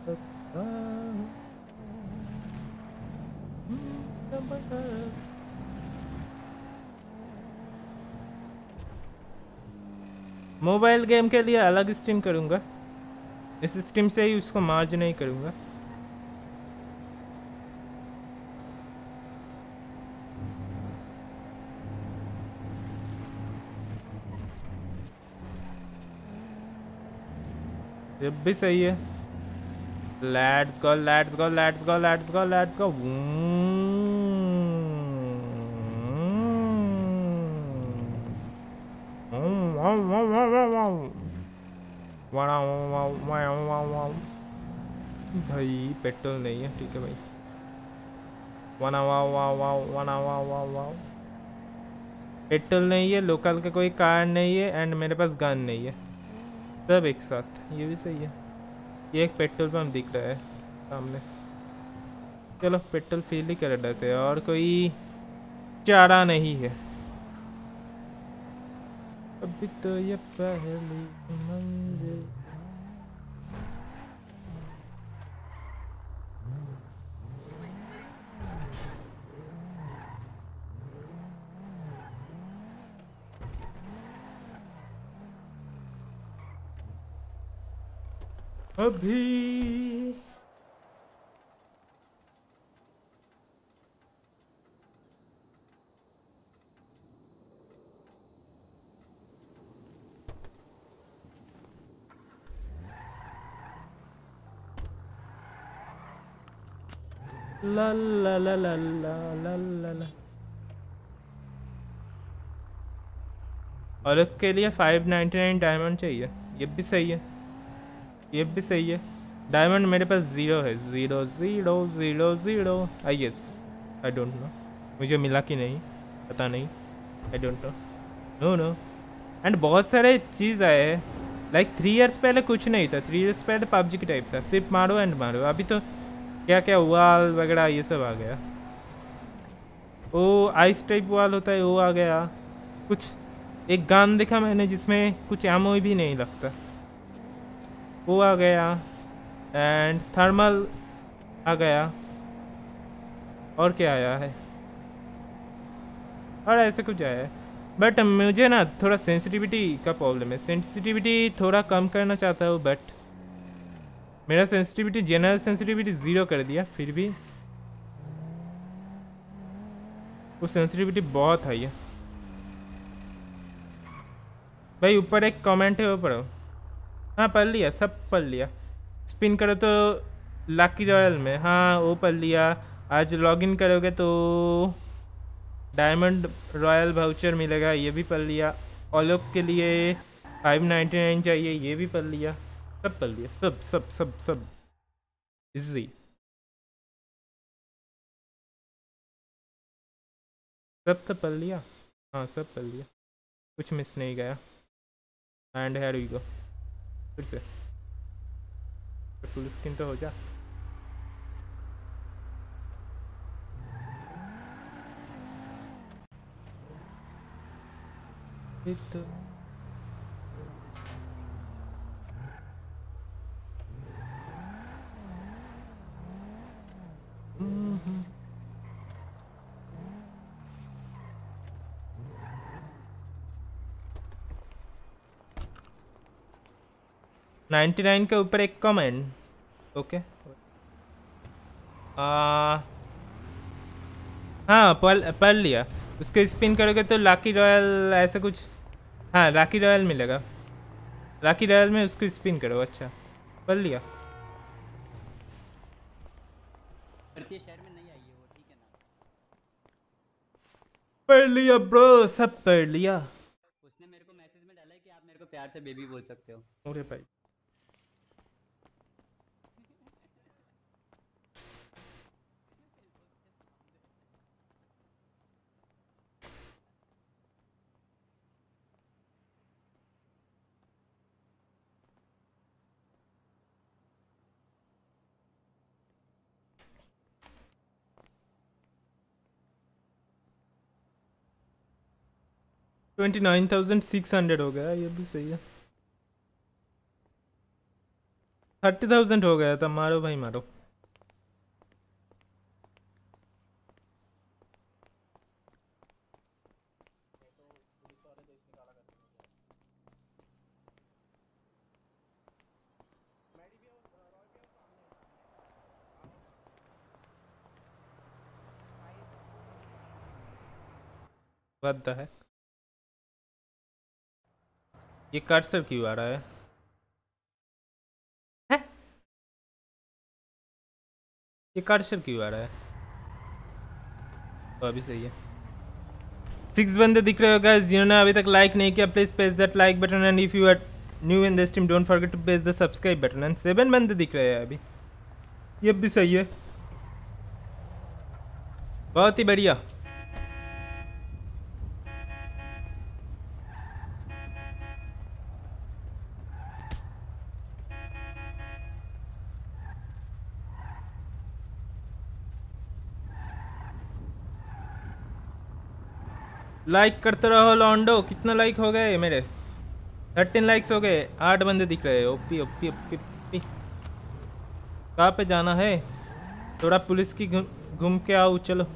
सकता मोबाइल गेम के लिए अलग स्ट्रीम करूँगा। इस स्ट्रीम से ही उसको मार्ज नहीं करूँगा। ये भी सही है। Let's go let's go let's go let's go let's go भाई, पेट्रोल नहीं है, ठीक है भाई। Wanna wow wow wow wanna wow wow wow petrol नहीं है, लोकल का कोई कार नहीं है एंड मेरे पास गन नहीं है। सब एक साथ, ये भी सही है। ये एक पेट्रोल पंप दिख रहा है, सामने। चलो, पेट्रोल फिल ही कर देते हैं और कोई चारा नहीं है। अभी तो ये पहली मंजिल अभी La la la la la la la la. और उसके लिए 599 डायमंड चाहिए। ये भी सही है। ये भी सही है। डायमंड मेरे पास ज़ीरो है। Zero zero zero zero I yes I don't know मुझे मिला कि नहीं? पता नहीं। I don't know no no and बहुत सारे चीज़ आए हैं। लाइक थ्री इयर्स पहले कुछ नहीं था। थ्री इयर्स पहले पबजी की टाइप था। सिर्फ़ मारो एंड मारो। अभी तो क्या क्या वाल वगैरह ये सब आ गया। वो आइस टाइप वाल होता है, वो आ गया। कुछ, एक गान देखा मैंने जिसमें कुछ एमओ भी नहीं लगता। वो आ गया। एंड थर्मल आ गया। और क्या आया है? और ऐसे कुछ आया है। बट मुझे ना थोड़ा सेंसिटिविटी का प्रॉब्लम है। सेंसिटिविटी थोड़ा कम करना चाहता हूँ बट मेरा सेंसिटिविटी जनरल सेंसिटिविटी ज़ीरो कर दिया, फिर भी वो सेंसिटिविटी बहुत हाई है। भाई, ऊपर एक कमेंट है, वो पढ़ो। हाँ पढ़ लिया, सब पढ़ लिया। स्पिन करो तो लाकी रॉयल में। हाँ वो पढ़ लिया। आज लॉगिन करोगे तो डायमंड रॉयल वाउचर मिलेगा, ये भी पढ़ लिया। ऑलोक के लिए फाइव नाइन्टी नाइन चाहिए, ये भी पढ़ लिया। सब पढ़ लिया सब सब सब सब। इजी सब तो पढ़ लिया हाँ सब पढ़ लिया कुछ मिस नहीं गया। एंड हेयर वी गो फिर से। फुल स्किन तो हो जा। तो नाइन्टी नाइन के ऊपर एक कमेंट ओके हाँ पढ़ पढ़ लिया. उसके स्पिन करोगे तो लाकी रॉयल ऐसा कुछ हाँ लाकी रॉयल मिलेगा. लाकी रॉयल में उसको स्पिन करो अच्छा. पढ़ लिया. शहर में नहीं आई है वो ठीक है ना? पढ़ लिया ब्रो सब पढ़ लिया। उसने मेरे को मैसेज में डाला है कि आप मेरे को प्यार से बेबी बोल सकते हो। अरे भाई। Twenty nine thousand six hundred हो गया, ये भी सही है थर्टी थाउज़ेंड हो गया था, मारो भाई, मारो What the? ये कर्सर क्यों आ रहा है? ये कर्सर क्यों आ रहा है? तो अभी सही है। सिक्स बंदे दिख रहे हो गाइस जिन्होंने अभी तक लाइक नहीं किया please press that like button and if you are new in the stream don't forget to press the subscribe button and seven बंदे दिख रहे हैं अभी। ये भी सही है। बहुत ही बढ़िया। लाइक करते रहो, लॉन्डो। कितना लाइक हो गए मेरे? थर्टीन लाइक्स हो गए। आठ बंदे दिख रहे ओपी ओपी ओपी ओपी। कहाँ पे जाना है? थोड़ा पुलिस की घूम के आओ, चलो।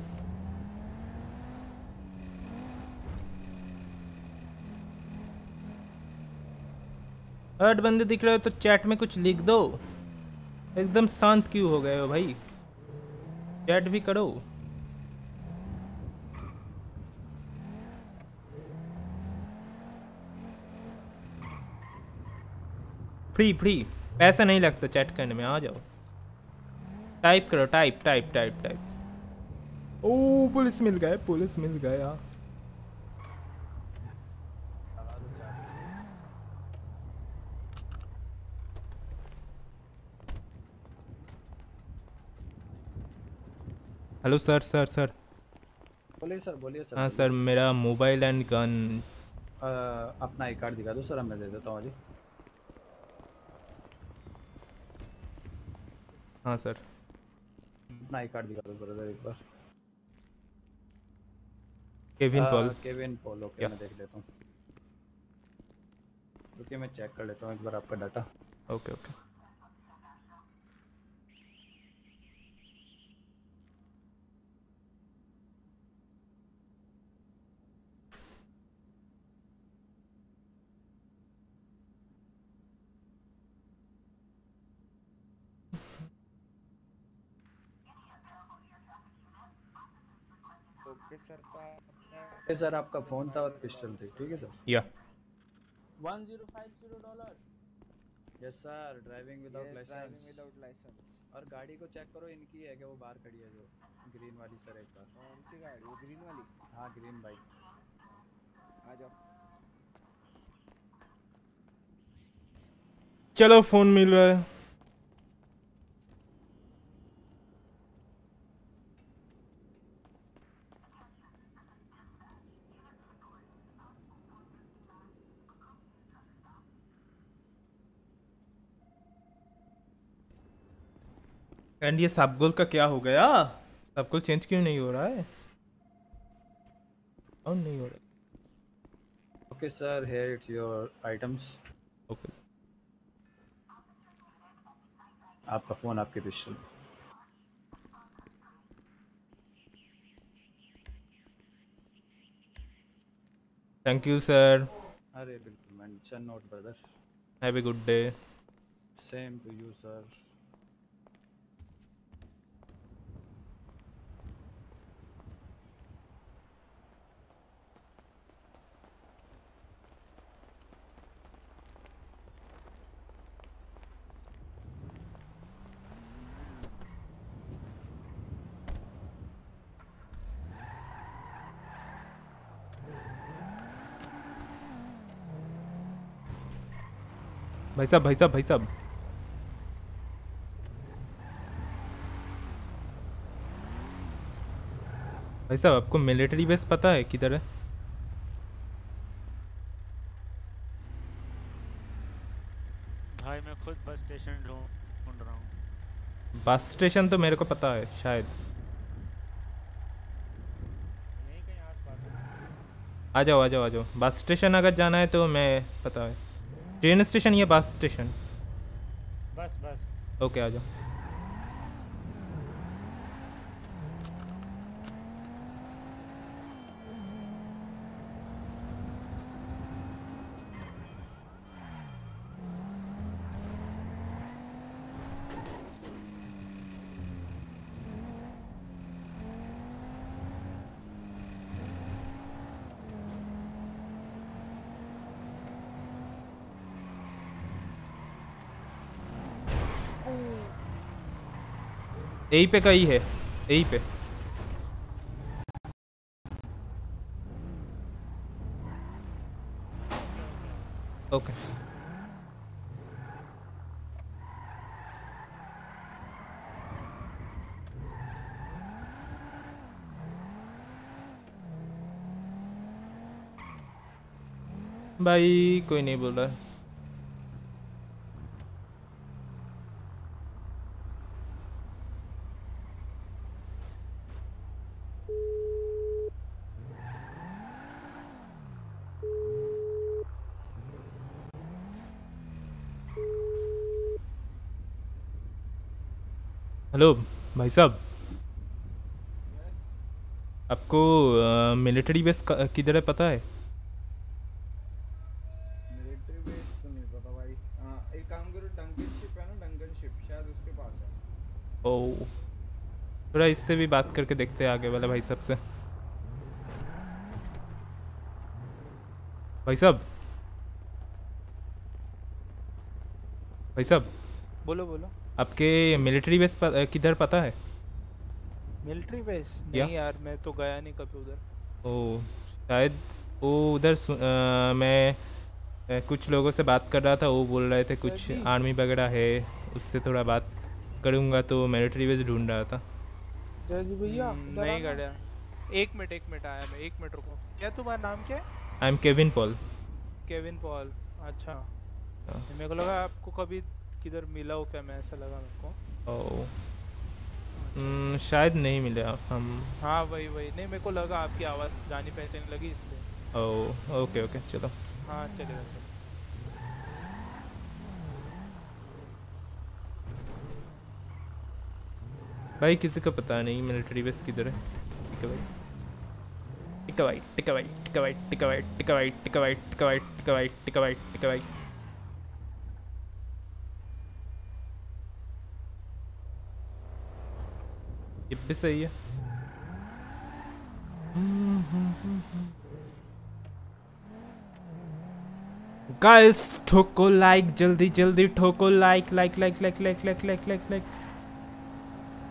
आठ बंदे दिख रहे हो तो चैट में कुछ लिख दो। एकदम शांत क्यों हो गए हो भाई? चैट भी करो। फ्री फ्री पैसा नहीं लगता चैट करने में आ जाओ। टाइप करो type type type type oh police मिल गए पुलिस मिल गया। हेलो सर सर सर बोलिए सर बोलिए सर। हाँ सर मेरा मोबाइल एंड गन अपना आई कार्ड दिखा दो सर मैं दे देता हूँ जी हाँ सर। अपना आई कार्ड दिखा दो ब्रदर एक बार। Kevin Paul. Kevin Paul okay. मैं देख लेता हूँ। ओके मैं चेक कर लेता हूँ एक बार आपका data. Okay okay. Okay sir तो सर आपका फ़ोन था और पिस्टल थी ठीक है sir? Yeah. 1050 dollar yes sir driving without Yes, driving licence और गाड़ी को चेक करो इनकी है कि वो बाहर खड़ी है जो ग्रीन वाली सर एक बार। कौन सी गाड़ी? वो ग्रीन वाली? हाँ ग्रीन बाइक आ जाओ। चलो फ़ोन मिल रहा है। एंड ये सब गोल का क्या हो गया? सब गोल चेंज क्यों नहीं हो रहा है? और नहीं हो रहा okay sir here it's your items okay आपका फ़ोन आपके पिस्टल थैंक यू सर अरे बिल्कुल mention not brother have a good day same to you sir भाई साहब भाई साहब भाई साहब। भाई साहब आपको मिलिट्री बेस पता है किधर है? भाई मैं खुद बस स्टेशन ढूंढ रहा हूँ। बस स्टेशन तो मेरे को पता है शायद। आ जाओ आ जाओ आ जाओ। बस स्टेशन अगर जाना है तो मैं पता है। ट्रेन स्टेशन या बस स्टेशन? बस बस। ओके आ जाओ। यहीं पे कहीं है यही पे। ओके। भाई कोई नहीं बोल रहा है। हेलो भाई साहब। आपको मिलिट्री बेस किधर है पता है? मिलिट्री बेस तो नहीं पता भाई। हाँ एक काम करो डंकन शिप है ना डंकन शिप शायद उसके पास है। ओ थोड़ा इससे भी बात करके देखते हैं आगे वाले भाई साहब से। भाई साहब। भाई साहब। बोलो बोलो। आपके मिलिट्री बेस किधर पता है? मिलिट्री बेस या? नहीं यार मैं तो गया नहीं कभी उधर। ओ शायद वो उधर मैं कुछ लोगों से बात कर रहा था वो बोल रहे थे कुछ आर्मी वगैरह है उससे थोड़ा बात करूँगा तो मिलिट्री बेस ढूंढ रहा था। जी भैया हम्म, नहीं गया। एक मिनट एक मिनट आया मैं एक मिनट रुको। क्या तुम्हारा नाम क्या है? I am Kevin Paul Kevin Paul अच्छा। हाँ। मेरे को लगा आपको कभी किधर मिला हो क्या? मैं ऐसा लगा मेरे को। ओ हम्म, शायद नहीं मिले आप हम हाँ वही वही। नहीं मेरे को लगा आपकी आवाज़ जानी पहचानी लगी इसलिए। ओ ओके ओके चलो। हाँ चलेगा चलो भाई किसी का पता नहीं मिलिट्री बेस किधर है। ठीक है भाई टिका भाई टिका भाई टिका भाई टिका भाई टिका भाई टिका भाई टिका भाई टिका भाई टिका भाई टिका भाई ये भी सही है गाइस ठोको लाइक जल्दी जल्दी ठोको like like like like like like like like like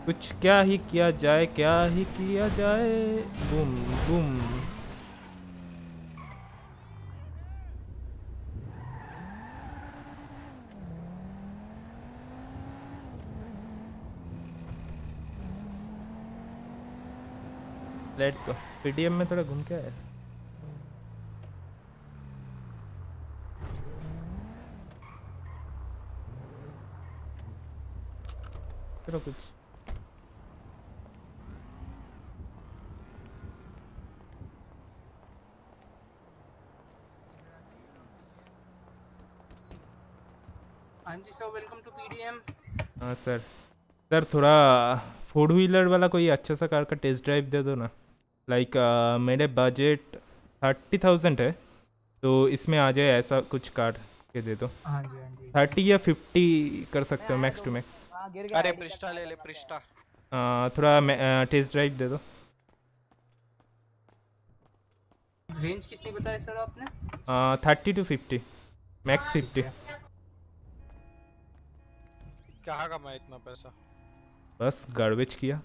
कुछ क्या ही किया जाए, क्या ही किया जाए। बूम बूम लेट को पीडीएम में थोड़ा घूम के आया। चलो कुछ। हाँ जी सर वेलकम टू पीडीएम हाँ सर सर थोड़ा फोर व्हीलर वाला कोई अच्छा सा कार का टेस्ट ड्राइव दे दो ना। लाइक मेरे बजट थर्टी थाउज़ेंड है तो इसमें आ जाए ऐसा कुछ कार के दे दो। हाँ जी हाँ जी। थर्टी या फिफ्टी कर सकते हो मैक्स टू मैक्स अरे पृष्ठा ले ले पृष्ठा। थोड़ा टेस्ट ड्राइव दे दो। रेंज कितनी बताई सर आपने? Thirty two fifty max fifty कहाँ कमाया इतना पैसा? बस गार्बेज किया।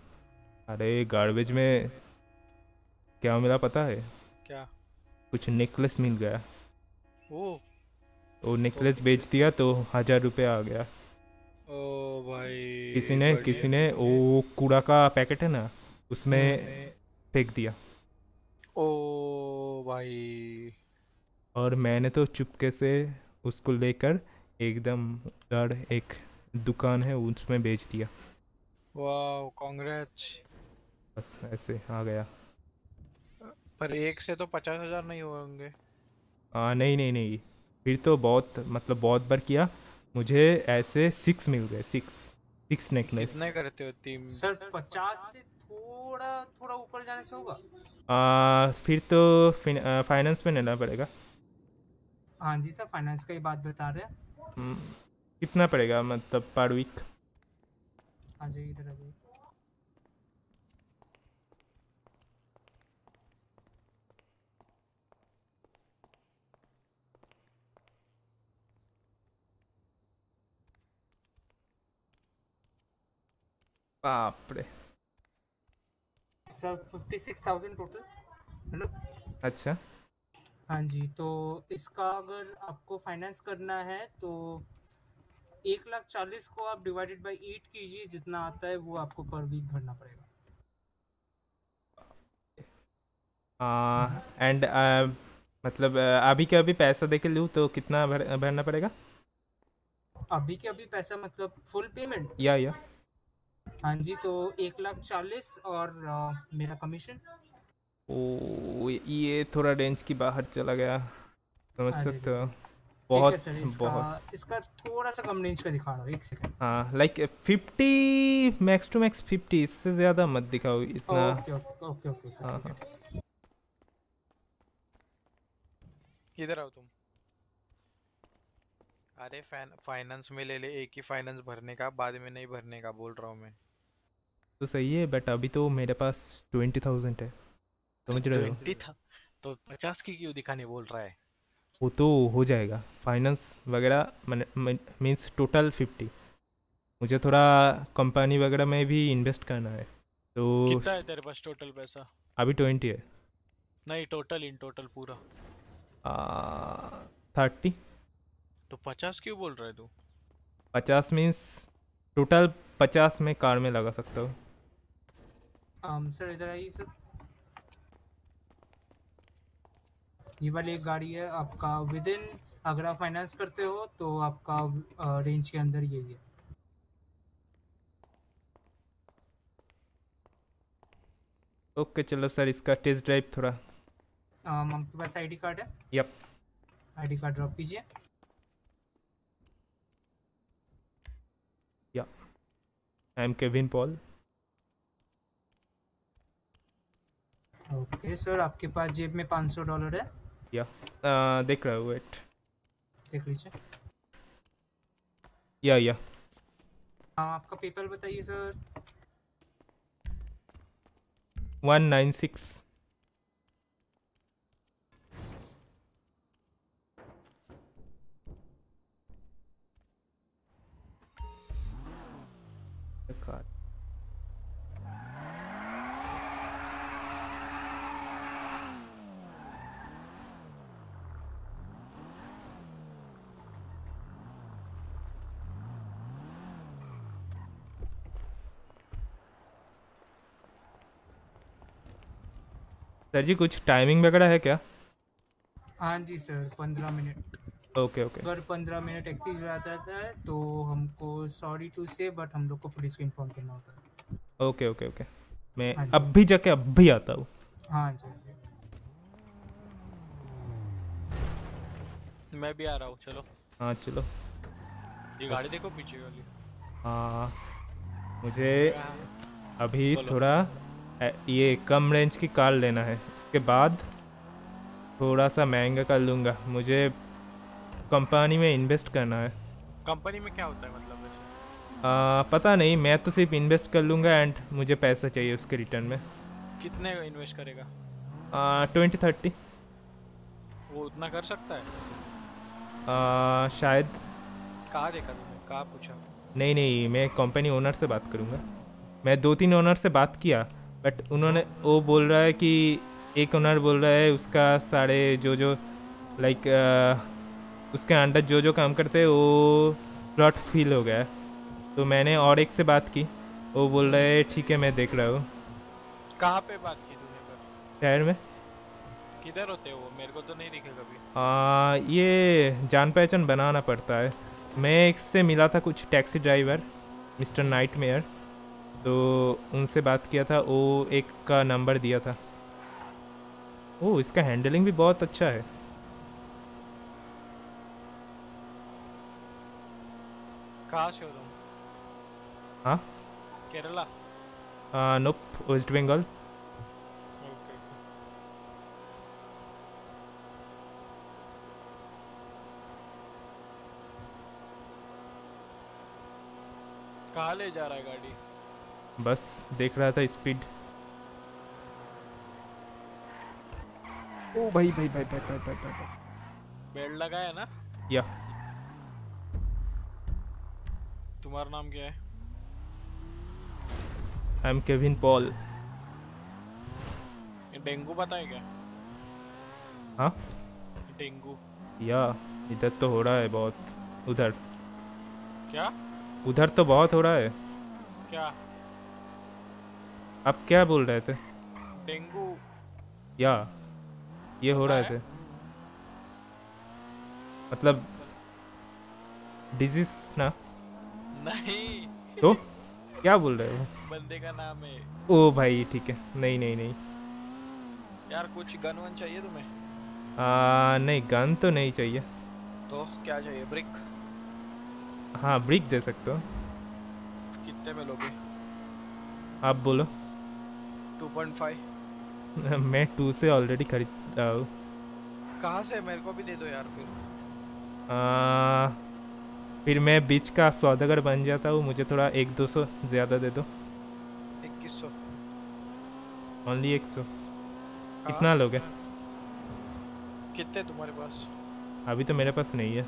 अरे गार्बेज में क्या मिला पता है? क्या? कुछ नेकलेस मिल गया। ओ। वो नेकलेस बेच दिया तो हज़ार रुपये आ गया। ओ भाई किसी ने किसी ने वो कूड़ा का पैकेट है ना उसमें फेंक दिया। ओ भाई। और मैंने तो चुपके से उसको लेकर एकदम उधर एक दुकान है उसमें बेच दिया। वाह कांग्रेट्स बस ऐसे आ गया। पर एक से तो पचास हज़ार नहीं हुए होंगे। आ, नहीं नहीं नहीं। फिर तो बहुत मतलब बहुत बार किया। मुझे ऐसे सिक्स मिल गए सिक्स सिक्स नेकलेस कितने करते हो तीन? सर पचास से थोड़ा थोड़ा ऊपर जाने से होगा। आ, फिर तो फिन, आ, फाइनेंस में लेना पड़ेगा। हाँ जी सर फाइनेंस का ही बात बता रहे हैं। हम्म, कितना पड़ेगा मतलब पर वीक आ जाइए इधर आ जाइए। बाप रे sir fifty six thousand total hello अच्छा। हाँ जी तो इसका अगर आपको फाइनेंस करना है तो एक लाख चालीस को आप डिवाइडेड बाई एट कीजिए जितना आता है वो आपको पर वीक भरना पड़ेगा। एंड uh, uh, मतलब आ, अभी के अभी पैसा दे के लूँ तो कितना भर, भरना पड़ेगा? अभी के अभी पैसा मतलब फुल पेमेंट या या। हाँ जी तो एक लाख चालीस और अ, मेरा कमीशन ओ ये थोड़ा रेंज की बाहर चला गया। समझ सकते हो। बहुत सर इसका बहुत। इसका थोड़ा सा कम रेंज का दिखा रहा हूँ एक सेकंड हाँ like fifty max two max fifty इससे ज़्यादा मत दिखाओ इतना। Okay okay okay okay okay हाँ। हाँ। इधर आओ तुम। अरे फ़ैन फाइनेंस में ले ले एक ही फाइनेंस भरने का बाद में नहीं भरने का बोल रहा हूँ मैं। तो सही है बट अभी तो मेरे पास ट्वेंटी थाउज़ेंड है। समझ रहे हो? ट्वेंटी था? तो पचास की क्यों दिखाने बोल रहा है? वो तो हो जाएगा। फाइनेंस वगैरह मीन्स टोटल फिफ्टी मुझे थोड़ा कंपनी वगैरह में भी इन्वेस्ट करना है। तो कितना है तेरे पास टोटल पैसा? अभी ट्वेंटी है। नहीं टोटल इन टोटल पूरा। थर्टी तो पचास क्यों बोल रहा है तू? पचास मीन्स टोटल पचास में कार में लगा सकता हूँ। Um, सर इधर आइए सर ये वाली एक गाड़ी है आपका विद इन अगर आप फाइनेंस करते हो तो आपका रेंज के अंदर यही है। ओके चलो सर इसका टेस्ट ड्राइव थोड़ा। Um, आपके पास आईडी कार्ड है? यप आईडी कार्ड ड्रॉप कीजिए या I am Kevin Paul okay sir आपके पास जेब में 500 डॉलर है? या देख रहा हूँ वेट देख लीजिए। या या. हाँ आपका पेपर बताइए sir one nine six sir जी कुछ टाइमिंग वगैरह है क्या? हाँ जी सर पंद्रह मिनट। ओके ओके अगर पंद्रह मिनट एक्सीज आ जाता है तो हमको सॉरी टू से बट हम लोग को पुलिस को इन्फॉर्म करना होता है। ओके ओके ओके मैं हाँ अब भी जाके अब भी आता हूँ। हाँ जी। मैं भी आ रहा हूँ चलो। हाँ चलो। ये गाड़ी देखो पीछे वाली। हाँ। मुझे अभी थोड़ा ये कम रेंज की कार लेना है। उसके बाद थोड़ा सा महँगा कर लूँगा। मुझे कंपनी में इन्वेस्ट करना है। कंपनी में क्या होता है मतलब आ, पता नहीं मैं तो सिर्फ़ इन्वेस्ट कर लूँगा एंड मुझे पैसा चाहिए उसके रिटर्न में। कितने इन्वेस्ट करेगा? ट्वेंटी थर्टी वो उतना कर सकता है? आ, शायद। कहाँ देखा तुमने कहाँ पूछा? नहीं नहीं मैं कंपनी ओनर से बात करूँगा। मैं दो तीन ओनर से बात किया। बट उन्होंने वो बोल रहा है कि एक ओनर बोल रहा है उसका सारे जो जो लाइक उसके अंडर जो जो काम करते हैं वो स्लॉट फील हो गया। तो मैंने और एक से बात की वो बोल रहा है ठीक है मैं देख रहा हूँ। कहाँ पे बात की तूने पर? शहर में। किधर होते हो? मेरे को तो नहीं दिखे कभी। आ, ये जान पहचान बनाना पड़ता है। मैं एक से मिला था कुछ taxi driver mister Knight Mayer तो उनसे बात किया था वो एक का नंबर दिया था। ओ इसका हैंडलिंग भी बहुत अच्छा है। कहाँ से हो तुम? हाँ? केरला? नोप वेस्ट बंगाल कहाँ ले जा रहा है गाड़ी? बस देख रहा था स्पीड। ओ भाई भाई भाई भाई भाई भाई भाई, भाई। बेल्ट लगाया ना? या। तुम्हारा नाम क्या है? आई एम केविन पॉल ये डेंगू पता है क्या? हाँ? डेंगू। या इधर तो हो रहा है बहुत। उधर। क्या? उधर तो बहुत हो रहा है। क्या? आप क्या बोल रहे थे? डेंगू। या ये हो रहा थे मतलब डिज़ीज़ ना? नहीं। तो? क्या बोल रहे हो? बंदे का नाम है। ओ भाई ठीक है। नहीं नहीं नहीं। यार कुछ गन वन चाहिए तुम्हें? आ, नहीं गन तो नहीं चाहिए। तो क्या चाहिए? ब्रिक? हाँ ब्रिक दे सकते हो। कितने में लोगे? आप बोलो। 2.5 *laughs* मैं टू से ऑलरेडी खरीद रहा हूँ। कहाँ से? मेरे को भी दे दो यार फिर। आ, फिर मैं बीच का सौदागर बन जाता हूँ। मुझे थोड़ा एक दो सौ ज़्यादा दे दो। इक्कीस सौ। ओनली एक सौ। कितना लोगे? कितने तुम्हारे पास? अभी तो मेरे पास नहीं है।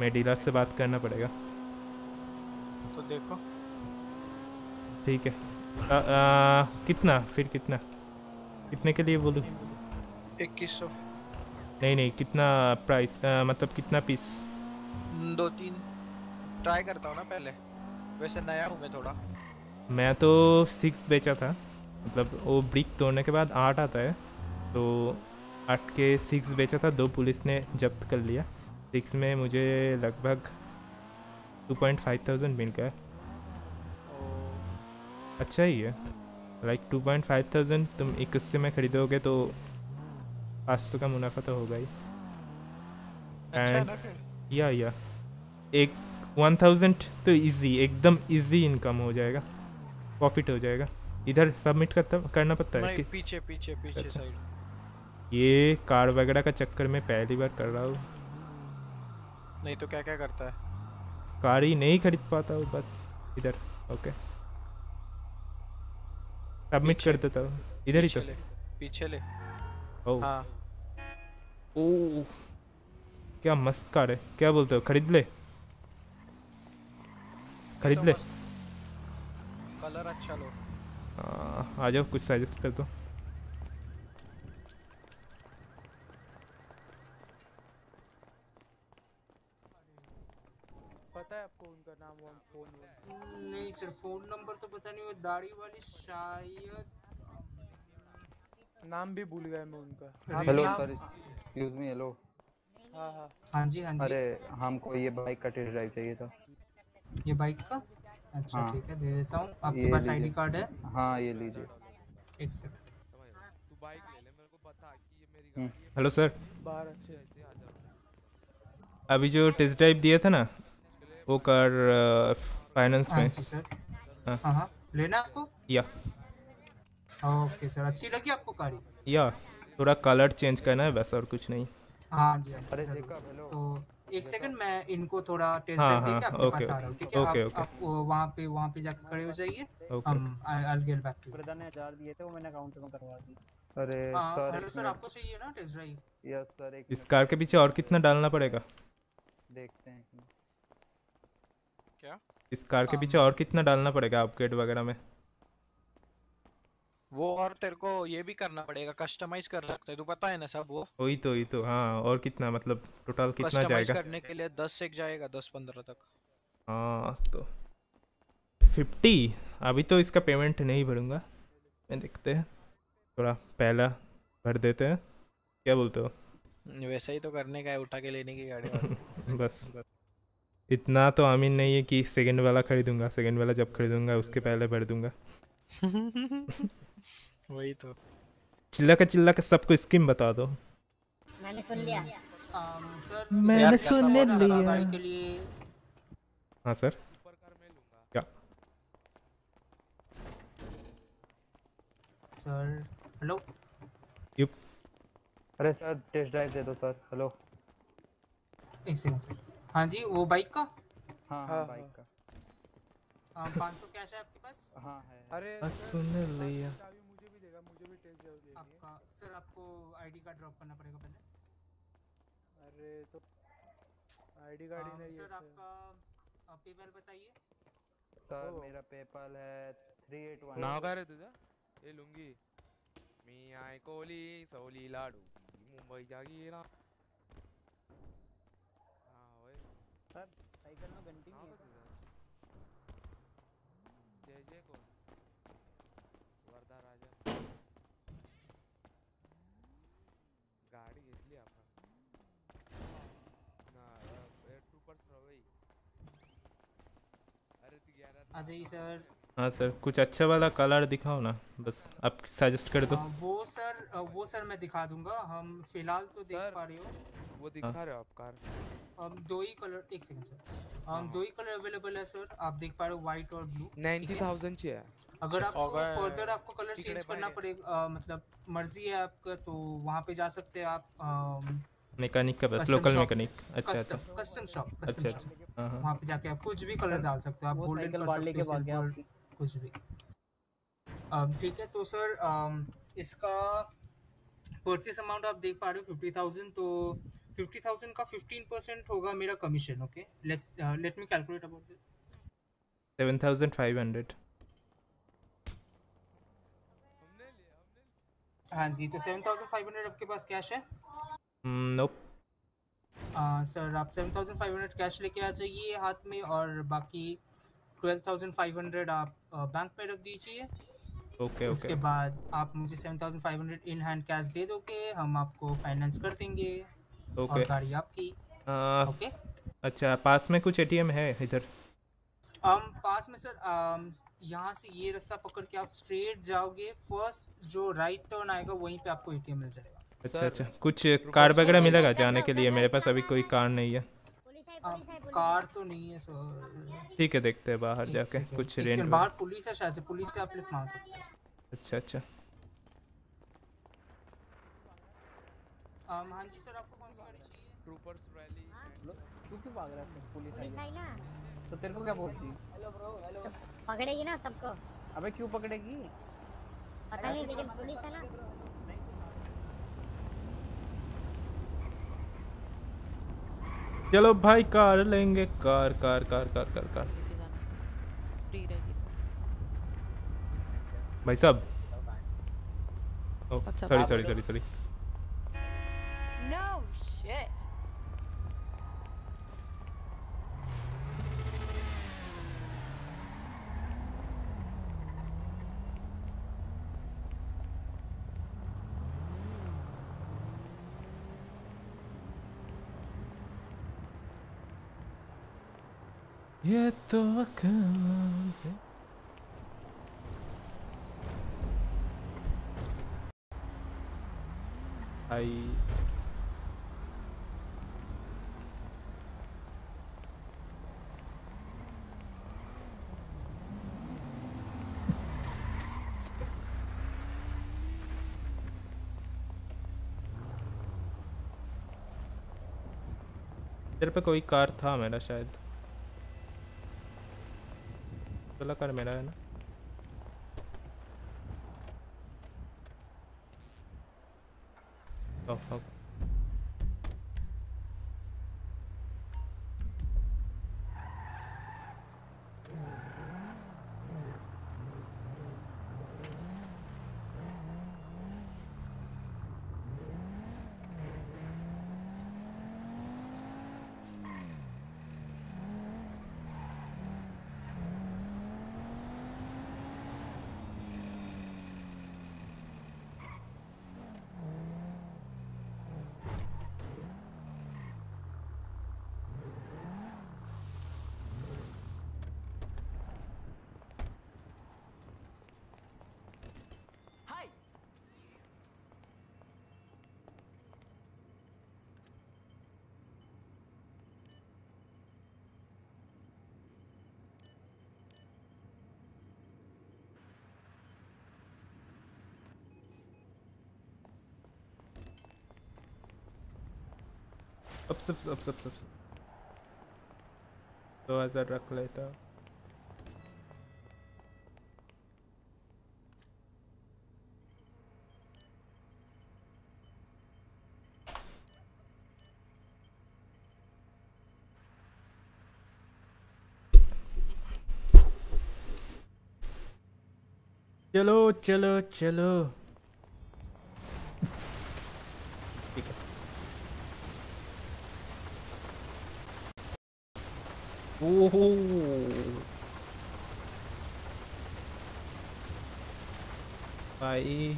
मैं डीलर से बात करना पड़ेगा। तो देखो। ठीक है। आ, आ, कितना? फिर कितना? कितने के लिए बोलूँ? इक्कीस सौ। नहीं नहीं कितना प्राइस आ, मतलब कितना पीस दो तीन ट्राई करता हूँ ना पहले। वैसे नया हूँ मैं थोड़ा। मैं तो सिक्स बेचा था। मतलब वो ब्रिक तोड़ने के बाद आठ आता है। तो आठ के सिक्स बेचा था। दो पुलिस ने जब्त कर लिया। सिक्स में मुझे लगभग टू पॉइंट फाइव थाउज़ेंड मिल गया। अच्छा ही है। Like two point five thousand तुम एक उससे में खरीदोगे तो पाँच सौ का मुनाफा तो होगा ही। अच्छा ना फिर। या या। एक वन थाउज़ेंड तो इजी एकदम इजी इनकम हो जाएगा। प्रॉफिट हो जाएगा। इधर सबमिट करता करना पड़ता है कि पीछे पीछे पीछे अच्छा। साइड ये कार वगैरह का चक्कर में पहली बार कर रहा हूँ। नहीं तो क्या क्या करता है? कार ही नहीं खरीद पाता हूँ बस इधर ओके सबमिट कर देता हूँ इधर ही पीछे तो पीछे ले। ओ। हाँ। ओ क्या मस्त कार है। क्या बोलते हो? खरीद ले। खरीद ले। कलर अच्छा लो। आ, आ जाओ कुछ सजेस्ट कर दो। पता है आपको उनका नाम वो फ़ोन नहीं सर फ़ोन नंबर तो पता नहीं वो दाढ़ी वाली शायद। नाम भी भूल गया मैं उनका। Hello sir excuse me hello हाँ हाँ। हाँ जी हाँ जी। अरे हमको ये बाइक का टेस्ट ड्राइव चाहिए था। ये बाइक का? अच्छा हाँ। ठीक है दे देता हूँ। आपके पास आईडी कार्ड है? हाँ ये लीजिए। एक सेकंड तू बाइक ले ले मेरे को बता कि ये मेरी। गाड़ी है हेलो सर बाहर अच्छे आ जाओ अभी जो टेस्ट ड्राइव दिया था ना वो कर फाइनेंस हाँ में जी सर हाँ। हाँ हाँ। लेना आपको? या। ओके सर अच्छी लगी आपको गाड़ी? या। थोड़ा कलर चेंज करना है बस और कुछ नहीं। हाँ जी हाँ अरे तो एक सेकंड मैं इनको थोड़ा टेस्ट हाँ, हाँ, आपके ओके, पास आ रहा हूँ ठीक है? ओके, आप ओके। आप वहाँ पे वहाँ पे जाके खड़े हो जाइए। ओके। हम आई गेट बैक टू प्रधान ने हज़ार दिए थे वो मैंने काउंटर में करवा दी। अरे सर एक सर आपको चाहिए ना टेस्ट ड्राइव यस सर एक इस कार के पीछे और कितना डालना पड़ेगा? देखते हैं। क्या? इस कार के पीछे और कितना डालना पड़ेगा अपग्रेड वगैरह में? वो और तेरे को ये भी करना पड़ेगा कस्टमाइज कर सकते हैं। तू पता है ना सब वो? वही तो वही तो हाँ और कितना मतलब टोटल कितना जाएगा? करने के लिए दस एक जाएगा दस पंद्रह तक। हाँ तो फिफ्टी अभी तो इसका पेमेंट नहीं भरूँगा। मैं देखते हैं। थोड़ा पहला भर देते हैं। क्या बोलते हो? वैसा ही तो करने का है उठा के लेने की गाड़ी और। *laughs* बस। इतना तो आमीन नहीं है कि सेकंड वाला खरीदूँगा सेकंड वाला जब खरीदूँगा उसके पहले भर दूँगा। *laughs* वही तो। चिल्ला का चिल्ला का सबको स्कीम बता दो। मैंने सुन लिया। सर मैंने यार, सुन लिया। है सर क्या? सर हेलो युप अरे सर टेस्ट ड्राइव दे दो सर हेलो एक सेकंड सर हाँ जी वो बाइक का? हाँ हाँ बाइक का। पाँच सौ कैश है आपके पास? हाँ है अरे हाँ, सुन लिया मुझे भी देगा मुझे भी टेस्ट ड्राइव देनी आपका सर आपको आईडी कार्ड ड्रॉप करना पड़ेगा पहले। अरे तो आईडी कार्ड ही नहीं है सर सर आपका पेपैल बताइए। सर मेरा पेपाल है नाव रे तुझं लुंगी। मी ऐकवली सवली लाडू। मुंबईच्या गेला हा होय सर साइकिल में घंटी नहीं है। जय जय को। वर्धा राजा। गाडी घेतली आपण ना ट्रूपर्स रवई अरे ती गॅरेज अजय सर। हाँ सर कुछ अच्छा वाला कलर दिखाओ ना बस आप सजेस्ट कर दो। आ, वो सर वो सर मैं दिखा दूँगा हम फ़िलहाल तो देख पा रहे हो। वो दिखा रहे हो आप कार। हम दो ही कलर एक सेकंड सर। हम दो ही कलर अवेलेबल है सर आप देख पा रहे हो व्हाइट और ब्लू नाइन्टी थाउजंड ची अगर आपको फर्दर आपको कलर चेंज करना. पड़ेगा मतलब मर्ज़ी है आपका तो वहाँ पे जा सकते हैं आप मैकेनिक का बस लोकल मैकेनिक अच्छा अच्छा। कस्टम शॉप अच्छा अच्छा। हाँ हाँ। वहाँ पे जाके आप कुछ भी कलर डाल सकते हो आप गोल्डन कर सकते लेके हो भाग गया सिल्वर कुछ भी। ठीक है तो सर इसका परचेस अमाउंट आप देख पा रहे हो फिफ्टी थाउज़ेंड तो फिफ्टी थाउज़ेंड का फिफ्टीन परसेंट होगा मेरा commission okay let me calculate about this seven thousand five hundred हाँ जी तो सेवन थाउज़ेंड फाइव हंड्रेड आपके पास कैश है? नोप आ, सर आप seven thousand five hundred cash लेके आ जाइए हाथ में और बाकी ट्वेल्व थाउज़ेंड फाइव हंड्रेड आप बैंक में रख दीजिए। ओके उसके ओके बाद आप मुझे seven thousand five hundred in hand cash दे दोगे हम आपको फाइनेंस कर देंगे। और ओके। गाड़ी आपकी। ओके। अच्छा पास में कुछ एटीएम है इधर? um, पास में सर um, यहाँ से ये रास्ता पकड़ के आप स्ट्रेट जाओगे। फ़र्स्ट जो राइट टर्न आएगा वहीं पे आपको एटीएम मिल जाएगा। अच्छा अच्छा। कुछ कार वगैरह मिलेगा जाने के लिए? मेरे पास अभी कोई कार नहीं है। कार तो नहीं है सर। ठीक है देखते हैं बाहर जाके कुछ रेंट बाहर पुलिस है शायद से पुलिस से आप लिख मांग सकते हैं। अच्छा अच्छा। um, हाँ जी सर आपको कौन सी गाड़ी चाहिए? ट्रूपर्स रैली तू क्यों भाग रहा है पुलिस आई ना। तो तेरे को क्या बोलती हेलो ब्रो हेलो तो पकड़ेगी ना सबको? अबे क्यों पकड़ेगी? पता नहीं लेकिन पुलिस है ना। चलो भाई कार लेंगे car car car car car car. भाई सब sorry sorry sorry sorry no shit. ये तो अकल है। आई तेरे पे कोई कार था मेरा शायद वाला कार मेरा है ना Oh, oh. अब सब सब सब सब सब दो हज़ार रख लेता चलो चलो चलो ठीक है ओहो भाई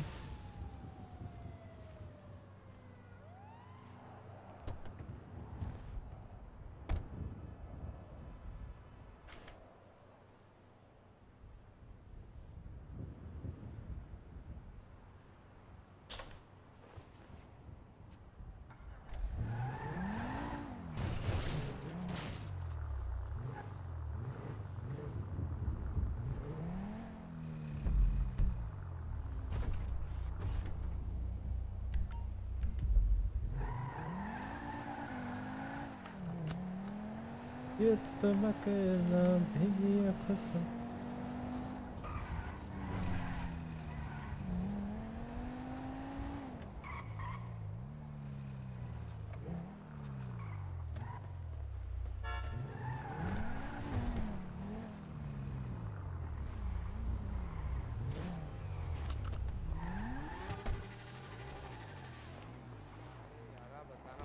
ये तमकना भैया कसम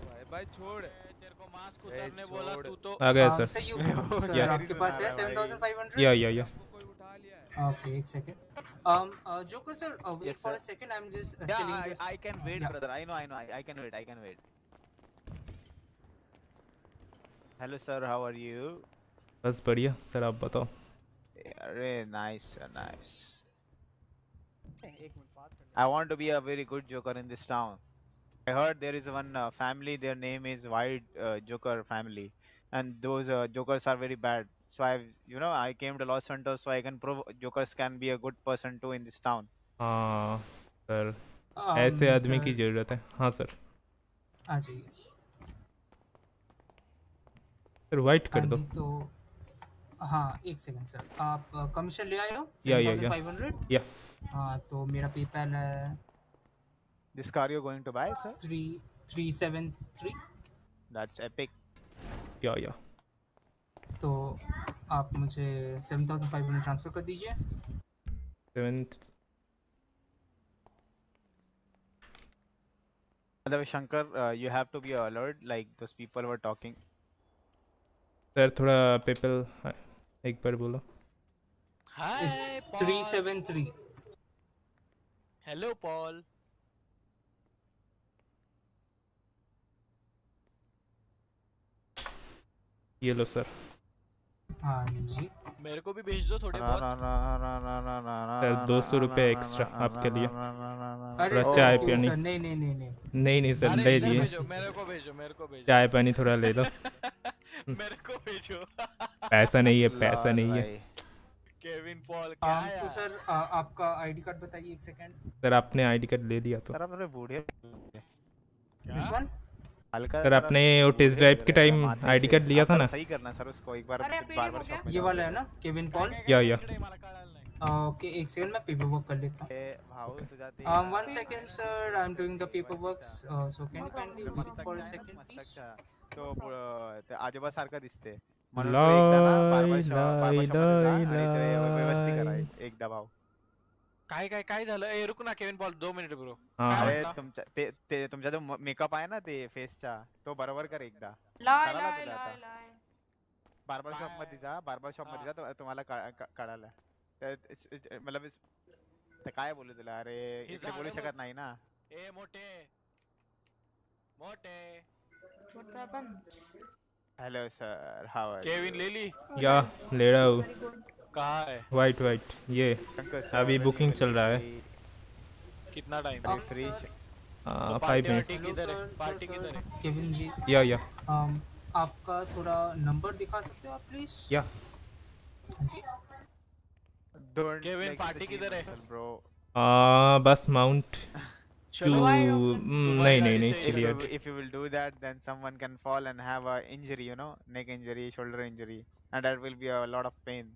भाई। भाई छोड़। ए, उतारने बोला तू तो आ गया Um, सर sir, sir, या आपके पास है 7500 या या या Okay, एक second. Um, uh, Joker sir, uh, wait Yes, for a second. I'm just uh, Yeah, selling I, this. I can wait, Yeah. brother. I know, I know. I, I can wait. I can wait. Hello, sir. How are you? बस बढ़िया sir आप बताओ nice, sir. Nice. I want to be a very good joker in this town. I heard there is one uh, family. Their name is White uh, Joker family, and those uh, jokers are very bad. So I, you know, I came to Los Santos so I can prove jokers can be a good person too in this town. हाँ sir Um, ऐसे आदमी की sir. जरूरत है हाँ sir आ जाइए sir white कर हाँ दो जी, तो हाँ एक सेकंड सर आप कमीशन ले आए हो या या या 7500 या हाँ तो मेरा पेपैल है This car you're going to buy, sir? Three three seven three That's epic. या या तो आप मुझे seven thousand five hundred transfer कर दीजिए seventh Although Shankar, uh, you have to be alert. Like those people were talking. Sir थोड़ा PayPal हाँ, एक बार बोलो it's three seven three hello Paul ये लो सर हाँ जी मेरे को भी भेज दो थोड़े बहुत सर दो सौ रुपये एक्स्ट्रा आपके लिए थोड़ा चाय पानी नहीं नहीं नहीं नहीं नहीं नहीं सर ले लिए मेरे को भेजो मेरे को भेजो चाय पानी थोड़ा ले लो मेरे को भेजो पैसा नहीं है पैसा नहीं है केविन पॉल क्या um, है तो सर आ, आपका आईडी कार्ड बताइए एक सेकंड सर आपने आईडी कार्ड ले लिया तो सर थोड़े बूढ़े दिस वन सर आपने वो टेस्ट ड्राइव के टाइम आईडी कार्ड लिया था ना? सही करना सर उसको एक बार बार बार शॉप ये वाला है ना केविन पॉल? या या। ओके एक सेकंड मैं पेपर वर्क कर लेता हूँ। ए, भाव जाते Um, one second, sir. I'm doing the paperwork. Uh, so can you kindly wait for a second, तो आजोबा सारखं दिसते। म्हणून एकदा ना बार्बर लाई, शॉप बार्बर लाई, शॉप आणि ते व्यवस्थित करा एकदा भाव काय काय काय झालं? ए रुक ना केविन पॉल दो मिनिट ब्रो अरे तुमच्या ते ते तुमचा जो मेकअप आहे ना ते फेसचा तो बरोबर कर एकदा. लाय लाय लाय बार्बर शॉप मध्ये जा बार्बर शॉप मध्ये जा तो- तुम्हाला कळ- कळालं. मतलब ते काय बोलू तुला? अरे इकडे बोलू शकत नाही ना. ए मोठे. मोठे. What happened? Hello sir how are Kevin ले ली या ले रहा हूँ. कहाँ है? वाइट वाइट ये। अभी बुकिंग चल रहा है। कितना टाइम है? Free five minute Kevin ji. Yeah yeah um, आपका थोड़ा नंबर दिखा सकते हो आप प्लीज़ या हाँ जी। केविन पार्टी किधर है? आ बस माउंट *laughs* चलो mm, नहीं नहीं नहीं चलिए if you will do that then someone can fall and have a injury you know neck injury shoulder injury and that will be a lot of pain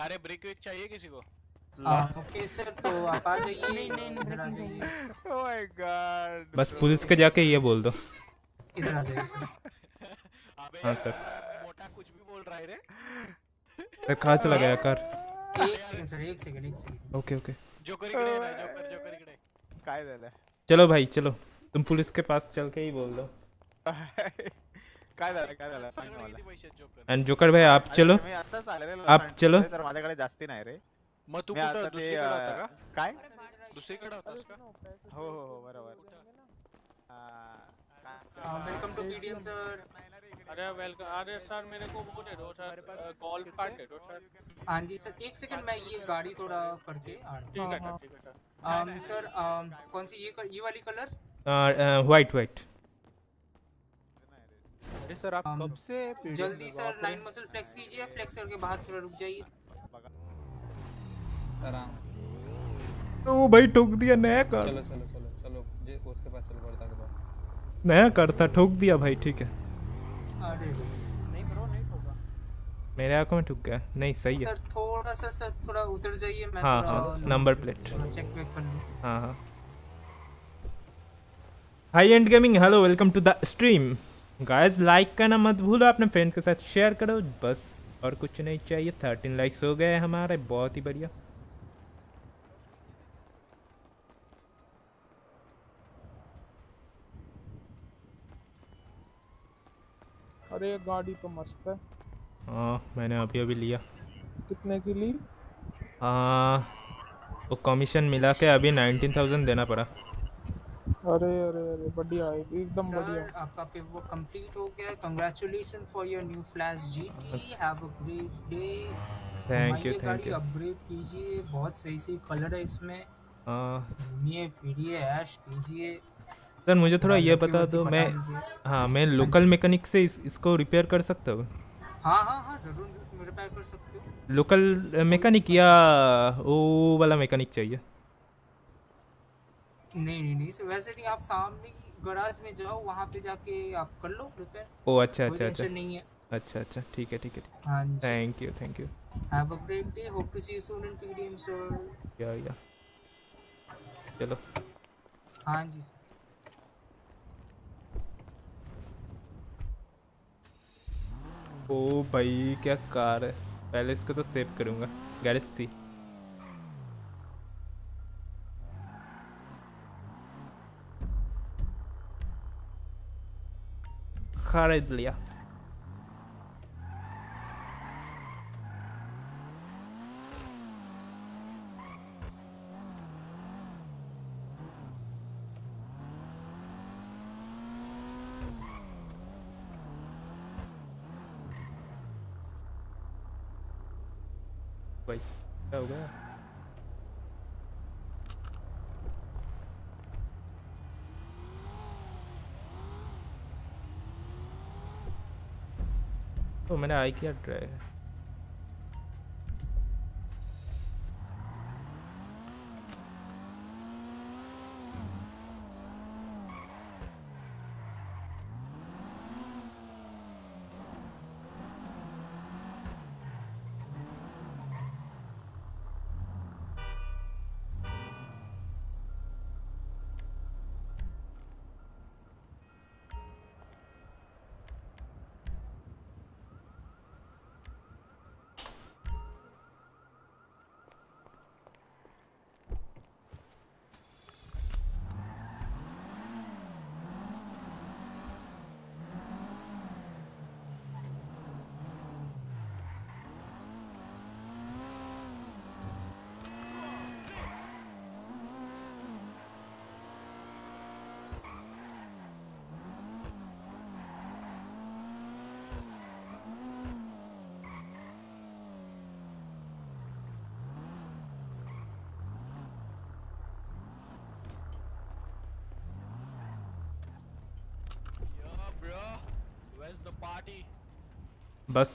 अरे break वेक चाहिए किसी को? ओके सर तो आप आ जाइए इधर आ जाइए। Oh my god. बस पुलिस के जाके ये बोल दो। इधर आ जाइए सर। *laughs* हाँ सर। मोटा कुछ भी बोल रहा है रे। सर कहाँ चला गया कार? एक सेकंड सर एक सेकंड एक सेकंड। Okay okay. जोकर इकडे ना जोकर जोकर इकडे। काय झालं? चलो भाई चलो। तुम पुलिस के पास चल के ही बोल दो। *laughs* काय झालं काय झालं? सांग ना मला. एंड जोकर भाई आप चलो. मी आताच आलेलो आप चलो. तर माझ्याकडे जास्ती नाही रे. मग तू मी कुठं ते, दुसरीकडे होता अं, का काय? दुसरीकडे होतास का? हो हो हो बरोबर. वेलकम टू पीडीएम सर अरे वेलकम अरे सर मेरे को वो दे दो सर कॉल दे दो सर हाँ जी सर एक सेकंड मैं ये गाड़ी थोड़ा करके आ ठीक है सर ठीक है सर हूँ सर अम, कौन सी ये ये वाली कलर वाइट वाइट अरे सर आप कब से जल्दी सर in- मसल फ्लेक्स कीजिए फ्लेक्स करके बाहर थोड़ा रुक जाइए। ओ भाई ठोक दिया नया कार। चलो चलो चलो चलो जे उसके पास चलो वर्दा के पास। नया कार था ठोक दिया भाई ठीक है। अरे नहीं ब्रो नहीं होगा मेरे आँखों में ठुक गया। नहीं सही है। सर थोड़ा सा सर थोड़ा उतर जाइए मैं हाँ हाँ नंबर प्लेट चेक वेक कर लूँ। हाँ हाँ। High end gaming hello welcome to the stream guys like करना मत भूलो अपने फ्रेंड के साथ शेयर करो। बस और कुछ नहीं चाहिए। थर्टीन लाइक्स हो गए हमारे बहुत ही बढ़िया। अरे गाड़ी तो मस्त है। हाँ मैंने अभी अभी लिया। कितने की ली? हाँ वो कमीशन मिला के अभी नाइनटीन थाउज़ेंड देना पड़ा। अरे अरे अरे बढ़िया है एकदम बढ़िया। सर आपका पेपर कंप्लीट हो गया congratulation for your new flash GT have a great day Thank you, thank you. Upgrade कीजिए। बहुत सही सही कलर है इसमें। हाँ। घूमिए फिरिए ऐश कीजिए। सर मुझे थोड़ा ये बता दो मैं लीजिए। हाँ मैं लोकल मैकेनिक से इस, इसको रिपेयर कर सकता हूँ? हाँ हाँ हाँ ज़रूर रिपेयर कर सकते हो। लोकल मैकेनिक या वो वाला मैकेनिक चाहिए? नहीं नहीं नहीं वैसे नहीं आप सामने गराज में जाओ वहाँ पे जाके आप कर लो रिपेयर ओ अच्छा अच्छा अच्छा। नहीं है। अच्छा अच्छा ठीक है ठीक है हाँ। Thank you thank you have a great day hope to see you soon in PDM sir yeah yeah चलो। हाँ जी सर ओ भाई क्या कार है? पहले इसको तो सेव करूँगा। गैरेज सी खरीद लिया भाई क्या मैंने आई किया ट्राई Where's the party? बस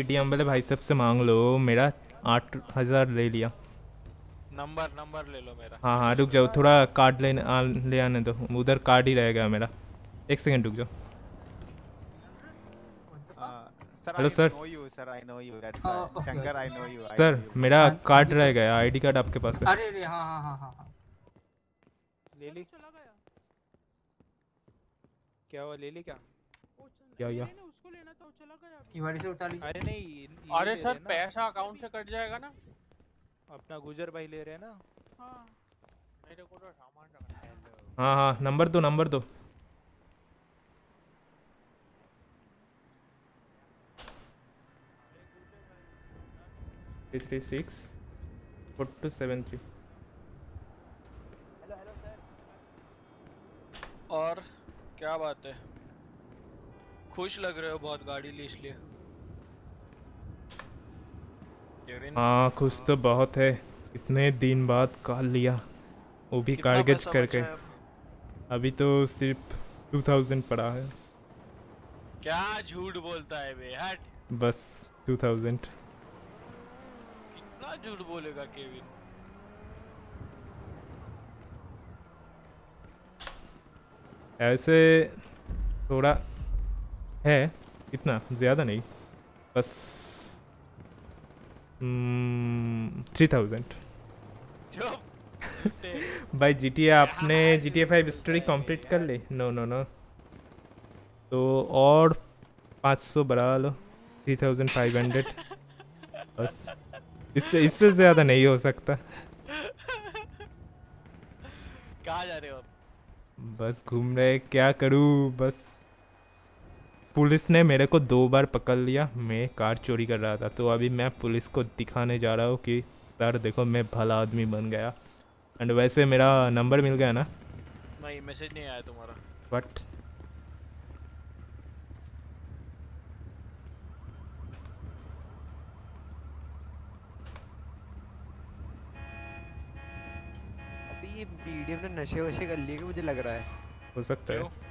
पीटीएम वाले भाई साहब से मांग लो मेरा आठ हज़ार ले लिया। नंबर नंबर ले लो मेरा। हाँ हाँ रुक जाओ थोड़ा कार्ड लेने आ, ले आने दो। उधर कार्ड ही रहेगा मेरा। एक सेकंड रुक जाओ। Hello sir. That's Oh, sir मेरा हाँ, कार्ड जी, रह गया आईडी कार्ड आपके पास है। अरे अरे हाँ हाँ हाँ हाँ हाँ। ले ली। क्या हुआ ले ली क्या? या या ये वाली से उतार लीजिए। अरे नहीं अरे सर हैं। पैसा अकाउंट से कट जाएगा ना। अपना गुजर भाई ले रहे हैं ना। हाँ। मेरे को तो सामान रखना है। हाँ हाँ नंबर दो नंबर दो। Three three six four two seven three और क्या बात है? खुश लग रहे हो बहुत गाड़ी ली इसलिए। हाँ खुश तो बहुत है। इतने दिन बाद कार लिया। वो भी कारगेज करके। अभी तो सिर्फ़ टू थाउज़ेंड पड़ा है। क्या झूठ बोलता है बे हट बस टू थाउज़ेंड कितना झूठ बोलेगा केविन ऐसे थोड़ा है इतना ज़्यादा नहीं। बस थ्री थाउज़ेंड *laughs* भाई जी टी आपने G T A five story complete कर ली? नो नो नो तो और पाँच सौ बढ़ा लो थ्री थाउज़ेंड फाइव हंड्रेड बस इससे इससे ज़्यादा नहीं हो सकता। कहाँ जा रहे हो बस घूम रहे क्या करूँ? बस। पुलिस ने मेरे को दो बार पकड़ लिया। मैं कार चोरी कर रहा था तो अभी मैं पुलिस को दिखाने जा रहा हूँ कि सर देखो मैं भला आदमी बन गया। एंड वैसे मेरा नंबर मिल गया ना? नहीं मैसेज नहीं आया तुम्हारा। बट अभी ये मीडियम ने नशे वशे कर लिए मुझे लग रहा है? हो सकता है।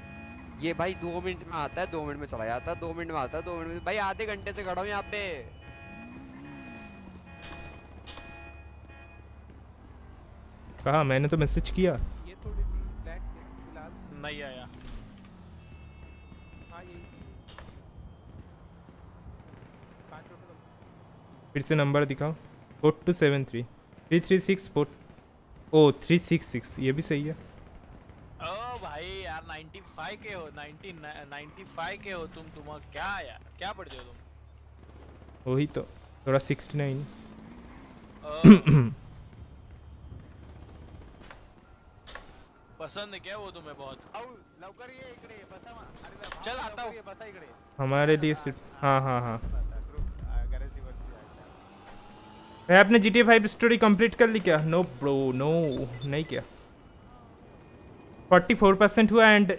ये भाई दो मिनट में आता है दो मिनट में चला जाता है दो मिनट में आता है दो मिनट में। भाई आधे घंटे से खड़ा हूँ यहाँ पे। कहा? मैंने तो मैसेज किया। ये थोड़ी सी ब्लैक फ़िलहाल। नहीं आया। हाँ यही फिर से नंबर दिखाओ। Four two seven three three three six four O three six six ये भी सही है। 95 के हो 90 95 के हो तुम तुम क्या यार? क्या पढ़ते हो तुम? वही तो थोड़ा सिक्सटी नाइन पसंद है क्या वो तुम्हें बहुत? लवकर ये इकडे बसा मा- अरे बा- चल आता हूँ। बसा इकडे हमारे लिए सिर्फ़ हाँ हाँ हाँ। आपने G T five story complete कर ली क्या? नो ब्रो नो नहीं किया? फोर्टी फोर परसेंट हुआ end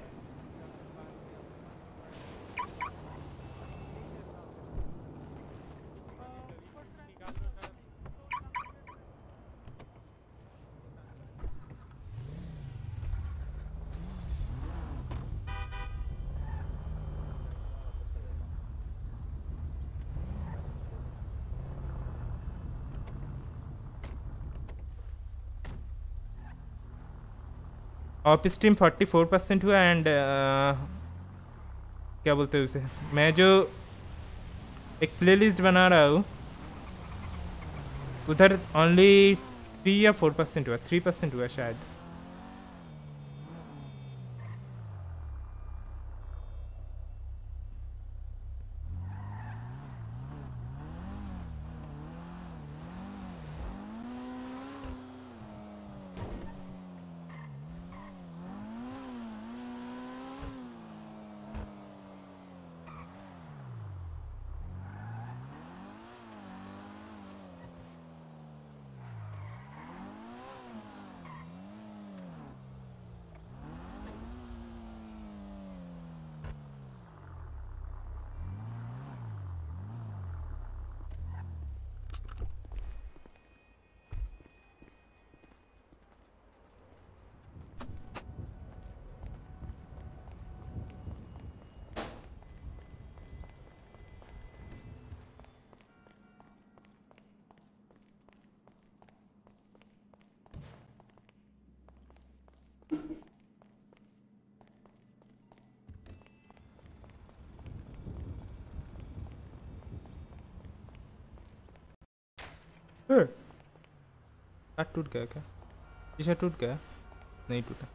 of stream forty four percent हुआ एंड क्या बोलते हैं उसे? मैं जो एक प्लेलिस्ट बना रहा हूँ, उधर ओनली थ्री या फोर परसेंट हुआ थ्री परसेंट हुआ शायद। टूट गया क्या? शीशा टूट गया? नहीं टूटा।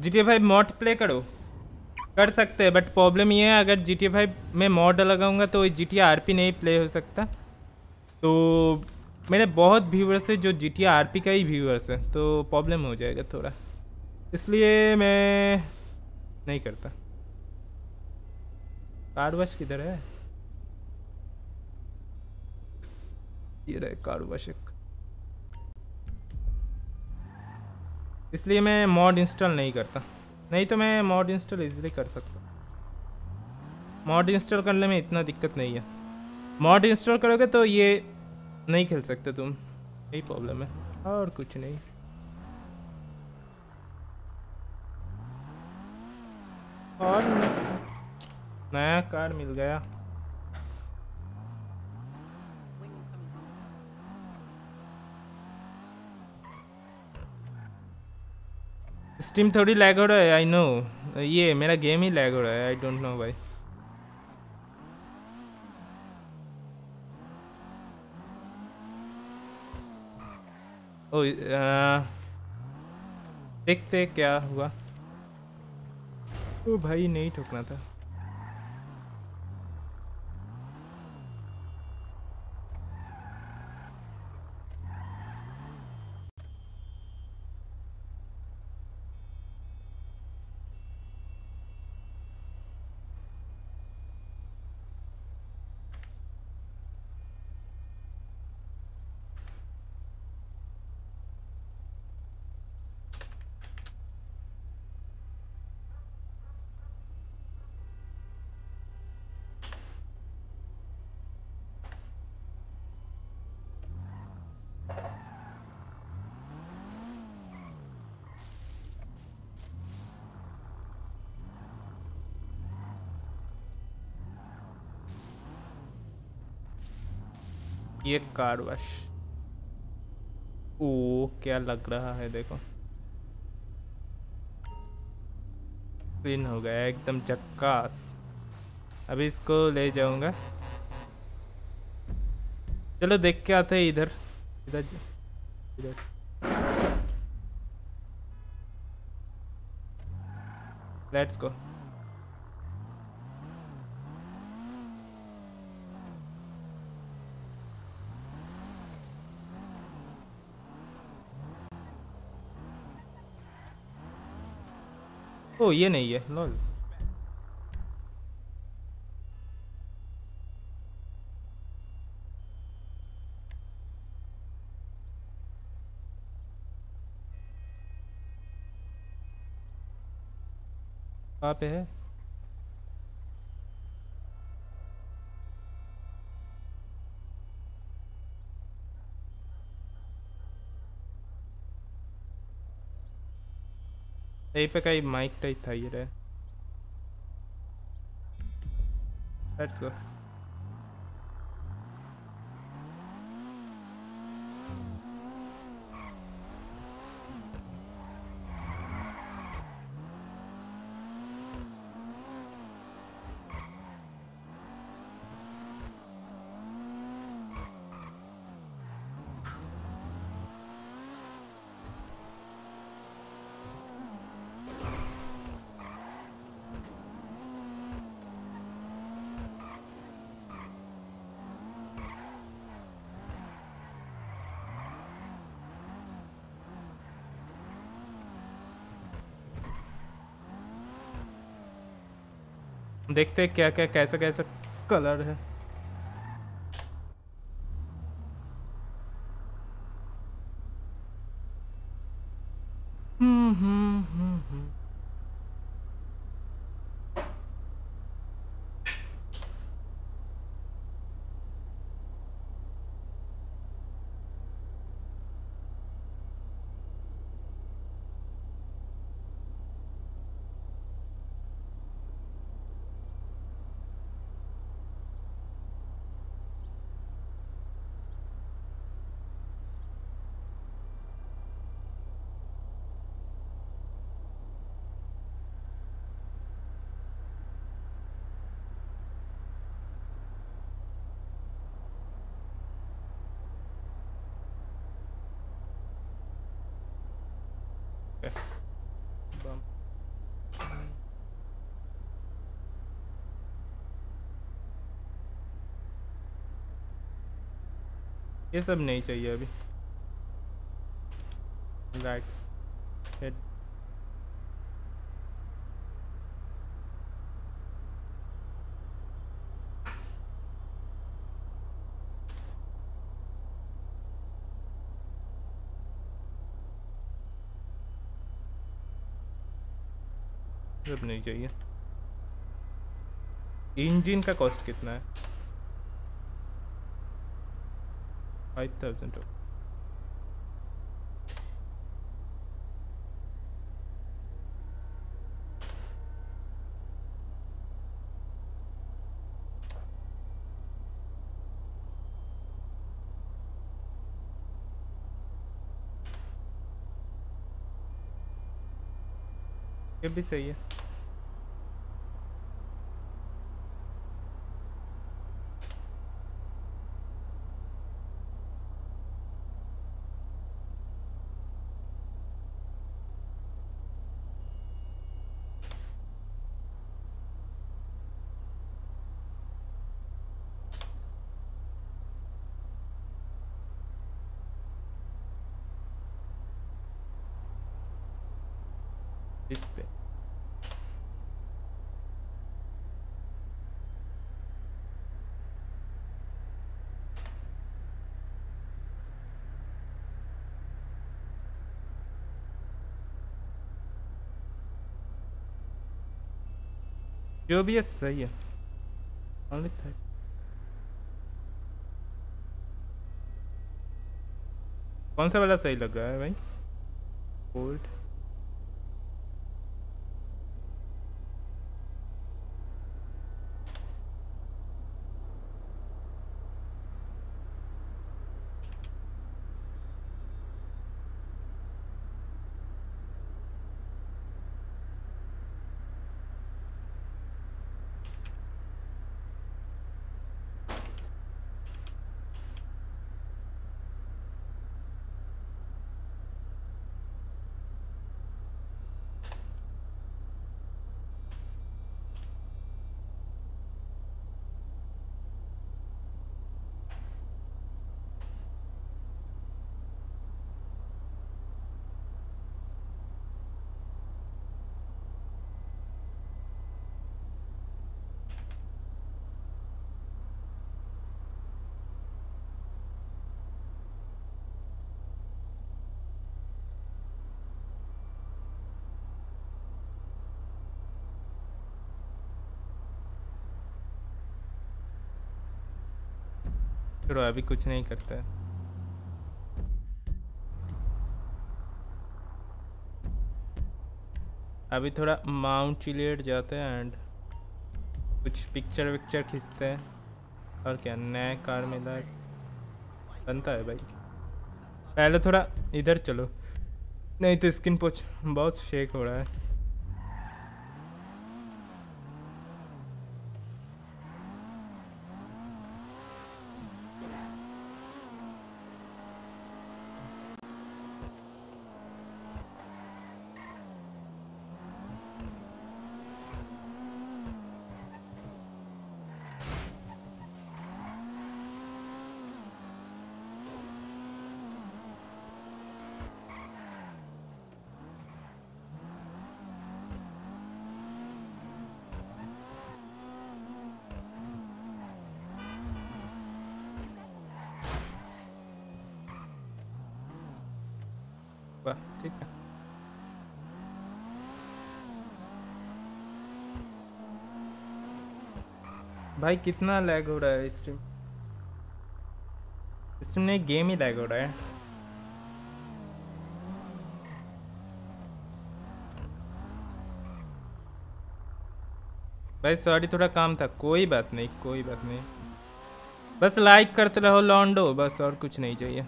जी फाइव मॉड प्ले करो। कर सकते हैं बट प्रॉब्लम ये है, अगर जी टी फाइव में मॉड लगाऊँगा तो जी टी आर पी नहीं प्ले हो सकता। तो मेरे बहुत व्यूवर्स है जो जी टी आर पी का ही व्यूवर्स है तो प्रॉब्लम हो जाएगा थोड़ा। इसलिए मैं नहीं करता। कार वॉश किधर है? ये रहे कार वॉश इसलिए मैं मॉड इंस्टॉल नहीं करता। नहीं तो मैं मॉड इंस्टॉल इजीली कर सकता। मॉड इंस्टॉल करने में इतना दिक्कत नहीं है। मॉड इंस्टॉल करोगे तो ये नहीं खेल सकते तुम। यही प्रॉब्लम है। और कुछ नहीं। और नया कार मिल गया। स्टीम थोड़ी लैग हो रहा है आई नो ये, मेरा गेम ही लैग हो रहा है आई डोंट नो भाई ओ देखते क्या हुआ। ओ, भाई, नहीं ठोकना था। ये कार वॉश। ओ, क्या लग रहा है, देखो। क्लीन हो गया, एकदम चक्कास अभी इसको ले जाऊँगा। चलो, देख के आते हैं इधर। इधर इधर। लेट्स गो ओ ये नहीं है लॉल पे है? यहीं पे कहीं माइक टाइप देखते हैं क्या क्या कैसा कैसा कलर है। ये सब नहीं चाहिए अभी। हेड सब नहीं चाहिए। इंजन का कॉस्ट कितना है? फाइव थाउज़ेंड ये भी सही है। जो भी है सही है. कौन सा वाला सही लग रहा है भाई? गोल्ड चलो अभी कुछ नहीं करता है। अभी थोड़ा माउंट चिलेट जाते हैं एंड कुछ पिक्चर विक्चर खींचते हैं। और क्या, नया कार मिला बनता है भाई। पहले थोड़ा इधर चलो। नहीं तो स्किन पोच बहुत शेक हो रहा है वाह ठीक है भाई कितना लैग हो रहा है स्ट्रीम स्ट्रीम नहीं गेम ही लैग हो रहा है। भाई सॉरी थोड़ा काम था। कोई बात नहीं, कोई बात नहीं। बस लाइक करते रहो लॉन्डो बस और कुछ नहीं चाहिए।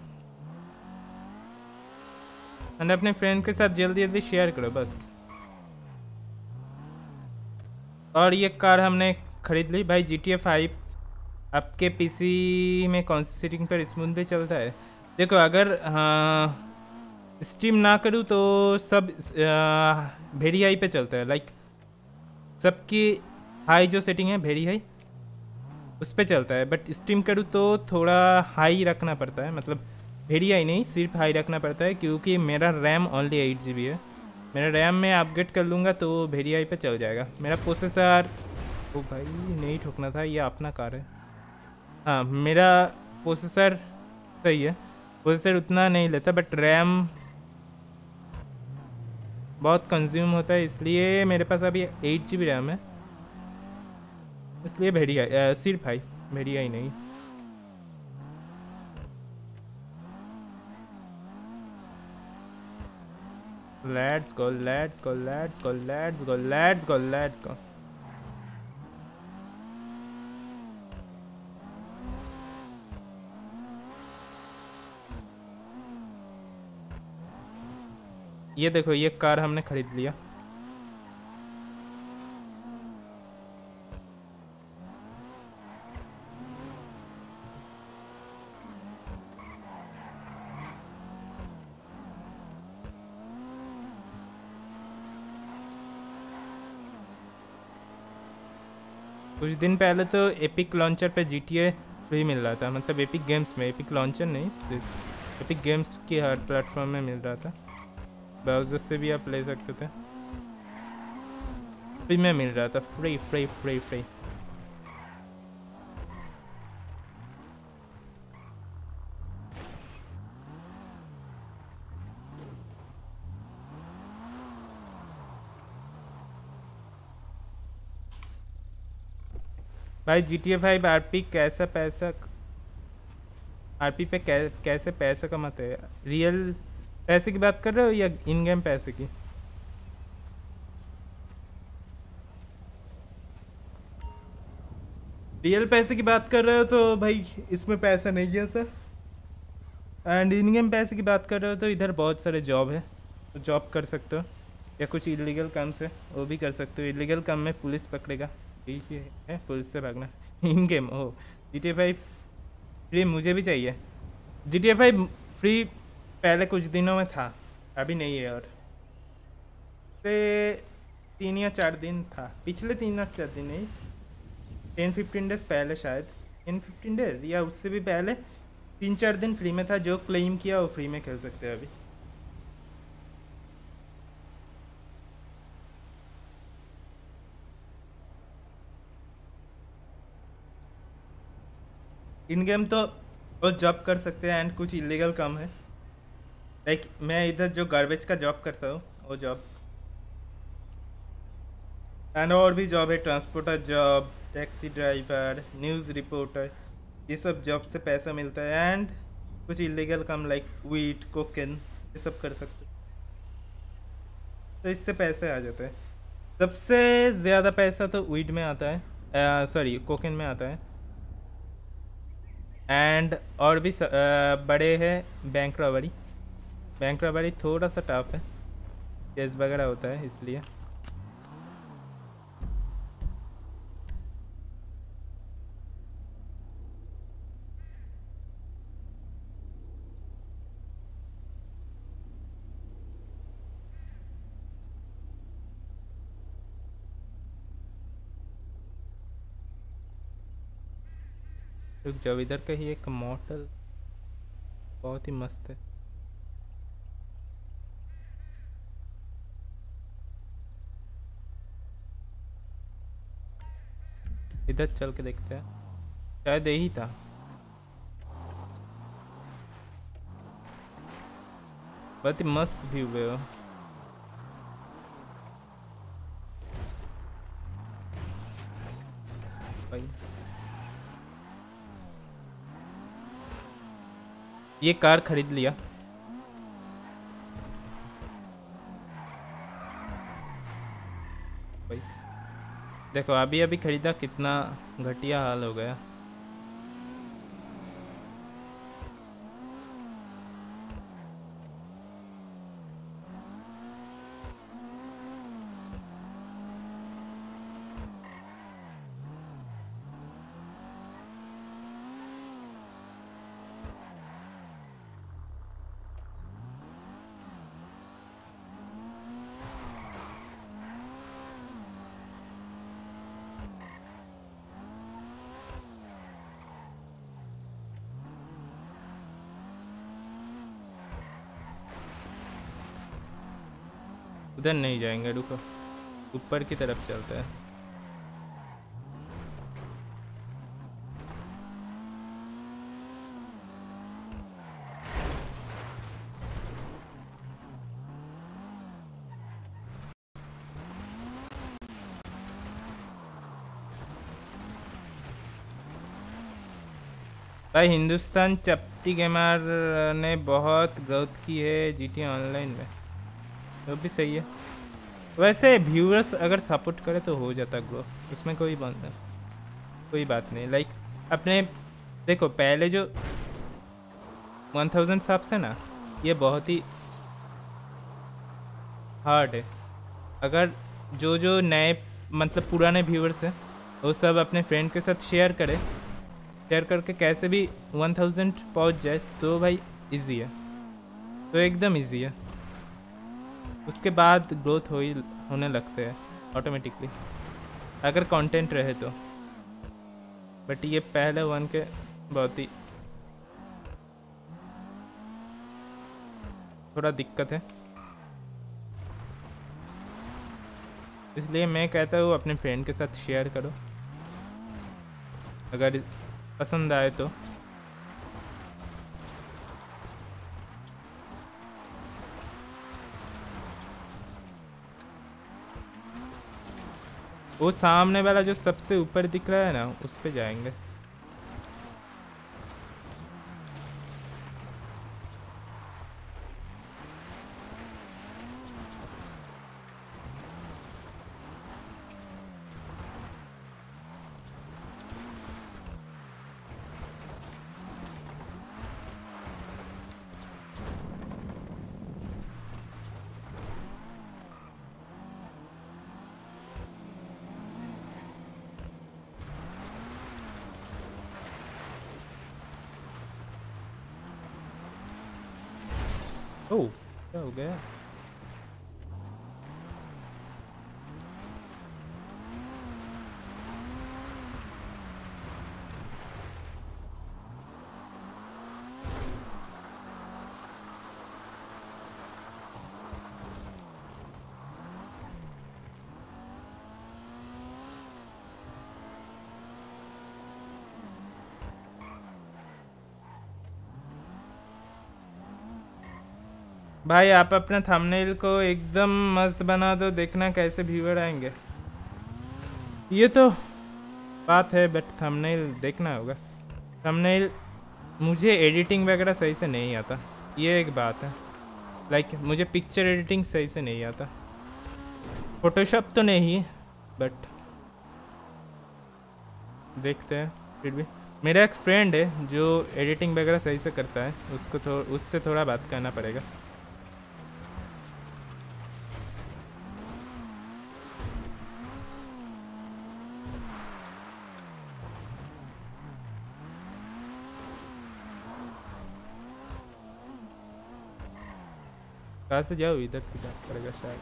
एंड अपने फ्रेंड के साथ जल्दी जल्दी शेयर करो, बस। और ये कार हमने खरीद ली। भाई जी टी ए फाइव आपके पीसी में कौन सी सीटिंग पर स्मूथली चलता है। देखो, अगर हाँ स्ट्रीम ना करूँ तो सब वेरी हाई पे चलता है। लाइक सबकी हाई जो सेटिंग है वेरी हाई उस पर चलता है। बट स्ट्रीम करूँ तो थोड़ा हाई रखना पड़ता है। मतलब वेरी हाई नहीं, सिर्फ़ हाई रखना पड़ता है, क्योंकि मेरा रैम ओनली एट जी है। मेरा रैम में अपग्रेड कर लूँगा तो वेरी हाई पे चल जाएगा। मेरा प्रोसेसर ओ भाई, नहीं ठोकना था, ये अपना कार है। हाँ मेरा प्रोसेसर सही है। प्रोसेसर उतना नहीं लेता बट रैम बहुत कंज्यूम होता है, इसलिए मेरे पास अभी एट जी बी रैम है। इसलिए भेड़िया सिर्फ़ भाई भेड़िया ही नहीं। Let's go let's go let's go let's go let's go let's go ये देखो, ये कार हमने खरीद लिया। कुछ दिन पहले तो एपिक लॉन्चर पे जी टी ए फ्री मिल रहा था। मतलब एपिक गेम्स में एपिक लॉन्चर नहीं, सिर्फ़ एपिक गेम्स की हर प्लेटफॉर्म में मिल रहा था। ब्राउज़र से भी आप ले सकते थे। फ्री में मिल रहा था फ्री फ्री फ्री फ्री। भाई G T A five R P कैसा पैसा आर पी पे कै, कैसे पैसा कमाते हैं? रियल पैसे की बात कर रहे हो या इन गेम पैसे की? रियल पैसे की बात कर रहे हो तो भाई, इसमें पैसा नहीं गया था एंड इन गेम पैसे की बात कर रहे हो तो इधर बहुत सारे जॉब है। तो जॉब कर सकते हो, या कुछ इलीगल काम से वो भी कर सकते हो। इलीगल काम में पुलिस पकड़ेगा। यही है, पुलिस से भागना। In game O G T free मुझे भी चाहिए। जी टी फ्री पहले कुछ दिनों में था, अभी नहीं है और। से तीन या चार दिन था, पिछले तीन या चार दिन नहीं टेन फिफ्टीन डेज़ पहले शायद टेन फिफ्टीन डेज़ या उससे भी पहले तीन चार दिन फ्री में था, जो क्लेम किया वो फ्री में खेल सकते हैं अभी। इन गेम तो वो जॉब कर सकते हैं एंड कुछ इलीगल काम है। लाइक मैं इधर जो गार्बेज का जॉब करता हूँ वो जॉब एंड और भी जॉब है transporter job taxi driver news reporter ये सब जॉब से पैसा मिलता है एंड कुछ इलीगल काम लाइक वीट कोकिन ये सब कर सकते तो इससे पैसे आ जाते हैं. सबसे ज़्यादा पैसा तो वीट में आता है. सॉरी कोकिन में आता है. एंड और भी स, आ, बड़े हैं बैंक रॉबरी बैंक रॉबरी थोड़ा सा टफ है। केस वगैरह होता है, इसलिए। जाओ, इधर का ही एक मॉडल बहुत ही मस्त है। इधर चल के देखते हैं। शायद यही था। बहुत ही मस्त व्यू है वो। भाई। ये कार खरीद लिया। देखो अभी अभी खरीदा कितना घटिया हाल हो गया। उधर नहीं जाएँगे, रुको। ऊपर की तरफ़ चलते हैं। भाई, हिंदुस्तान चपटी गेमर ने बहुत ग्रोथ की है जीटी ऑनलाइन में। वो भी सही है। वैसे व्यूअर्स अगर सपोर्ट करे तो हो जाता ग्रो उसमें कोई बात नहीं, कोई बात नहीं। लाइक अपने, देखो, पहले जो वन थाउज़ेंड सब्स है ना, ये बहुत ही हार्ड है। अगर जो जो नए मतलब पुराने व्यूअर्स हैं, वो सब अपने फ्रेंड के साथ शेयर करें शेयर करके कैसे भी वन थाउज़ेंड पहुँच जाए तो भाई इजी है। तो एकदम इजी है। उसके बाद ग्रोथ हो होने लगते हैं ऑटोमेटिकली अगर कंटेंट रहे तो। बट ये पहले वन के बहुत ही थोड़ा दिक्कत है। इसलिए मैं कहता हूँ, अपने फ्रेंड के साथ शेयर करो। अगर पसंद आए तो। वो सामने वाला जो सबसे ऊपर दिख रहा है ना उस पर जाएँगे ओह क्या हो गया भाई आप अपना थंबनेल को एकदम मस्त बना दो देखना कैसे व्यूअर आएँगे। ये तो बात है बट थंबनेल देखना होगा। थंबनेल मुझे एडिटिंग वगैरह सही से नहीं आता। ये एक बात है। लाइक like, मुझे पिक्चर एडिटिंग सही से नहीं आता। फोटोशॉप तो नहीं बट देखते हैं फिर भी। मेरा एक फ्रेंड है जो एडिटिंग वगैरह सही से करता है। उसको थो उससे थोड़ा बात करना पड़ेगा। कहाँ से जाओ इधर से पड़ेगा शायद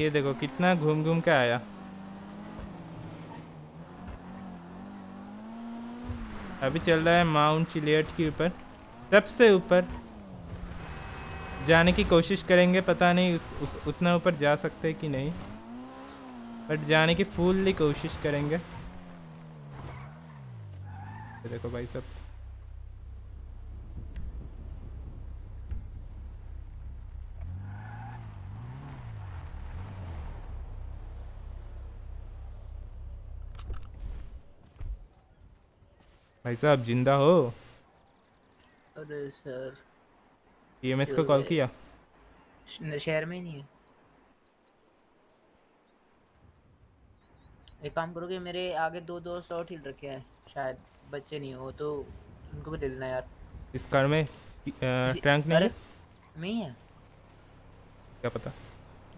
ये देखो, कितना घूम घूम के आया। अभी चल रहा है माउंट चिलियट के ऊपर। सबसे ऊपर। जाने की कोशिश करेंगे पता नहीं उस उत, उतना ऊपर जा सकते कि नहीं। बट जाने की फुल्ली कोशिश करेंगे। देखो भाई सब। भाई साहब ज़िंदा हो? अरे सर। ईएमएस को कॉल किया? शहर में ही नहीं है। एक काम करोगे मेरे आगे दो दोस्त और ठीक रखे हैं शायद बच्चे नहीं हो तो उनको भी दे देना यार। इस कार में? ट्रंक नहीं है नहीं है? क्या पता?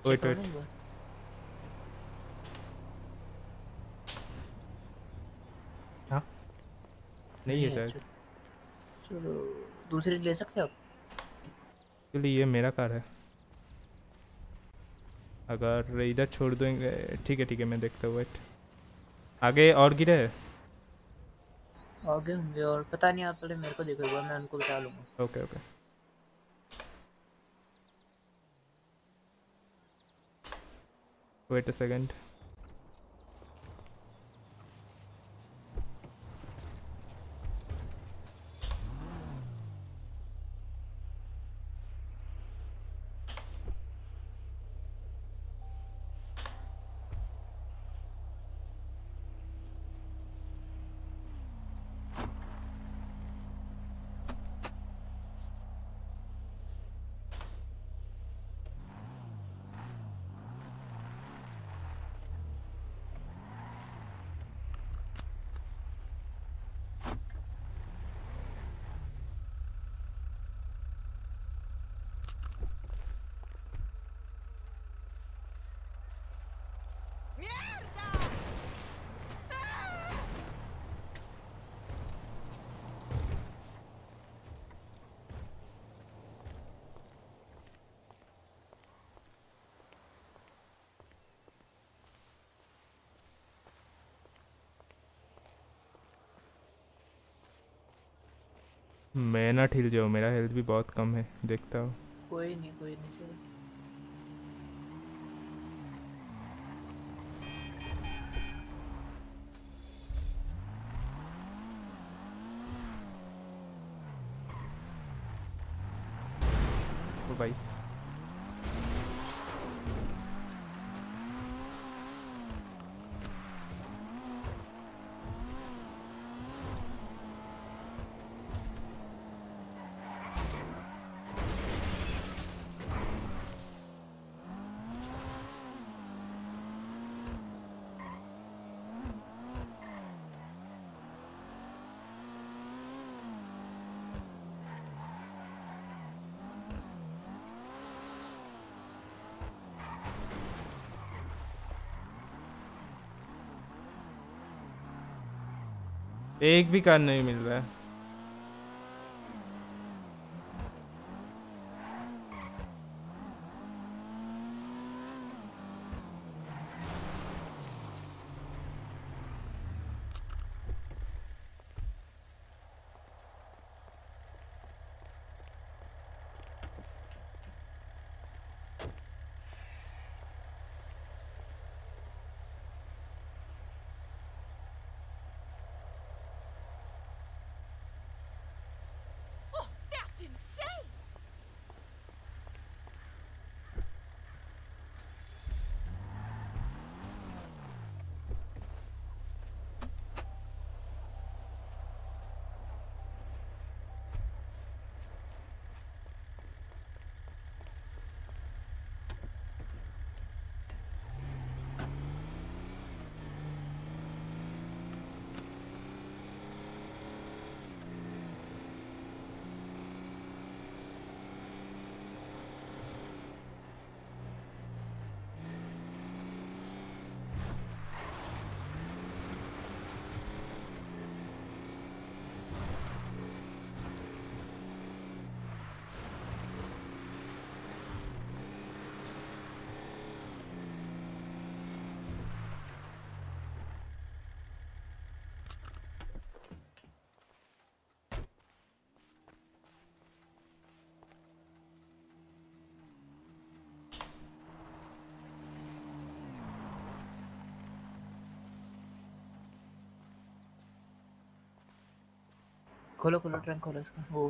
वेट वेट हाँ? नहीं है शायद। चलो दूसरी ले सकते हो आप? एक्चुअली ये मेरा कार है। अगर इधर छोड़ देंगे ठीक है ठीक है मैं देखता हूँ वेट आगे और गिरे है? आगे होंगे और पता नहीं आप पहले मेरे को देखो एक मैं उनको बता लूँगा। Okay okay. Wait a second मैं ना ठिल जाऊँ मेरा हेल्थ भी बहुत कम है, देखता हूँ। कोई नहीं कोई नहीं चलो ओ भाई एक भी कार नहीं मिल रहा है Oh, that's insane! खोलो खोलो ट्रंक खोलो इसका वो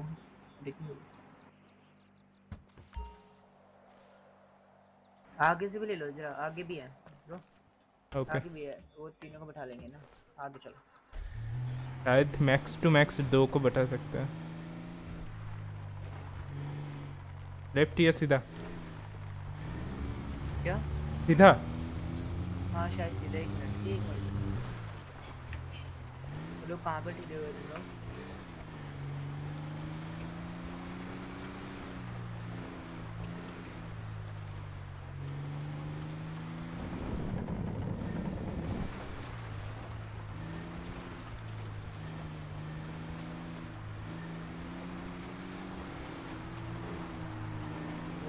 डिक्की आगे से भी ले लो जरा आगे भी है ब्रो ओके आगे भी है वो तीनों को बैठा लेंगे ना आगे चलो शायद मैक्स टू मैक्स दो को बैठा सकते हैं। लेफ़्ट या सीधा? क्या? सीधा? हाँ शायद सीधा एक मिनट एक मिनट लोग कहाँ टिके हुए लोग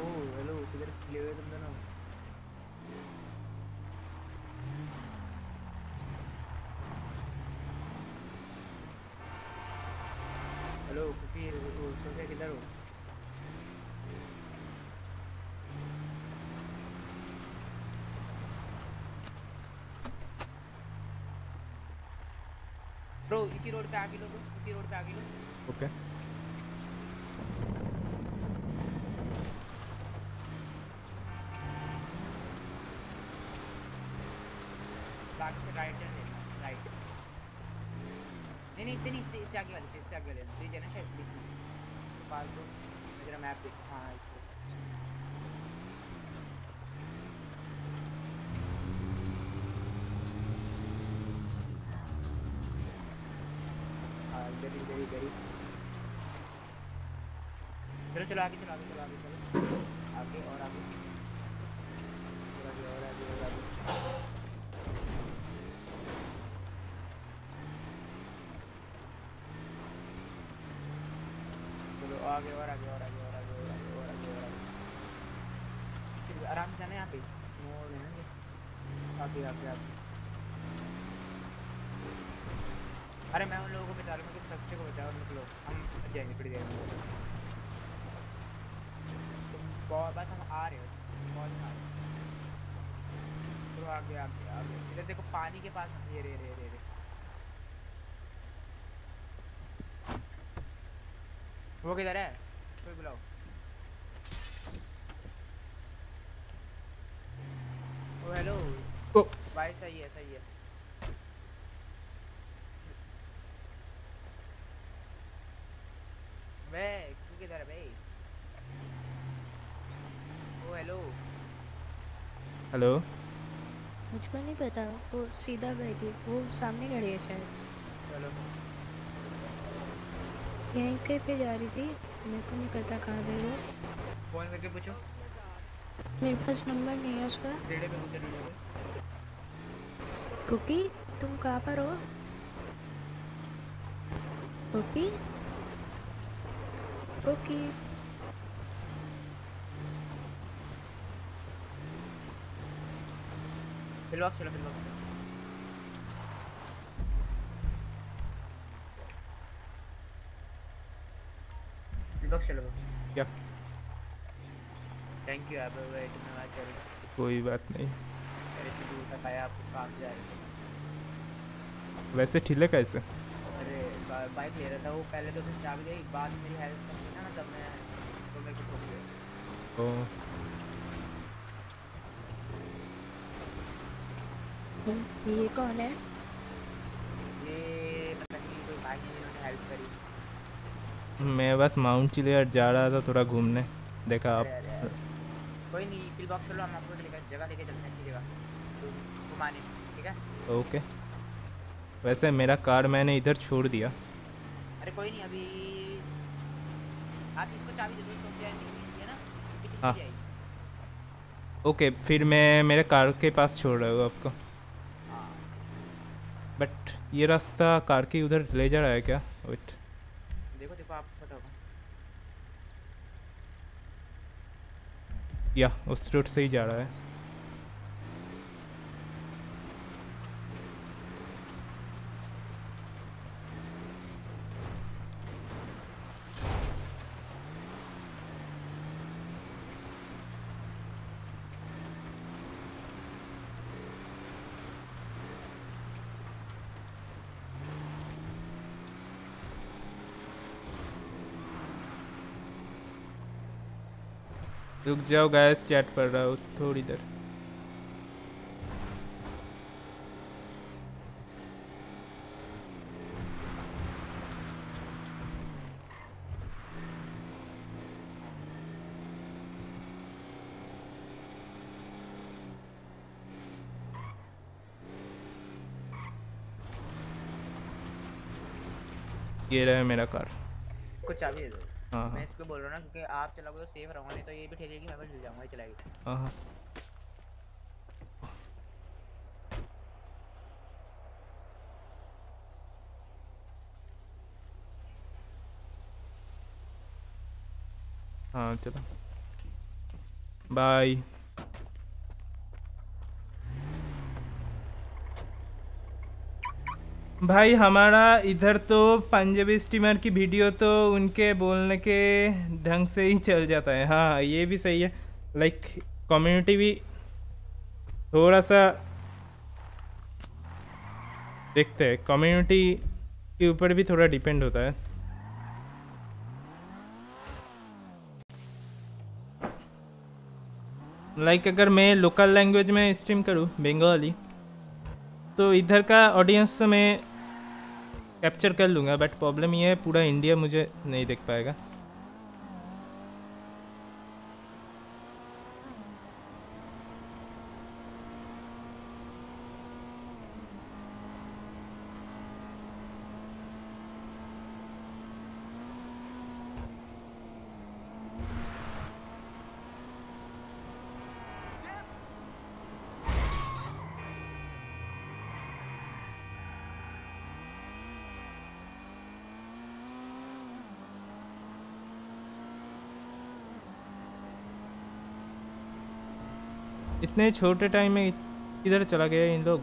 ओ हेलो किधर खिले हुए तुम दोनों हेलो कुकी वो सोफिया किधर हो इसी रोड पे आगे लो bro, इसी रोड पे आगे लो। ओके। बाकी से राइट टर्न लेना राइट नहीं नहीं इससे नहीं इससे आगे वाले से इससे आगे वाले। ब्रिज है ना शायद पास दो। मैं जरा मैप देख हाँ इधर इधर ही चलो चलो, आगे चलो आगे चलो आगे चलो। आगे और आगे। और आगे और आगे और आगे। चलो, आगे और आगे और आगे और आगे और आगे और आगे और आगे। आराम से जाना यहाँ पे। मोड़ ये आगे आगे आगे। अरे, मैं लोगों को बचाओ निकलो। हम जाएँगे थोड़ी देर में तुम बस हम आ रहे हो। बहुत आ रहे हो। चलो आगे आगे आगे। इधर देखो पानी के पास ये रे रे रे रे। वो किधर है? कोई बुलाओ। ओ हेलो ओ भाई सही है सही है बे तू किधर है भाई ओ हेलो हेलो। मुझको नहीं पता वो सीधा गई थी वो सामने खड़ी है शायद। यहीं कहीं पे जा रही थी मेरे को नहीं पता कहाँ गई वो। फ़ोन करके पूछो। मेरे पास नंबर नहीं है उसका। कुकी तुम कहाँ पर हो? कुकी कुकी फिलवॉक्स चलो फिलवॉक्स फिलवॉक्स चलो क्या थैंक यू आप वेट में बात कर कोई बात नहीं अरे इतनी दूर तक आया आपको काम जा रहे वैसे ठिले कैसे अरे बाइक ले रहा था वो पहले तो उसने चाबी दी बाद में मेरी हेल्प करनी ना तब मैं तो मेरे को ठोक दिया ओ ये कौन है? ये पता नहीं कोई भाई ने उन्होंने हेल्प करी। मैं बस माउंट चिलियर जा रहा था थोड़ा घूमने। देखा आप। कोई नहीं फिल बॉक्स चलो हम आपको लेकर जगह लेके चलते हैं जगह। तो घुमाने ठीक है? ओके। वैसे मेरा कार मैंने इधर छोड़ दिया। अरे कोई नहीं अभी आप इसको चाबी दे दो तो क्या है ना हाँ। ओके फिर मैं मेरे कार के पास छोड़ रहा हूँ आपको। ये रास्ता कार के उधर ले जा रहा है क्या? वेट देखो देखो आप बताओ या उस रूट से ही जा रहा है। रुक जाओ गैस चैट पढ़ रहा हूँ थोड़ी देर ये रहा है मेरा कार कुछ दो हाँ, हाँ। मैं इसको बोल रहा हूँ ना क्योंकि आप चलाओगे तो सेफ़ रहोगे नहीं तो ये भी ठेकेगी मैं भी चल जाऊँगा ये चलाएगी। हाँ हाँ। हाँ चलो। बाय भाई, हमारा इधर तो पंजाबी स्टीमर की वीडियो तो उनके बोलने के ढंग से ही चल जाता है। हाँ ये भी सही है। लाइक कम्युनिटी भी थोड़ा सा देखते हैं। कम्युनिटी के ऊपर भी थोड़ा डिपेंड होता है। लाइक like, अगर मैं लोकल लैंग्वेज में स्ट्रीम करूँ बंगाली तो इधर का ऑडियंस मैं कैप्चर कर लूँगा बट प्रॉब्लम ये है पूरा इंडिया मुझे नहीं देख पाएगा। इतने छोटे टाइम में किधर चला गया इन लोग।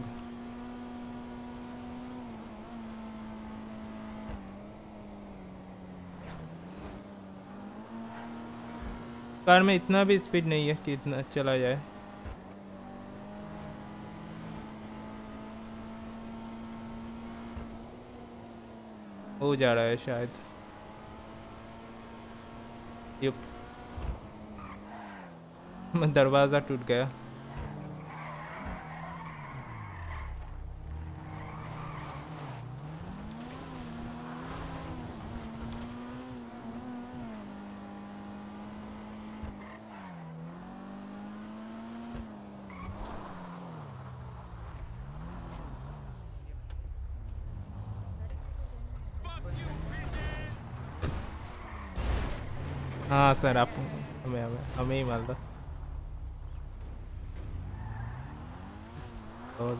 कार में इतना भी स्पीड नहीं है कि इतना चला जाए। हो जा रहा है शायद। *laughs* दरवाज़ा टूट गया। हाँ सर आप हमें हमें हमें ही माल दो और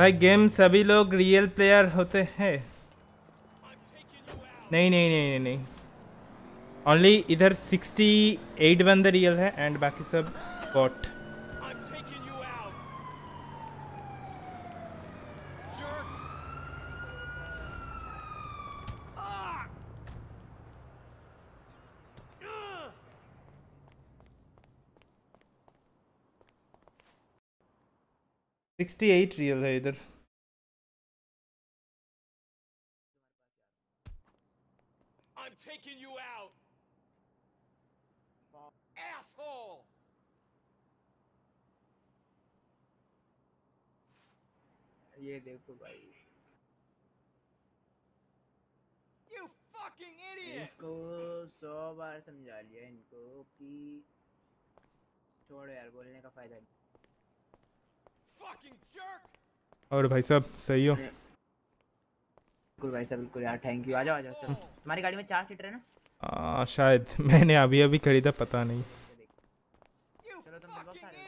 भाई गेम सभी लोग रियल प्लेयर होते हैं। नहीं नहीं नहीं नहीं नहीं। ओनली इधर 68 बंदे रियल है एंड बाकी सब बॉट सिक्सटी एट रियल है इधर I'm taking you out. Asshole. ये देखो भाई You fucking idiot. इसको सौ बार समझा लिया इनको कि छोड़ो यार बोलने का फ़ायदा नहीं. और भाई साहब सही हो। बिल्कुल भाई साहब बिल्कुल यार थैंक यू आ जाओ आ जाओ चलो। तुम्हारी गाड़ी में चार सीटर है ना? आ, शायद *laughs* मैंने अभी अभी खरीदा पता नहीं। चलो तुम सारे?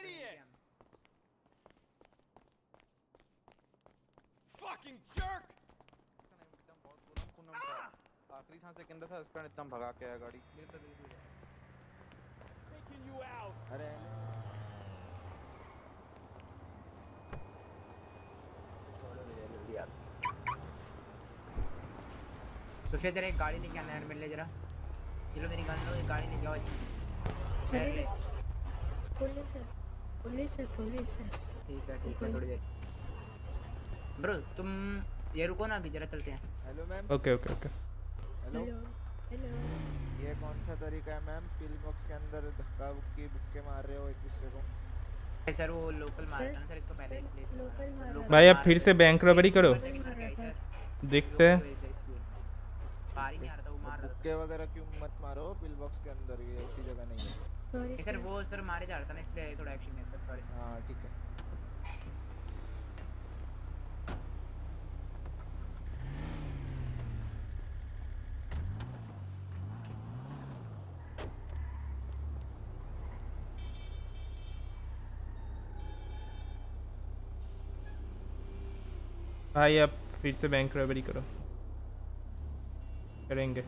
आखिरी सांस के अंदर था इसका इतना भगा के आया गाड़ी. अरे। जल्दी सुशे तेरे एक गाड़ी लेके आना यार मेरे लिए जरा। चलो मेरी गाड़ी लो एक गाड़ी लेके आओ अच्छी। पुलिस है पुलिस है पुलिस है। ठीक है ठीक है थोड़ी देर। ब्रो तुम ये रुको ना अभी जरा चलते हैं। Hello ma'am okay okay okay hello hello ये कौन सा तरीका है मैम पिल बॉक्स के अंदर धक्का बुक्की बुक्के मार रहे हो एक दूसरे को? सर वो लोकल मार रहा था सर इसको पहले इसलिए भाई आप फिर से बैंक रॉबरी करो। देखते हैं। ही नहीं आ रहा था वो मार रहा था। के वगैरह क्यों मत मारो? पिल बॉक्स के अंदर ये ऐसी जगह नहीं है। सर वो सर मारे जा रहा था ना इसलिए थोड़ा एक्शन है सर सॉरी हाँ ठीक है। भाई आप फिर से बैंक रॉबरी करो। करेंगे।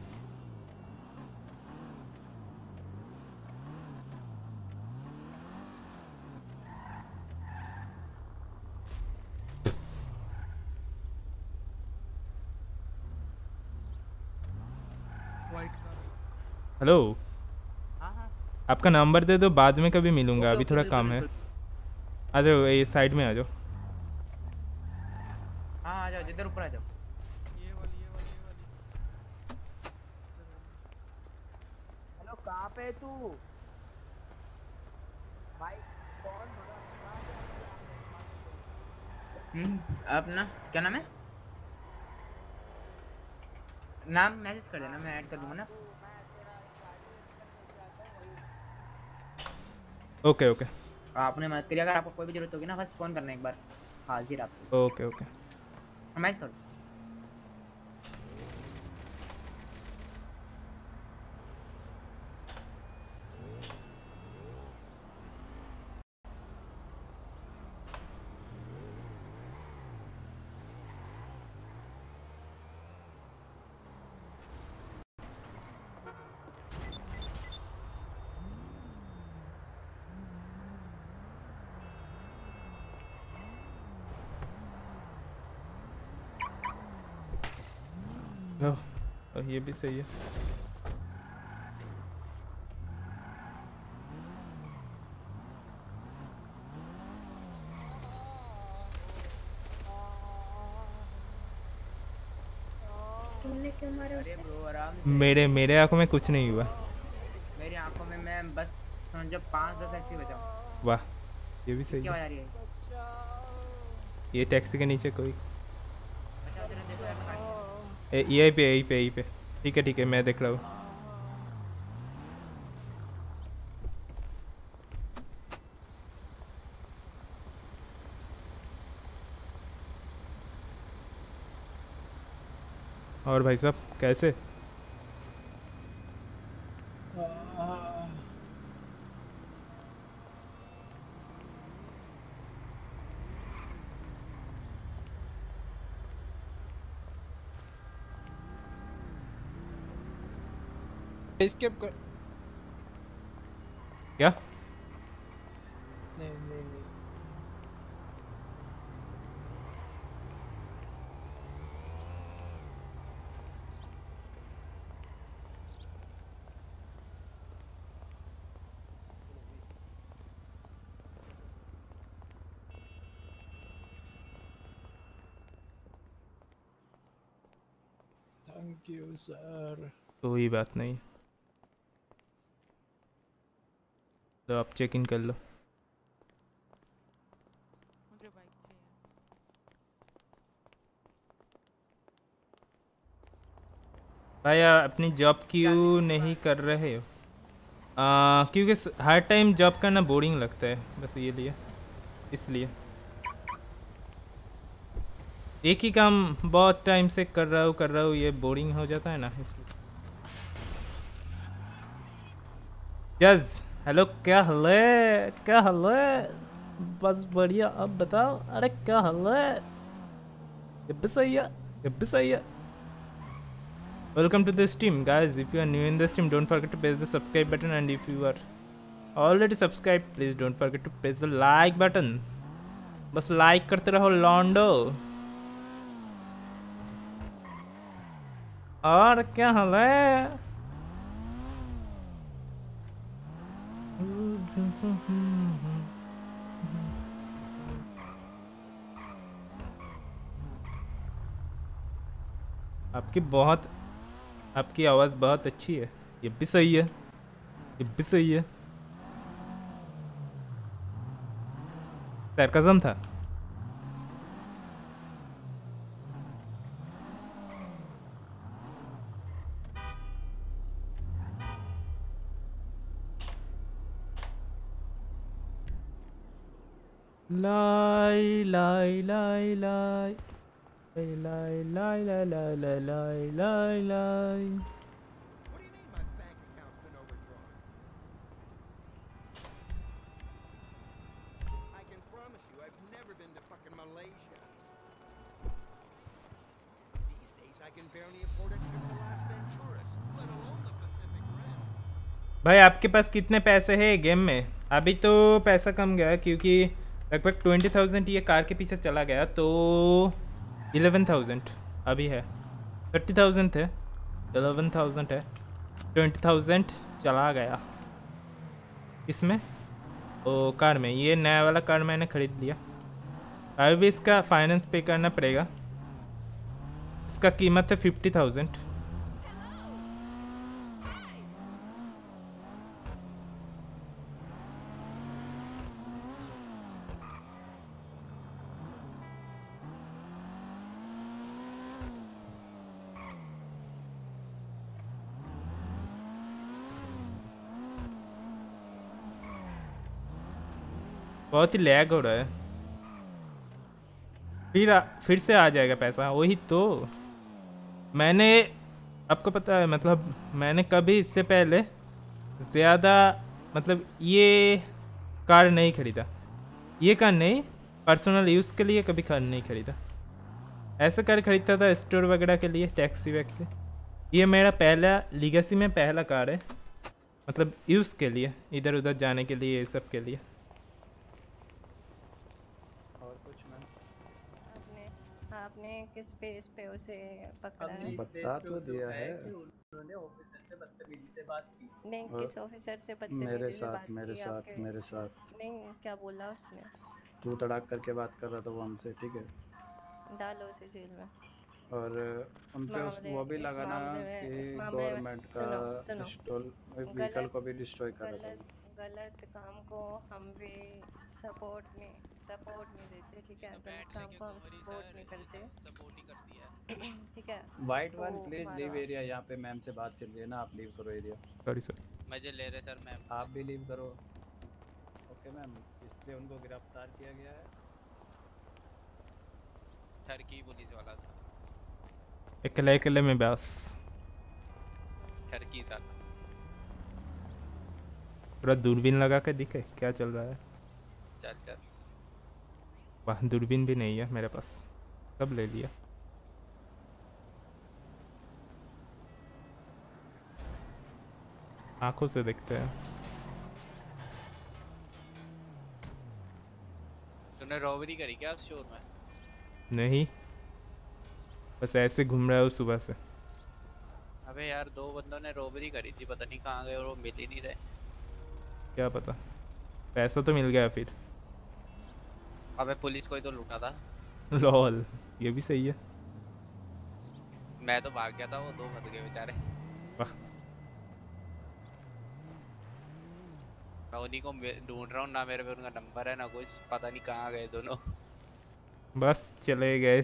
हेलो आपका नंबर दे दो बाद में कभी मिलूँगा। अभी थोड़ा काम है। आ जाओ ये साइड में आ जाओ। आ जाओ जिधर ऊपर आ जाओ। हेलो कहाँ पे है तू? भाई कौन भगा हम्म अपना क्या नाम है? नाम मैसेज कर देना मैं ऐड कर दूँगा ना। ओके ओके आपने मदद करी अगर आपको कोई भी ज़रूरत होगी ना बस फ़ोन करना एक बार। हाजिर आप ओके ओके मैसेज कर ओह, ओह, ये भी सही है। तुमने क्यों मारा अरे उसे? ब्रो आराम से। मेरे मेरे आँखों में कुछ नहीं हुआ। मेरी आँखों में मैं बस समझो पाँच दस एचपी बचाऊँ। वाह ये भी सही किसकी आवाज़ आ है रही है। ये टैक्सी के नीचे कोई बचाओ जरा देखो यार मैं ए, यहीं पे यहीं पे यहीं पे। ठीक है ठीक है, मैं देख रहा हूँ। और भाई साहब, कैसे? एस्केप कर क्या नहीं नहीं नहीं थैंक यू सर कोई बात नहीं। तो आप चेक इन कर लो। भाई अपनी जॉब क्यों नहीं कर रहे हो? आ, क्योंकि हर टाइम जॉब करना बोरिंग लगता है बस ये लिए इसलिए। एक ही काम बहुत टाइम से कर रहा हूँ कर रहा हूँ ये बोरिंग हो जाता है ना इसलिए। जज हेलो क्या हाल है? क्या हाल है? बस बढ़िया अब बताओ। अरे, क्या हाल है? जब भी सही है जब भी सही है। Welcome to this team guys if you are new in this team don't forget to press the subscribe button and if you are already subscribe please don't forget to press the like button बस like करते रहो लॉन्डो और क्या हल है? आपकी बहुत, आपकी आवाज़ बहुत अच्छी है। ये भी सही है। ये भी सही है। सरकजम था। लाई lay lay lie. Lie, lie, lie, lie, lie, lie, lie, lie. What do you mean my bank account's been overdrawn? I can promise you I've never been to fucking Malaysia. These days I can barely afford a trip to Las Venturas, let alone the Pacific Rim. भाई आपके पास कितने पैसे हैं game में अभी तो पैसा कम गया क्योंकि लगभग ट्वेंटी थाउज़ेंड ये कार के पीछे चला गया तो इलेवन थाउज़ेंड अभी है। थर्टी थाउज़ेंड थे एलेवन थाउज़ेंड है ट्वेंटी थाउज़ेंड चला गया। इसमें, ओ, कार में, ये नया वाला कार मैंने ख़रीद लिया। अभी भी इसका फाइनेंस पे करना पड़ेगा। इसका कीमत है फिफ्टी थाउज़ेंड बहुत ही लैग हो रहा है। फिर आ, फिर से आ जाएगा पैसा। वही तो। मैंने आपको पता है मतलब मैंने कभी इससे पहले ज़्यादा मतलब ये कार नहीं खरीदा। ये कार नहीं पर्सनल यूज़ के लिए कभी कार नहीं खरीदा। ऐसा कार खरीदता था स्टोर वगैरह के लिए टैक्सी वैक्सी। ये मेरा पहला लीगेसी में पहला कार है। मतलब यूज़ के लिए इधर उधर जाने के लिए ये सब के लिए और कुछ मैम आपने किस बेस पे उसे पकड़ा है? बता तो दिया है। उन्होंने ऑफिसर से बदतमीजी से बात की। नहीं किस ऑफिसर से बदतमीजी से साथ मेरे साथ मेरे साथ। नहीं क्या बोला उसने? तू तड़ाक करके बात कर रहा था वो हमसे ठीक है? डालो उसे जेल में। और उन पे उस वो भी लगाना में- कि गवर्नमेंट का सुनो व्हीकल को भी डिस्ट्रॉय कर रहा गलत था। गलत काम को हम भी सपोर्ट नहीं सपोर्ट नहीं देते ठीक है? काम को हम सपोर्ट नहीं करते। सपोर्ट ही करती है। *clears throat* ठीक है white one please leave area यहाँ पे मैम से बात चल रही है ना आप लीव करो एरिया सॉरी सर मज़े ले रहे सर मैम आप भी लीव करो। ओके मैम इसलिए उनको गिरफ़्तार किया गया है। टर्की पुलिस वाला था अकेले अकेले में बस। टर्की सर थोड़ा दूरबीन लगा के दिखे क्या चल रहा है? चल चल। वाह दूरबीन भी नहीं है मेरे पास। सब ले लिया। आँखों से देखते हैं। तूने रॉबरी करी क्या उस शोर में? नहीं। बस ऐसे घूम रहा है सुबह से। अबे यार दो बंदों ने रॉबरी करी थी पता नहीं कहाँ गए और वो मिल ही नहीं रहे। क्या पता? पैसा तो मिल गया फिर। अबे पुलिस को ही तो लूटा था। लॉल ये भी सही है। मैं तो भाग गया था वो दो फंस गए बेचारे। मैं उन्हीं को ढूंढ रहा हूँ ना मेरे पे उनका नंबर है ना कुछ पता नहीं कहाँ गए दोनों। बस चले गए।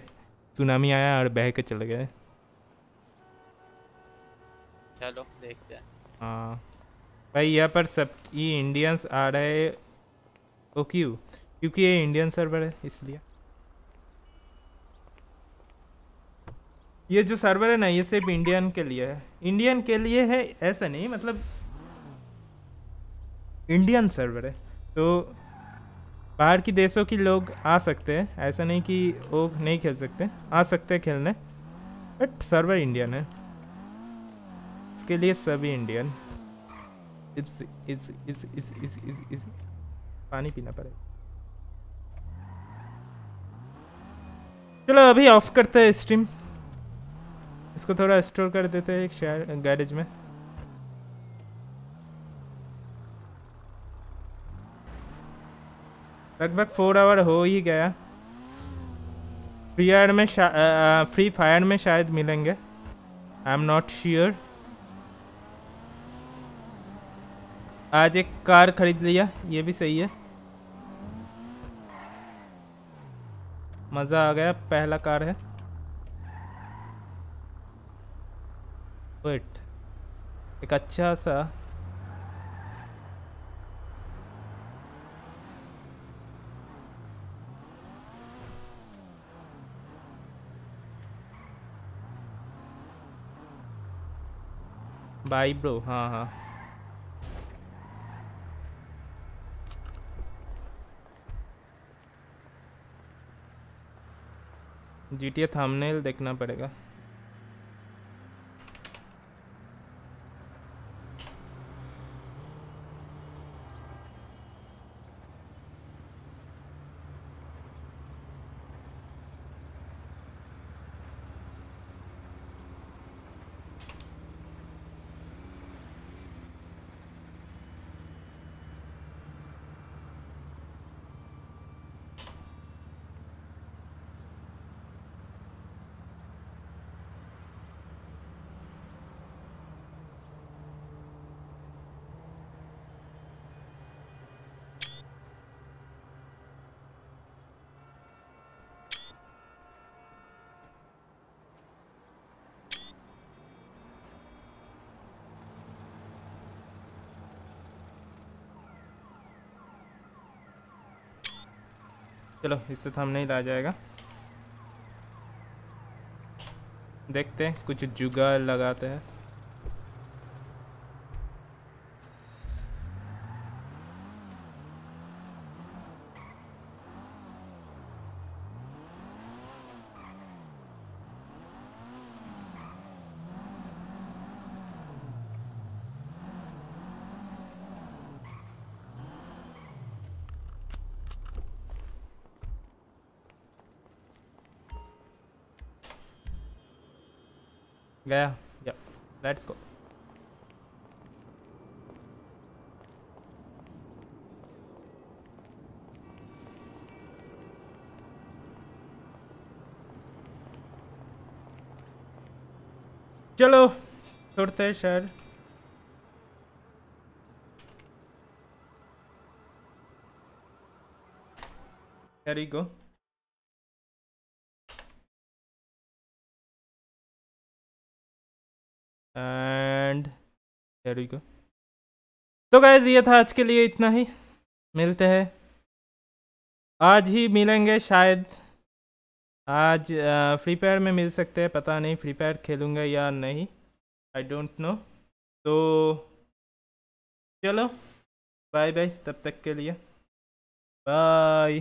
सुनामी आया और बह के चले गए। चलो देखते हैं। हाँ। भाई यहाँ पर सब ये इंडियंस आ रहे ओ क्यों? क्योंकि ये इंडियन सर्वर है, इसलिए। ये जो सर्वर है ना, ये सिर्फ़ इंडियन के लिए है। इंडियन के लिए है, ऐसा नहीं मतलब इंडियन सर्वर है। तो बाहर की देशों के लोग आ सकते हैं, ऐसा नहीं कि वो नहीं खेल सकते। आ सकते हैं खेलने बट सर्वर इंडियन है। इसके लिए सभी इंडियन इस इस इस इस इस इस इस, पानी पीना पड़ेगा। चलो अभी ऑफ़ करते हैं स्ट्रीम इसको थोड़ा स्टोर कर देते हैं शेयर गैरेज में। लगभग फोर आवर हो ही गया। फ्री फायर में फ्री फायर में शायद मिलेंगे। आई एम नॉट श्योर आज एक कार खरीद लिया, ये भी सही है। मज़ा आ गया पहला कार है। वेट एक अच्छा सा। बाई ब्रो हाँ हाँ। जी टी ए देखना पड़ेगा। चलो इससे थंबनेल आ जाएगा। देखते हैं कुछ जुगाड़ लगाते हैं। गया। या लेट्स गो चलो छोड़ते शहर There you go. Very good तो गैज़ ये था आज के लिए इतना ही। मिलते हैं। आज ही मिलेंगे शायद। आज फ्री फायर में मिल सकते हैं, पता नहीं फ्री फायर खेलूँगा या नहीं आई डोंट नो तो चलो बाय बाय तब तक के लिए। बाय